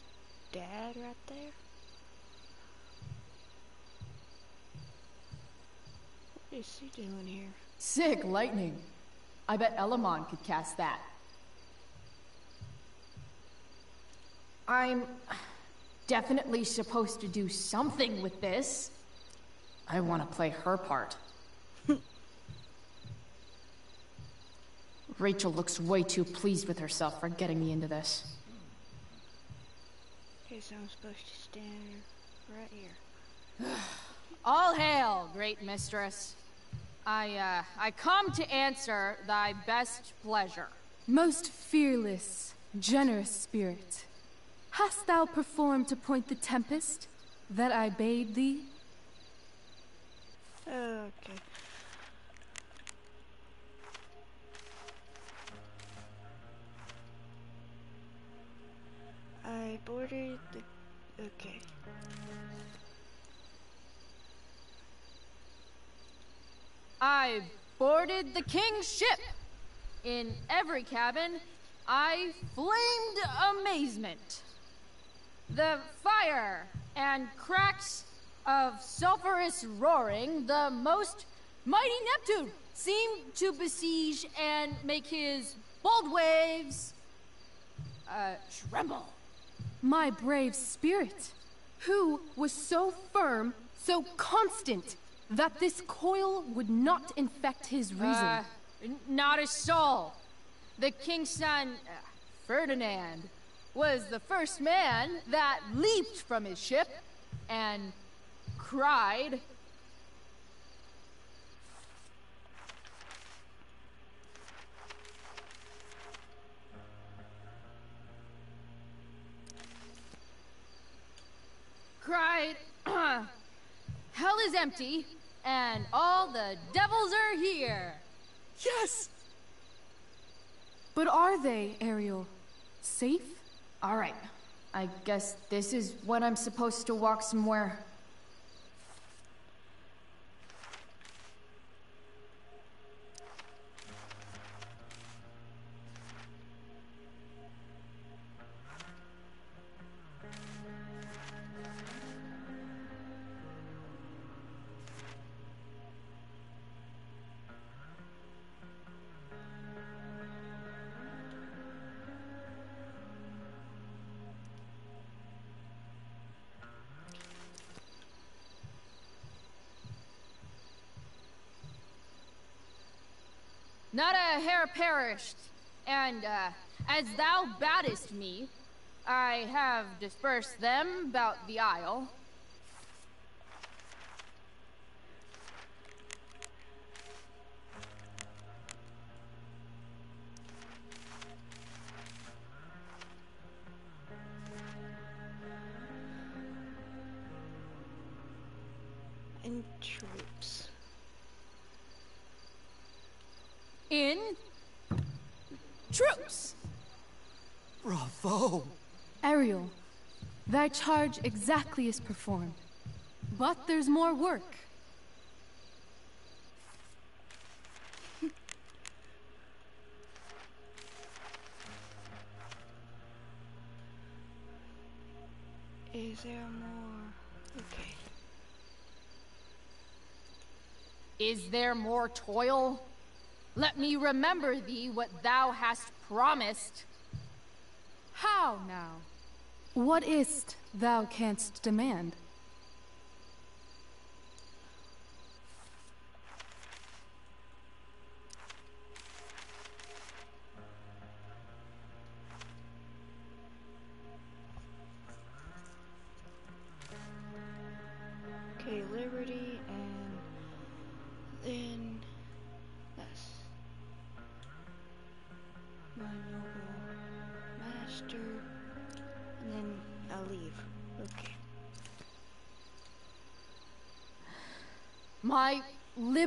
dad right there? What is he doing here? Sick lightning. I bet Elamon could cast that. I'm definitely supposed to do something with this. I want to play her part. Rachel looks way too pleased with herself for getting me into this. Okay, so I'm supposed to stand right here. All hail, great mistress. I, uh, I come to answer thy best pleasure. Most fearless, generous spirit, hast thou performed to point the tempest that I bade thee? Okay. I boarded the. Okay. I boarded the king's ship. In every cabin, I flamed amazement. The fire and cracks of sulphurous roaring, the most mighty Neptune seemed to besiege and make his bold waves uh, tremble. My brave spirit, who was so firm, so constant, that this coil would not infect his reason. Uh, not a soul. The king's son, uh, Ferdinand, was the first man that leaped from his ship and cried. Cried, Hell is empty, and all the devils are here. Yes! But are they, Ariel? Safe? Alright. I guess this is when I'm supposed to walk somewhere. Not hair perished, and uh, as thou baddest me, I have dispersed them about the isle. Thy charge exactly is performed. But there's more work. Is there more? Okay. Is there more toil? Let me remember thee what thou hast promised. How now? What is't thou canst demand?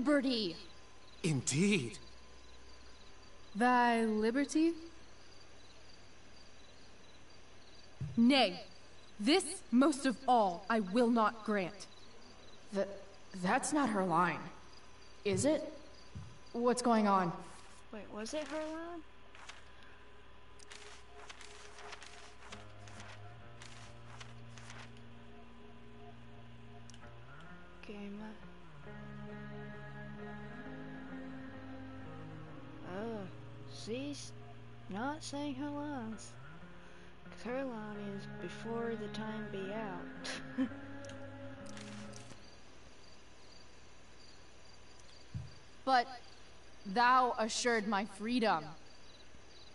Liberty. Indeed. Thy liberty? Nay, this most of all I will not grant. Th that's not her line. Is it? What's going on? Wait, was it her line? Okay, my... She's not saying her lines. Cause her line is before the time be out. But thou assured my freedom.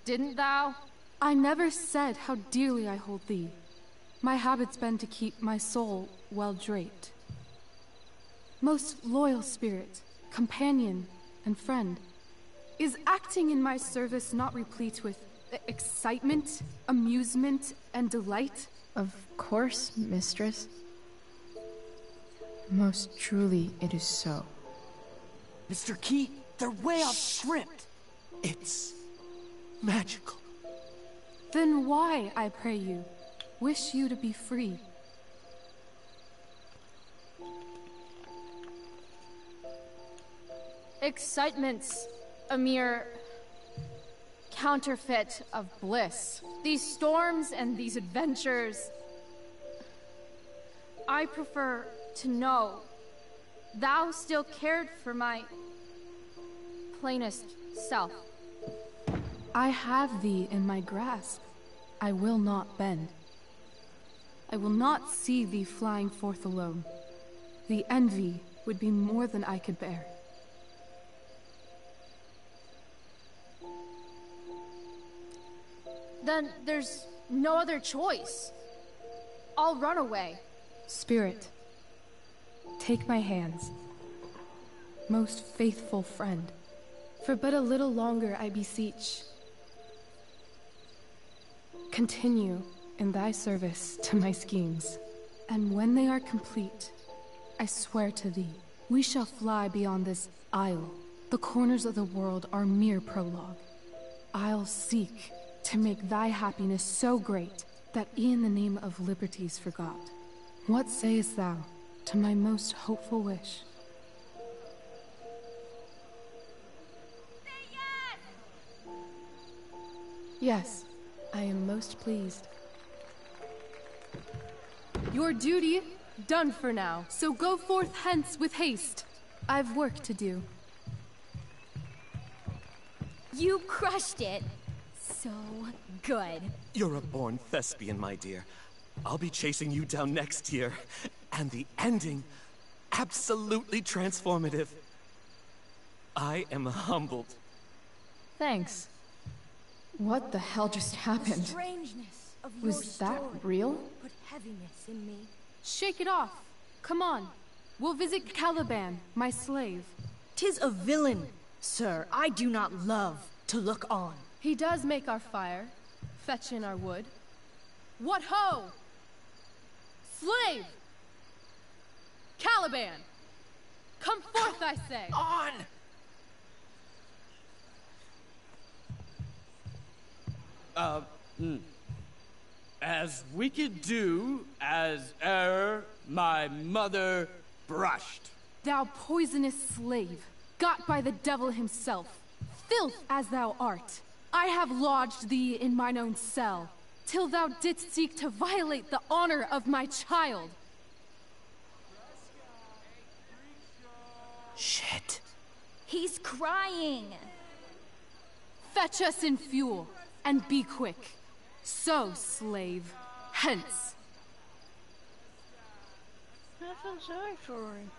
Didn't thou? I never said how dearly I hold thee. My habit's been to keep my soul well draped. Most loyal spirit, companion, and friend, is acting in my service not replete with excitement, amusement, and delight? Of course, mistress. Most truly, it is so. Mr. Key, they're way off script. It's magical. Then why, I pray you, wish you to be free? Excitement's a mere counterfeit of bliss. These storms and these adventures. I prefer to know thou still cared for my plainest self. I have thee in my grasp. I will not bend. I will not see thee flying forth alone. The envy would be more than I could bear. Then there's no other choice. I'll run away. Spirit, take my hands. Most faithful friend, for but a little longer I beseech. Continue in thy service to my schemes, and when they are complete, I swear to thee, we shall fly beyond this isle. The corners of the world are mere prologue. I'll seek to make thy happiness so great that e'en the name of liberty's forgot. What sayest thou to my most hopeful wish? Yes, I am most pleased. Your duty done for now, so go forth hence with haste. I've work to do. You crushed it. So good. You're a born thespian, my dear. I'll be chasing you down next year. And the ending, absolutely transformative. I am humbled. Thanks. What the hell just happened? Strangeness of Was that real? Put heaviness in me. Shake it off. Come on. We'll visit Caliban, my slave. Tis a villain, sir. I do not love to look on. He does make our fire, fetch in our wood. What ho! Slave! Caliban! Come forth, I say! On! Uh, mm. As we could do as e'er my mother brushed. Thou poisonous slave, got by the devil himself, filth as thou art, I have lodged thee in mine own cell, till thou didst seek to violate the honor of my child. Shit. He's crying. Fetch us in fuel, and be quick. So, slave, hence. I feel sorry for him.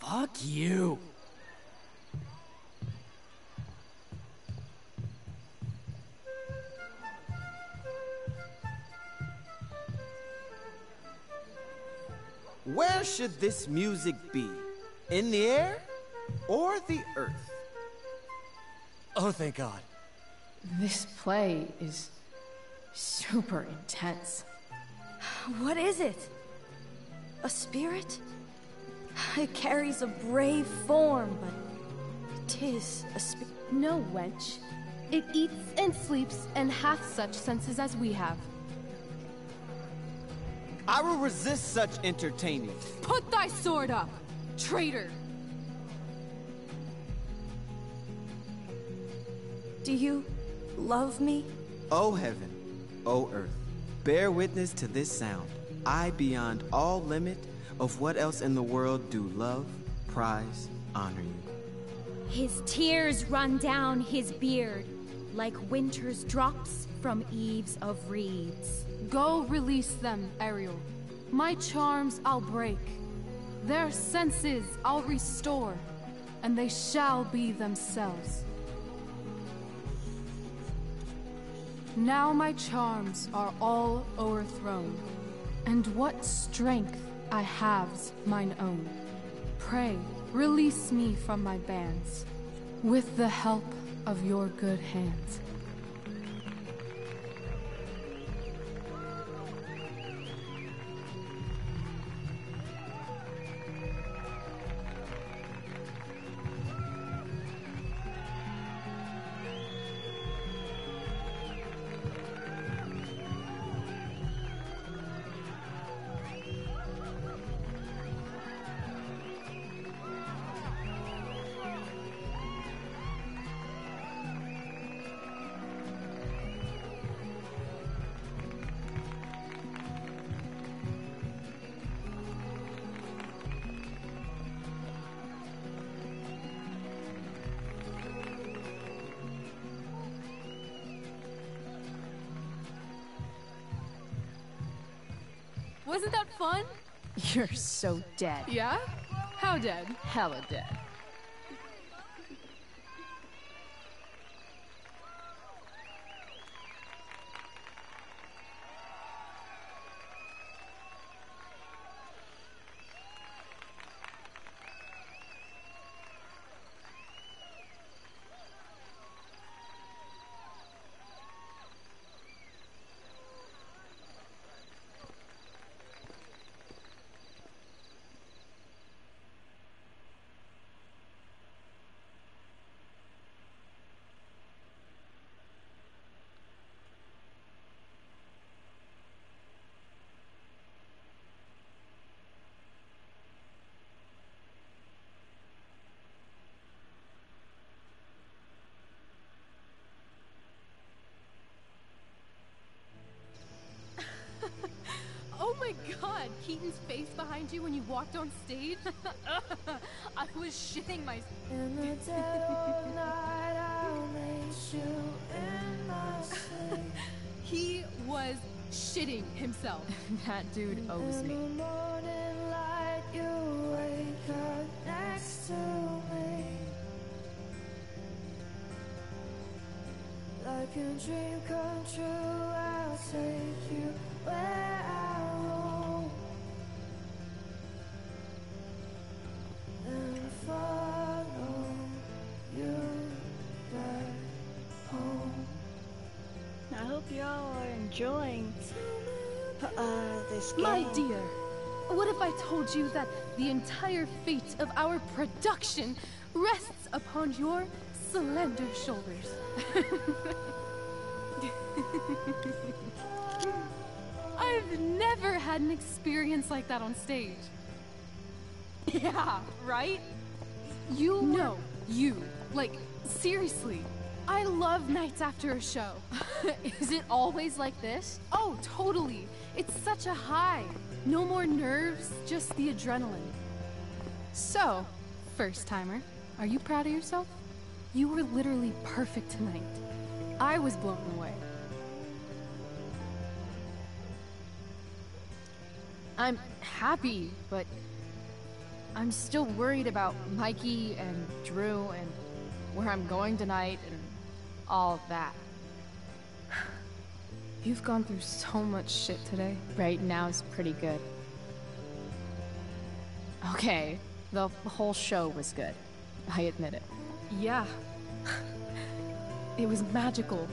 Fuck you. Where should this music be? In the air or the earth? Oh, thank God. This play is super intense. What is it? A spirit? It carries a brave form, but tis a spirit. No, wench. It eats and sleeps and hath such senses as we have. I will resist such entertaining. Put thy sword up, traitor! Do you love me? O heaven, O earth, bear witness to this sound. I, beyond all limit of what else in the world do love, prize, honor you. His tears run down his beard like winter's drops from eaves of reeds. Go release them, Ariel. My charms I'll break. Their senses I'll restore, and they shall be themselves. Now my charms are all o'erthrown, and what strength I have's mine own. Pray, release me from my bands, with the help of your good hands. You're so dead. Yeah? How dead? Hella dead. Oh my god, Keaton's face behind you when you walked on stage? I was shitting my. In the dead of night, I'll lace you in my sleep. he was shitting himself. that dude owes me. morning light, you wake up next to me. Like a dream come true, I'll take you where My dear, what if I told you that the entire fate of our production rests upon your slender shoulders. I've never had an experience like that on stage. Yeah, right? You know, you. Like, seriously. I love nights after a show. Is it always like this? Oh, totally. It's such a high. No more nerves, just the adrenaline. So, first timer, are you proud of yourself? You were literally perfect tonight. I was blown away. I'm happy, but I'm still worried about Mikey and Drew and where I'm going tonight and all that. You've gone through so much shit today. Right now is pretty good. Okay, the whole show was good. I admit it. Yeah. it was magical.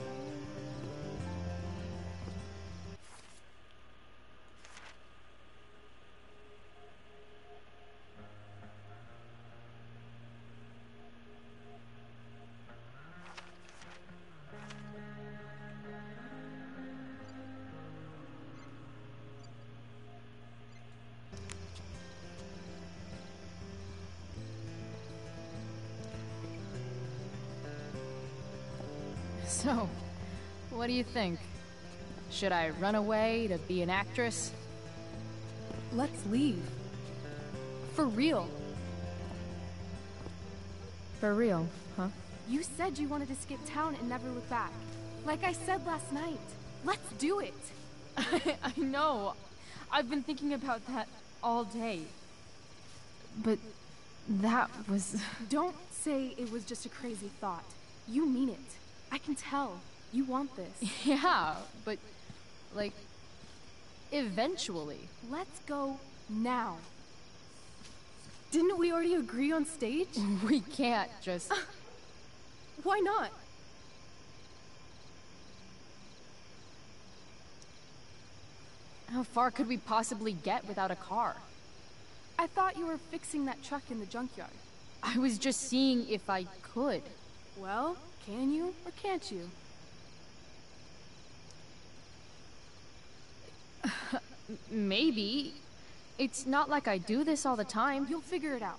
Think? Should I run away to be an actress? Let's leave. For real. For real, huh? You said you wanted to skip town and never look back. Like I said last night. Let's do it. I know. I've been thinking about that all day. But that was. Don't say it was just a crazy thought. You mean it. I can tell. You want this. Yeah, but. like. eventually. Let's go now. Didn't we already agree on stage? We can't just. Uh, why not? How far could we possibly get without a car? I thought you were fixing that truck in the junkyard. I was just seeing if I could. Well, can you or can't you? Maybe. It's not like I do this all the time. You'll figure it out.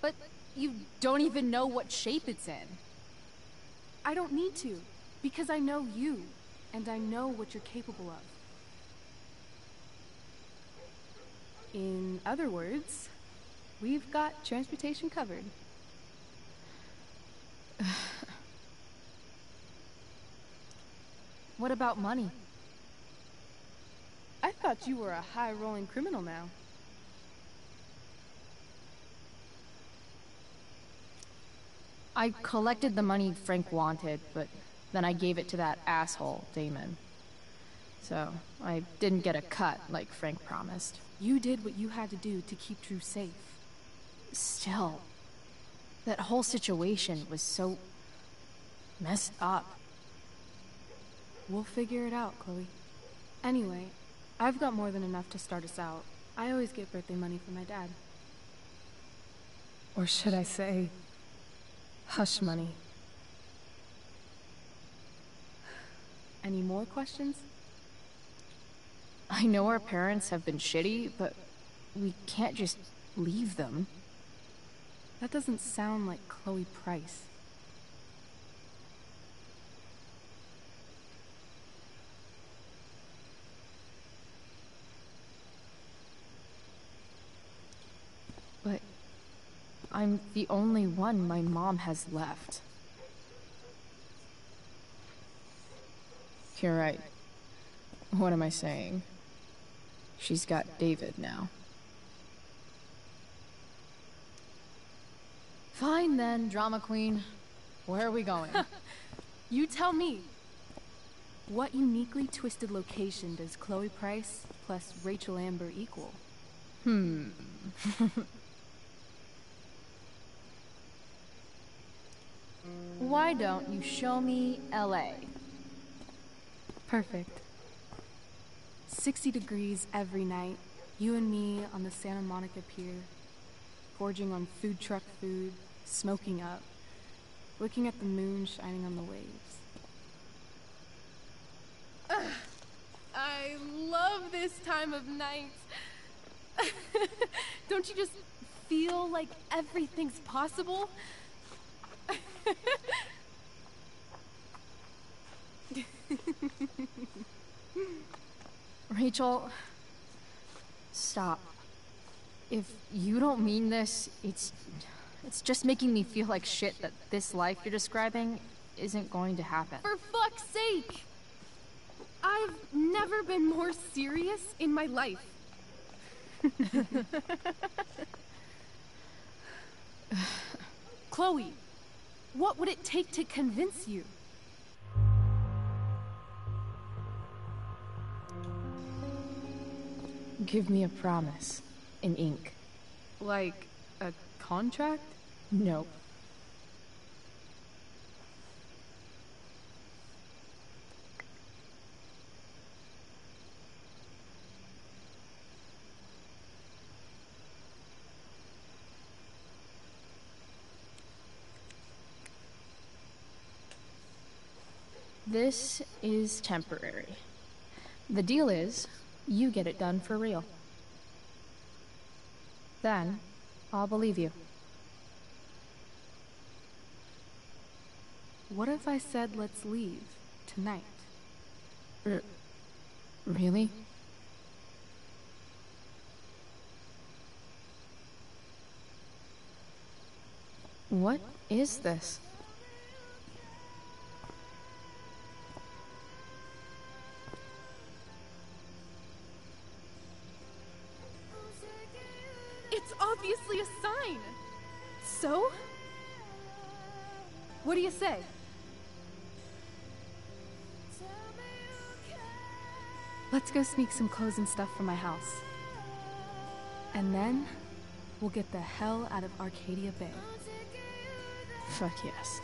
But you don't even know what shape it's in. I don't need to, because I know you, and I know what you're capable of. In other words, we've got transportation covered. what about money? I thought you were a high rolling criminal now. I collected the money Frank wanted, but then I gave it to that asshole, Damon. So, I didn't get a cut like Frank promised. You did what you had to do to keep Drew safe. Still, that whole situation was so messed up. We'll figure it out, Chloe. Anyway, I've got more than enough to start us out. I always get birthday money from my dad. Or should I say, hush money. Any more questions? I know our parents have been shitty, but we can't just leave them. That doesn't sound like Chloe Price. But I'm the only one my mom has left. You're right. What am I saying? She's got David now. Fine then, drama queen. Where are we going? you tell me. What uniquely twisted location does Chloe Price plus Rachel Amber equal? Hmm. Why don't you show me LA? Perfect. 60 degrees every night. You and me on the Santa Monica Pier, gorging on food truck food, smoking up. looking at the moon shining on the waves. Ugh, I love this time of night. Don't you just feel like everything's possible? Rachel, stop. If you don't mean this, it's it's just making me feel like shit that this life you're describing isn't going to happen. For fuck's sake! I've never been more serious in my life. Chloe, what would it take to convince you? Give me a promise in ink. Like a contract? No. This is temporary. The deal is, you get it done for real. Then, I'll believe you. What if I said let's leave tonight? R really? What is this? What do you say? Let's go sneak some clothes and stuff from my house. And then, we'll get the hell out of Arcadia Bay. Fuck yes.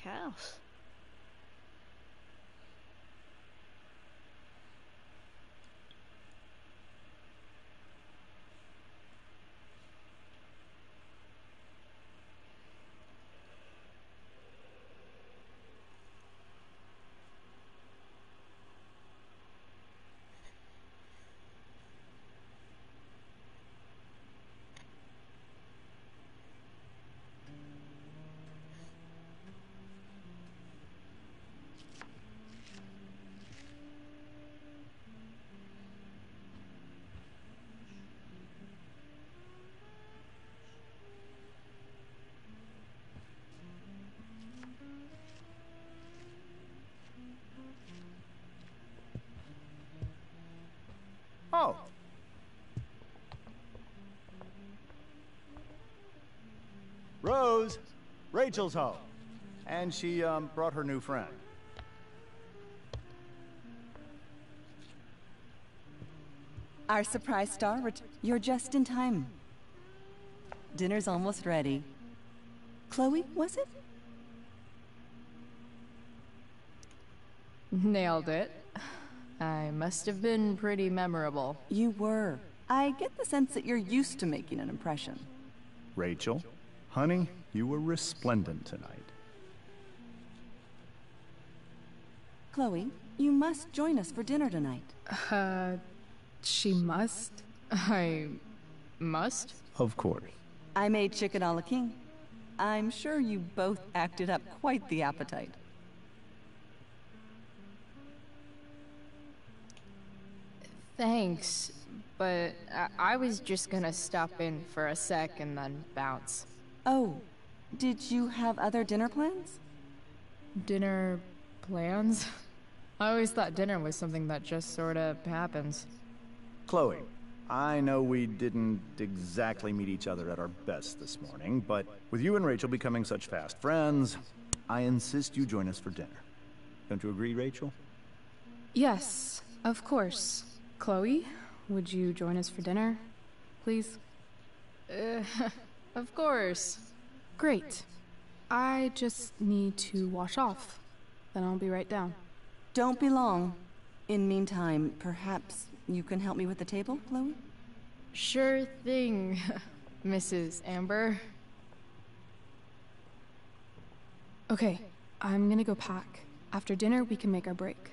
House. Rachel's home. And she um, brought her new friend. Our surprise star, you're just in time. Dinner's almost ready. Chloe, was it? Nailed it. I must have been pretty memorable. You were. I get the sense that you're used to making an impression. Rachel, honey, you were resplendent tonight. Chloe, you must join us for dinner tonight. Uh, she must? I must? Of course. I made chicken a la king. I'm sure you both acted up quite the appetite. Thanks, but I, I was just gonna stop in for a sec and then bounce. Oh, did you have other dinner plans? Dinner plans? I always thought dinner was something that just sorta happens. Chloe, I know we didn't exactly meet each other at our best this morning, but with you and Rachel becoming such fast friends, I insist you join us for dinner. Don't you agree, Rachel? Yes, of course. Chloe, would you join us for dinner? Please? Uh, of course. Great. I just need to wash off. Then I'll be right down. Don't be long. In meantime, perhaps you can help me with the table, Chloe? Sure thing, Mrs. Amber. Okay, I'm gonna go pack. After dinner, we can make our break.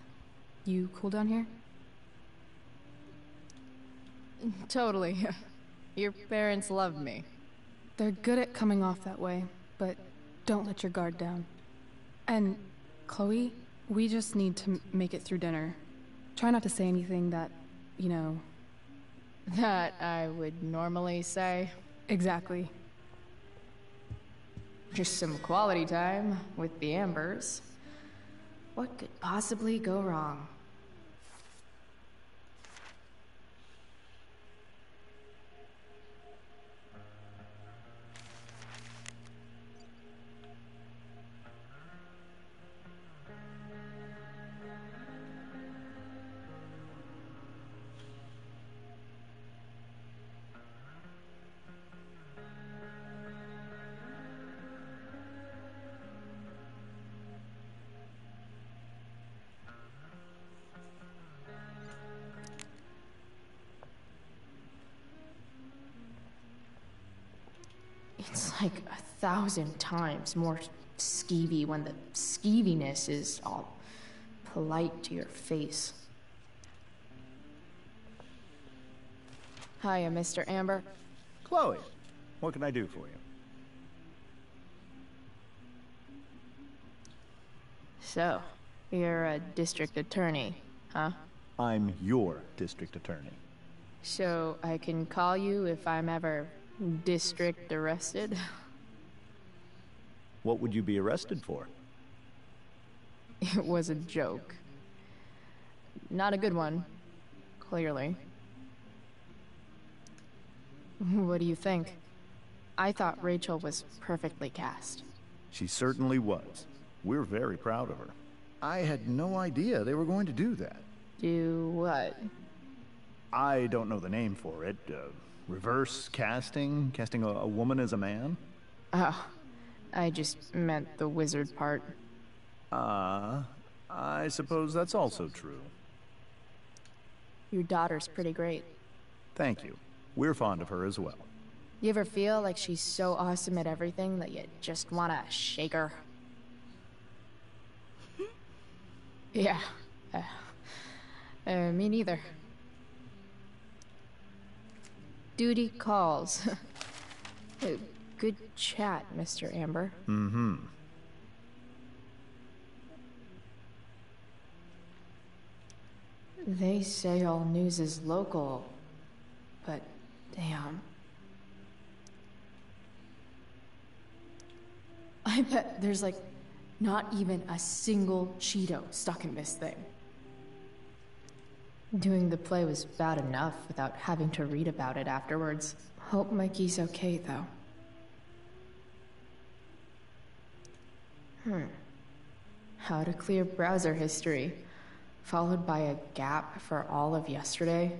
You cool down here? Totally. Your parents love me. They're good at coming off that way, but don't let your guard down. And, Chloe, we just need to m- make it through dinner. Try not to say anything that, you know. That I would normally say. Exactly. Just some quality time with the Ambers. What could possibly go wrong? It's like a thousand times more skeevy when the skeeviness is all polite to your face. Hiya, Mr. Amber. Chloe, what can I do for you? So, you're a district attorney, huh? I'm your district attorney. So I can call you if I'm ever district arrested? What would you be arrested for? It was a joke. Not a good one, clearly. What do you think? I thought Rachel was perfectly cast. She certainly was. We're very proud of her. I had no idea they were going to do that. Do what? I don't know the name for it. Uh, reverse casting? Casting a, a woman as a man? Oh, I just meant the wizard part. Ah, uh, I suppose that's also true. Your daughter's pretty great. Thank you. We're fond of her as well. You ever feel like she's so awesome at everything that you just want to shake her? yeah. Uh, uh, me neither. Duty calls. Good chat, Mr. Amber. Mm-hmm. They say all news is local, but damn. I bet there's like not even a single Cheeto stuck in this thing. Doing the play was bad enough without having to read about it afterwards. Hope Mikey's okay, though. Hmm. How to clear browser history, followed by a gap for all of yesterday?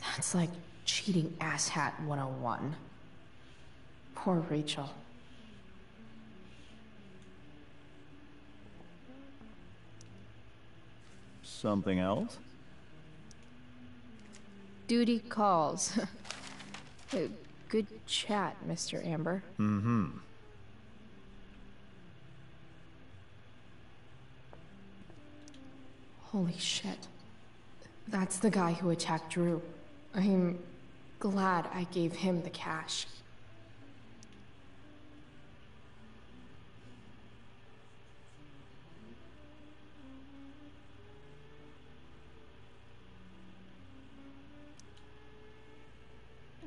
That's like cheating asshat 101. Poor Rachel. Something else? Duty calls. Good chat, Mr. Amber. Mm-hmm. Holy shit. That's the guy who attacked Drew. I'm glad I gave him the cash.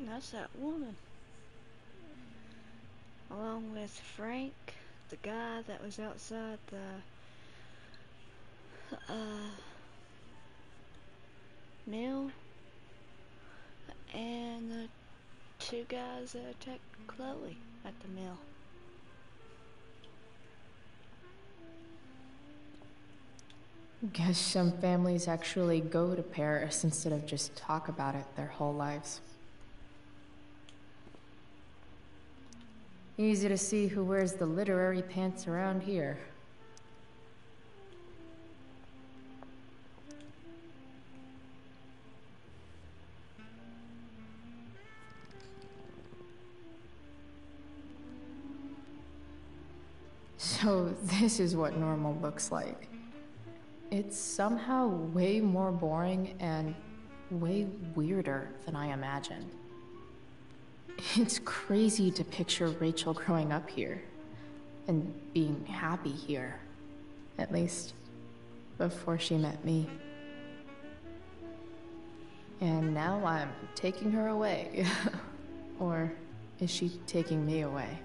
And that's that woman. Along with Frank, the guy that was outside the uh mill and the two guys that attacked Chloe at the mill. Guess some families actually go to Paris instead of just talk about it their whole lives. Easy to see who wears the literary pants around here. So, this is what normal looks like. It's somehow way more boring and way weirder than I imagined. It's crazy to picture Rachel growing up here and being happy here. At least, before she met me. And now I'm taking her away. or is she taking me away?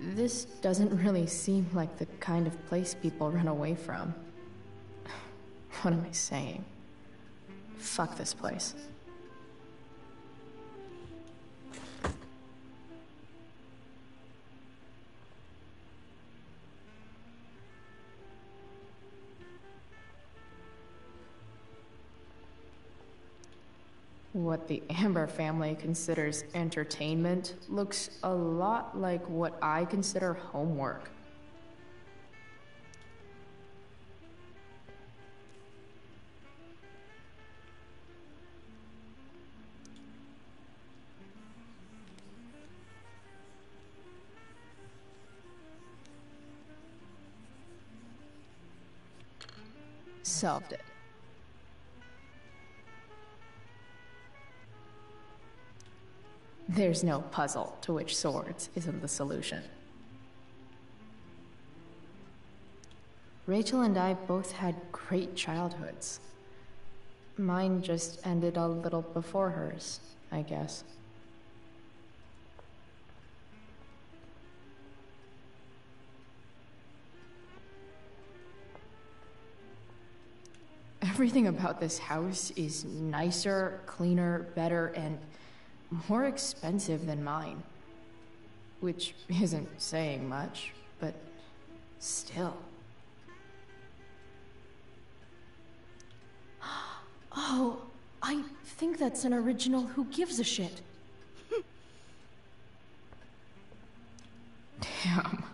This doesn't really seem like the kind of place people run away from. What am I saying? Fuck this place. What the Amber family considers entertainment looks a lot like what I consider homework. Solved it. There's no puzzle to which swords isn't the solution. Rachel and I both had great childhoods. Mine just ended a little before hers, I guess. Everything about this house is nicer, cleaner, better, and more expensive than mine. Which isn't saying much, but still. Oh, I think that's an original Who Gives a Shit. Damn.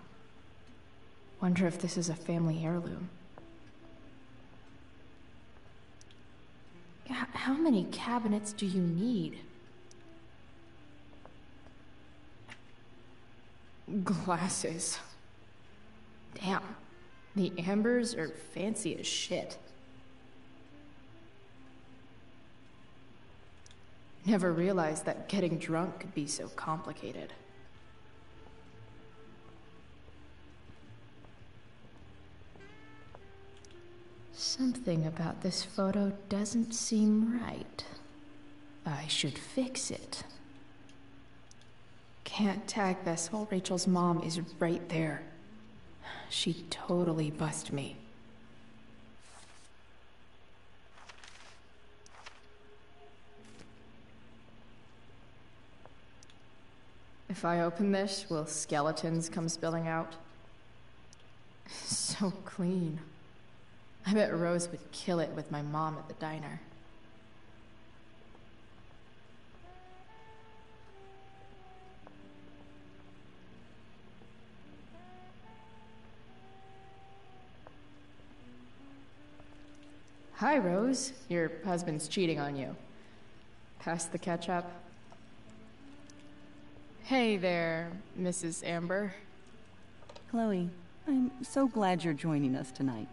Wonder if this is a family heirloom. H how many cabinets do you need? Glasses. Damn. The ambers are fancy as shit. Never realized that getting drunk could be so complicated. Something about this photo doesn't seem right. I should fix it. Can't tag this while Rachel's mom is right there. She totally bust me. If I open this, will skeletons come spilling out? So clean. I bet Rose would kill it with my mom at the diner. Hi, Rose. Your husband's cheating on you. Pass the ketchup. Hey there, Mrs. Amber. Chloe, I'm so glad you're joining us tonight.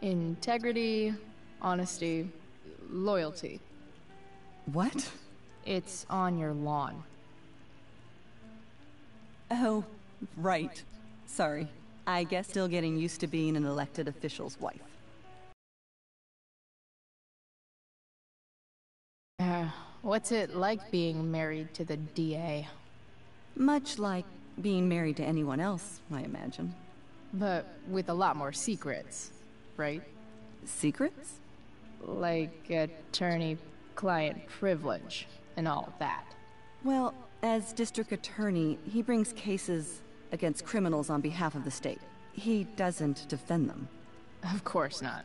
Integrity, honesty, loyalty. What? It's on your lawn. Oh, right. Sorry. I guess still getting used to being an elected official's wife. Uh, what's it like being married to the DA? Much like being married to anyone else, I imagine. But with a lot more secrets, right? Secrets? Like attorney-client privilege and all that. Well, as district attorney, he brings cases against criminals on behalf of the state. He doesn't defend them. Of course not.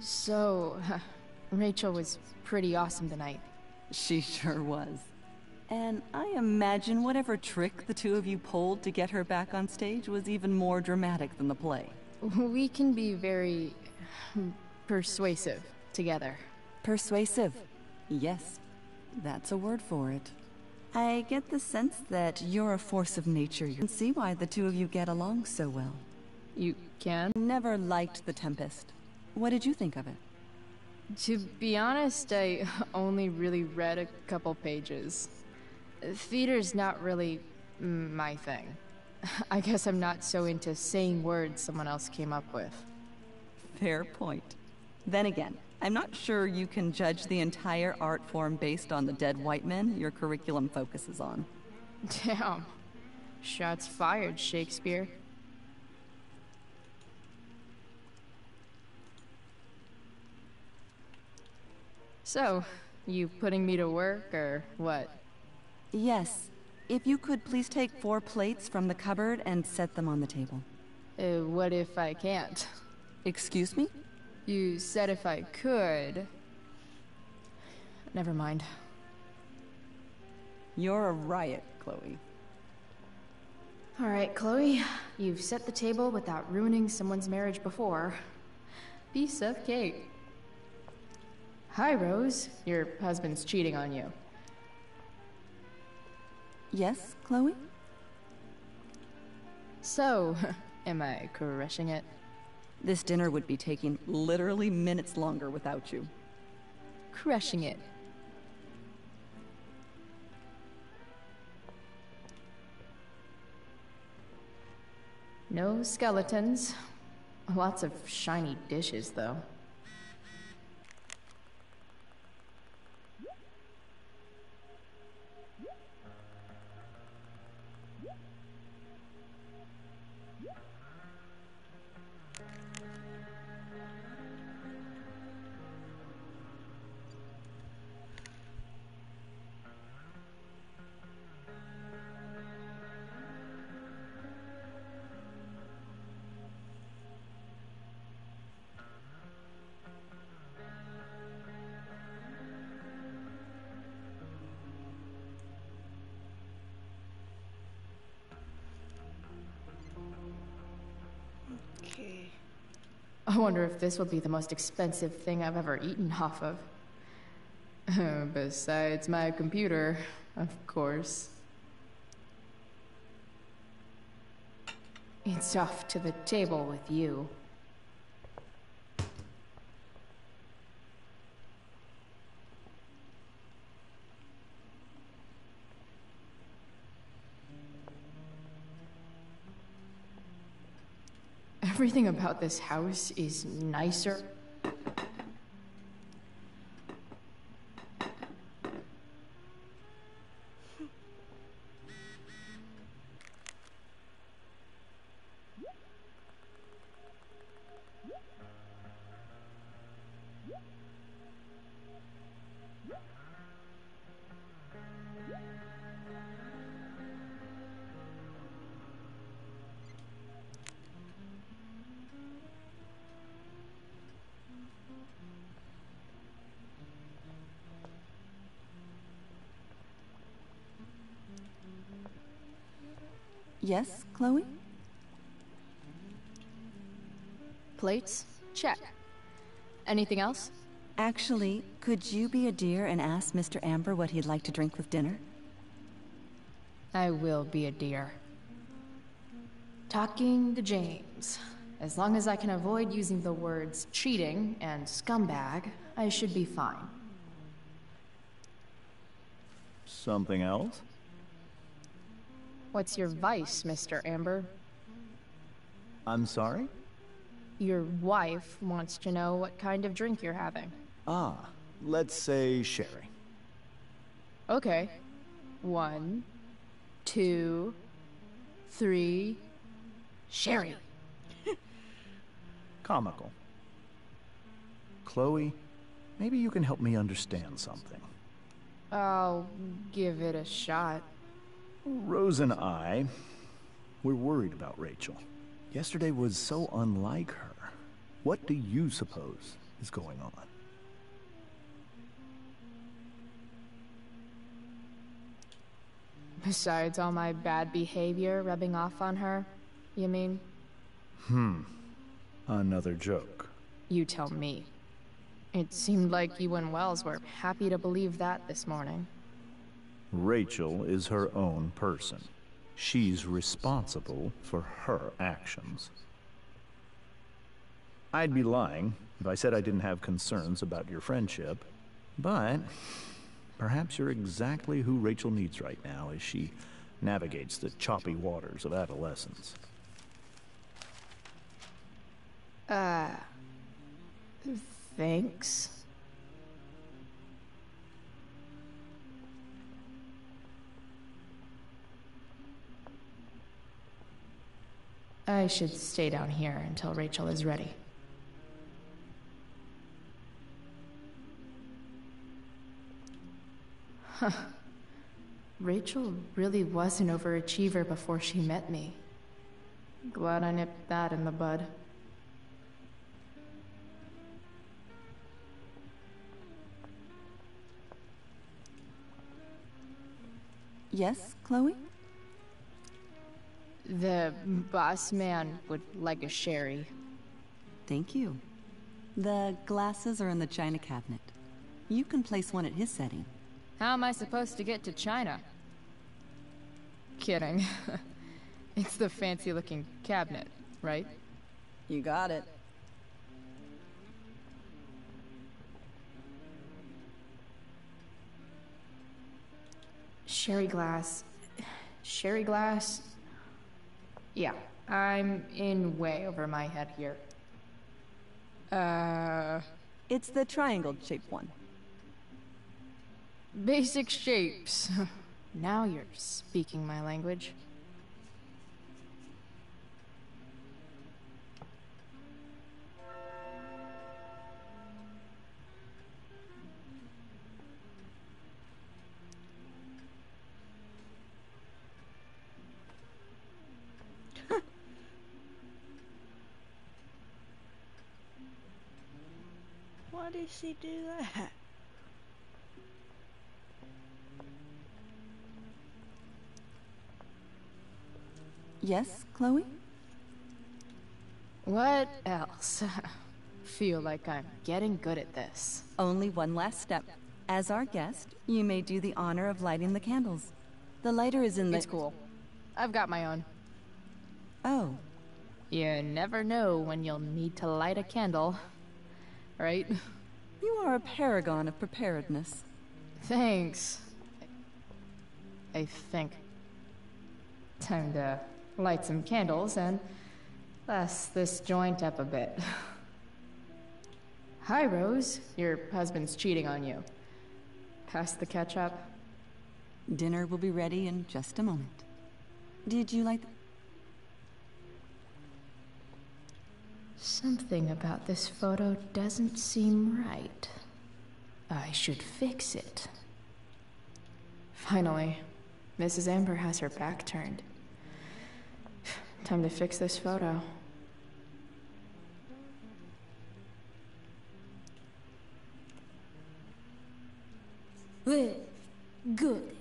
So, Rachel was pretty awesome tonight. She sure was. And I imagine whatever trick the two of you pulled to get her back on stage was even more dramatic than the play. We can be very persuasive together. Persuasive. Yes, that's a word for it. I get the sense that you're a force of nature. You can see why the two of you get along so well. You can? Never liked The Tempest. What did you think of it? To be honest, I only really read a couple pages. Theater's not really my thing. I guess I'm not so into saying words someone else came up with. Fair point. Then again, I'm not sure you can judge the entire art form based on the dead white men your curriculum focuses on. Damn. Shots fired, Shakespeare. So, you putting me to work, or what? Yes. If you could please take four plates from the cupboard and set them on the table. Uh, what if I can't? Excuse me? You said if I could. Never mind. You're a riot, Chloe. Alright, Chloe. You've set the table without ruining someone's marriage before. Piece of cake. Hi, Rose. Your husband's cheating on you. Yes, Chloe? So, am I crushing it? This dinner would be taking literally minutes longer without you. Crushing it. No skeletons. Lots of shiny dishes, though. Wonder if this will be the most expensive thing I've ever eaten off of. Besides my computer, of course. It's off to the table with you. Everything about this house is nicer. Yes, Chloe? Plates? Check. Anything else? Actually, could you be a dear and ask Mr. Amber what he'd like to drink with dinner? I will be a dear. Talking to James. As long as I can avoid using the words cheating and scumbag, I should be fine. Something else? What's your vice, Mr. Amber? I'm sorry? Your wife wants to know what kind of drink you're having. Ah, let's say sherry. Okay. One, two, three. Sherry. comical. Chloe, maybe you can help me understand something. I'll give it a shot. Rose and I, we're worried about Rachel. Yesterday was so unlike her. What do you suppose is going on? Besides all my bad behavior rubbing off on her, you mean? Hmm. Another joke. You tell me. It seemed like you and Wells were happy to believe that this morning. Rachel is her own person. She's responsible for her actions. I'd be lying if I said I didn't have concerns about your friendship, but perhaps you're exactly who Rachel needs right now as she navigates the choppy waters of adolescence. Uh. Thanks. I should stay down here until Rachel is ready. Huh. Rachel really was an overachiever before she met me. Glad I nipped that in the bud. Yes, Chloe? The boss man would like a sherry. Thank you. The glasses are in the china cabinet. You can place one at his setting. How am I supposed to get to China? Kidding. it's the fancy looking cabinet, right? You got it. Sherry glass. Sherry glass. Yeah, I'm in way over my head here. Uh. It's the triangle shaped one. Basic shapes. now you're speaking my language. Why did she do that? Yes, Chloe? What else? Feel like I'm getting good at this. Only one last step. As our guest, you may do the honor of lighting the candles. The lighter is in the- It's cool. I've got my own. Oh. You never know when you'll need to light a candle. Right? You are a paragon of preparedness. Thanks. I think. Time to light some candles and bless this joint up a bit. Hi, Rose. Your husband's cheating on you. Pass the ketchup. Dinner will be ready in just a moment. Did you like... Something about this photo doesn't seem right. I should fix it. Finally, Mrs. Amber has her back turned. Time to fix this photo. Well, good.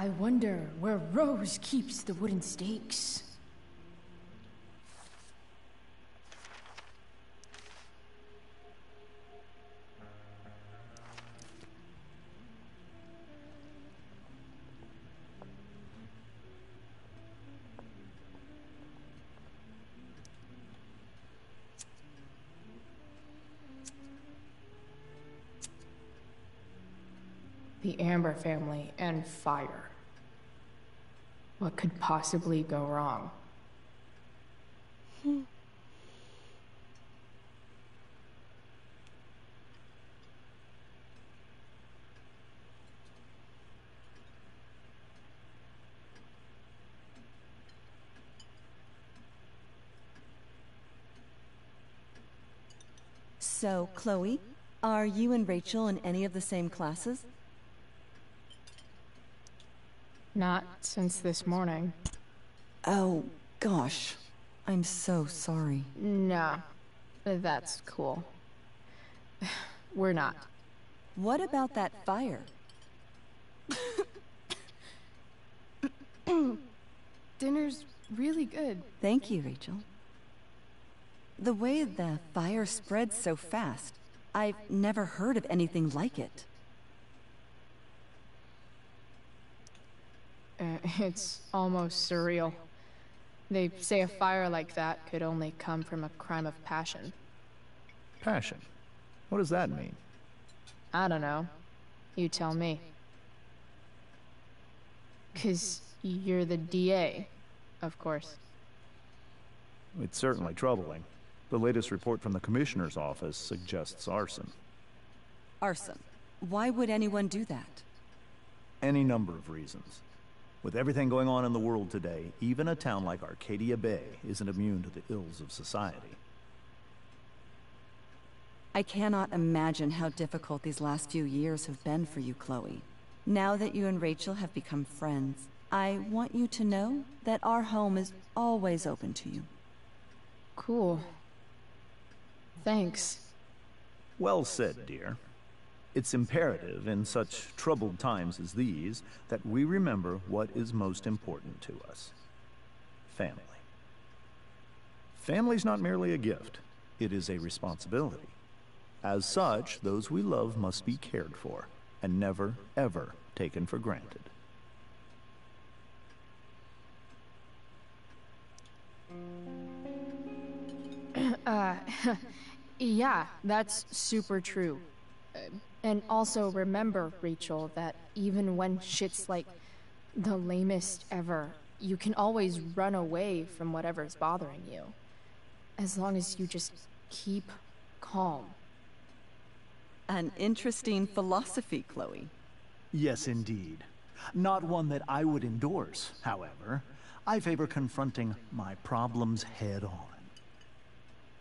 I wonder where Rose keeps the wooden stakes. Amber family, and fire. What could possibly go wrong? Hmm. So, Chloe, are you and Rachel in any of the same classes? Not since this morning. Oh, gosh. I'm so sorry. Nah, that's cool. We're not. What about that fire? Dinner's really good. Thank you, Rachel. The way the fire spread so fast, I've never heard of anything like it. Uh, it's almost surreal. They say a fire like that could only come from a crime of passion. Passion? What does that mean? I don't know. You tell me. Cause you're the DA, of course. It's certainly troubling. The latest report from the Commissioner's office suggests arson. Arson. Why would anyone do that? Any number of reasons. With everything going on in the world today, even a town like Arcadia Bay isn't immune to the ills of society. I cannot imagine how difficult these last few years have been for you, Chloe. Now that you and Rachel have become friends, I want you to know that our home is always open to you. Cool. Thanks. Well said, dear. It's imperative in such troubled times as these that we remember what is most important to us family. Family's not merely a gift, it is a responsibility. As such, those we love must be cared for and never, ever taken for granted. uh, yeah, that's super true. Uh, and also remember, Rachel, that even when shit's like the lamest ever, you can always run away from whatever's bothering you. As long as you just keep calm. An interesting philosophy, Chloe. Yes, indeed. Not one that I would endorse, however. I favor confronting my problems head on.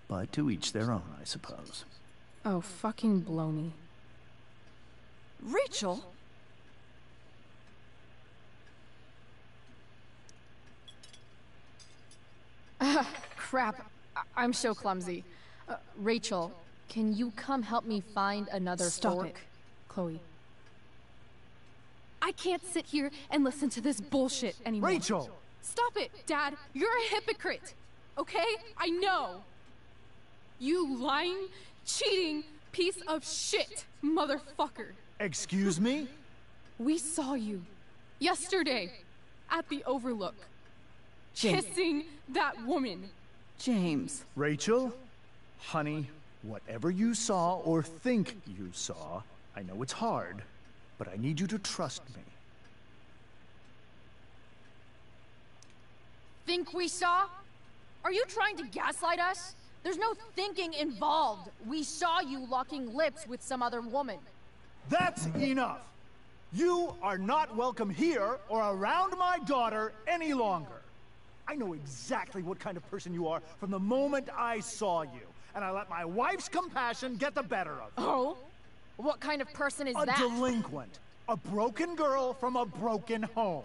But to each their own, I suppose. Oh, fucking blow me. Rachel? Ah, crap. I- am so clumsy. Uh, Rachel, can you come help me find another Stop fork? it, Chloe. I can't sit here and listen to this bullshit anymore. Rachel! Stop it, Dad. You're a hypocrite. Okay? I know. You lying, cheating piece of shit, motherfucker. Excuse me? We saw you yesterday at the Overlook. James. Kissing that woman. James. Rachel? Honey, whatever you saw or think you saw, I know it's hard, but I need you to trust me. Think we saw? Are you trying to gaslight us? There's no thinking involved. We saw you locking lips with some other woman. That's enough! You are not welcome here or around my daughter any longer. I know exactly what kind of person you are from the moment I saw you, and I let my wife's compassion get the better of you. Oh? What kind of person is a that? delinquent. A broken girl from a broken home.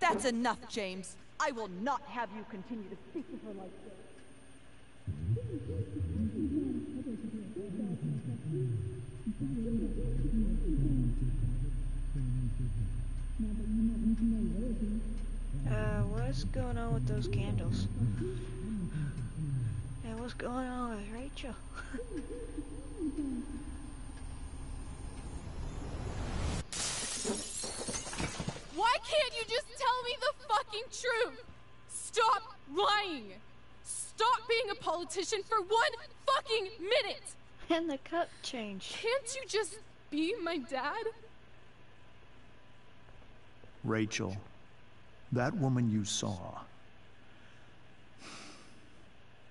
That's enough, James. I will not have you continue to speak to her like this. Uh, what's going on with those candles? And what's going on with Rachel? Why can't you just tell me the fucking truth? Stop lying. Stop being a politician for one fucking minute. And the cup changed. Can't you just be my dad? Rachel, that woman you saw,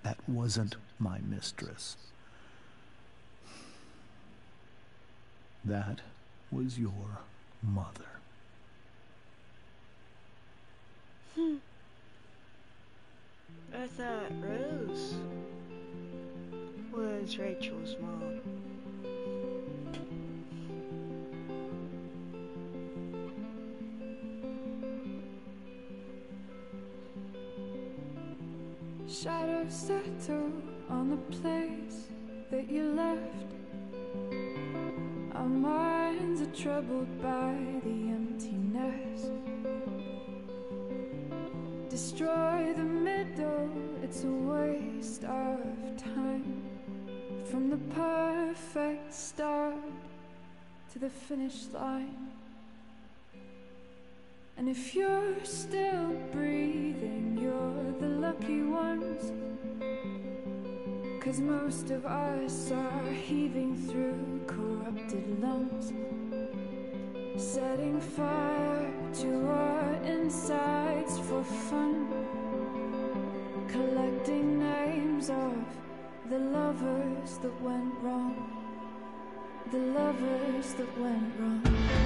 that wasn't my mistress. That was your mother. Hmm. I thought Rose. was Rachel's mom. Shadows settle on the place that you left. Our minds are troubled by the emptiness. Destroy the middle, it's a waste of time. From the perfect start to the finish line. And if you're still breathing, you're the lucky ones. Cause most of us are heaving through corrupted lungs. Setting fire to our insides for fun. Collecting names of the lovers that went wrong. The lovers that went wrong.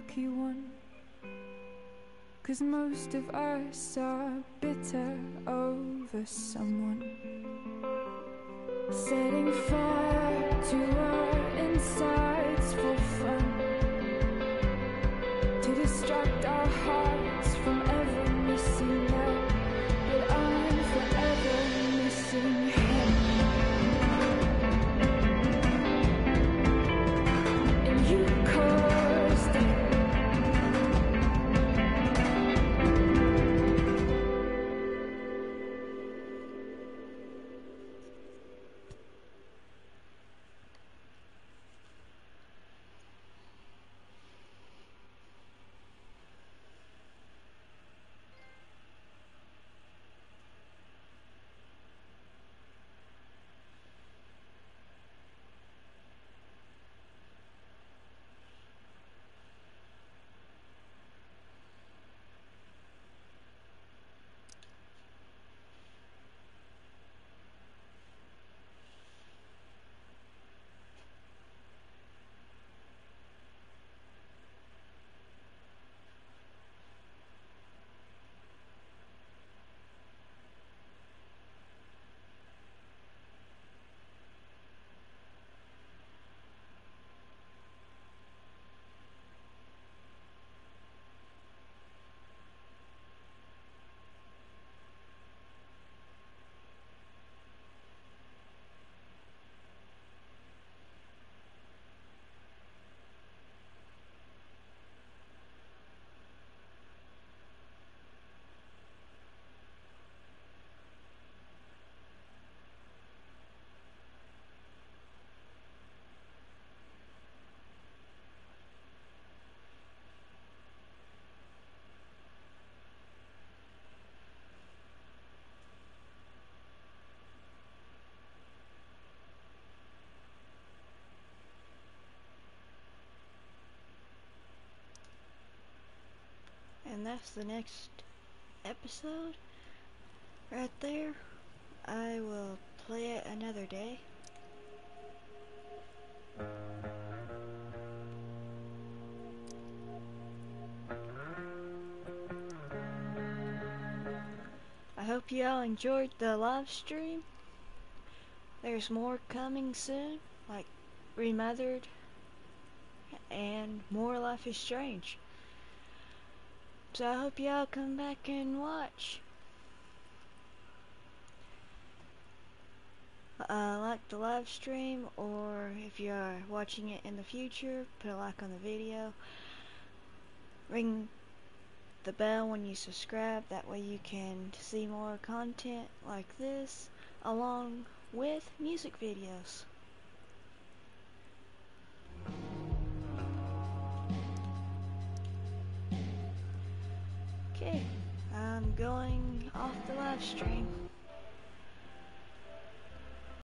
Lucky one. Cause most of us are bitter over someone. Setting fire to our insides for fun. To distract our hearts from ever missing love. But I'm forever missing him. And you caused that's the next episode. Right there. I will play it another day. I hope you all enjoyed the live stream. There's more coming soon, like Remothered and more Life is Strange. So I hope y'all come back and watch. Uh, like the live stream, or if you are watching it in the future, put a like on the video. Ring the bell when you subscribe, that way you can see more content like this, along with music videos. Okay, I'm going off the live stream.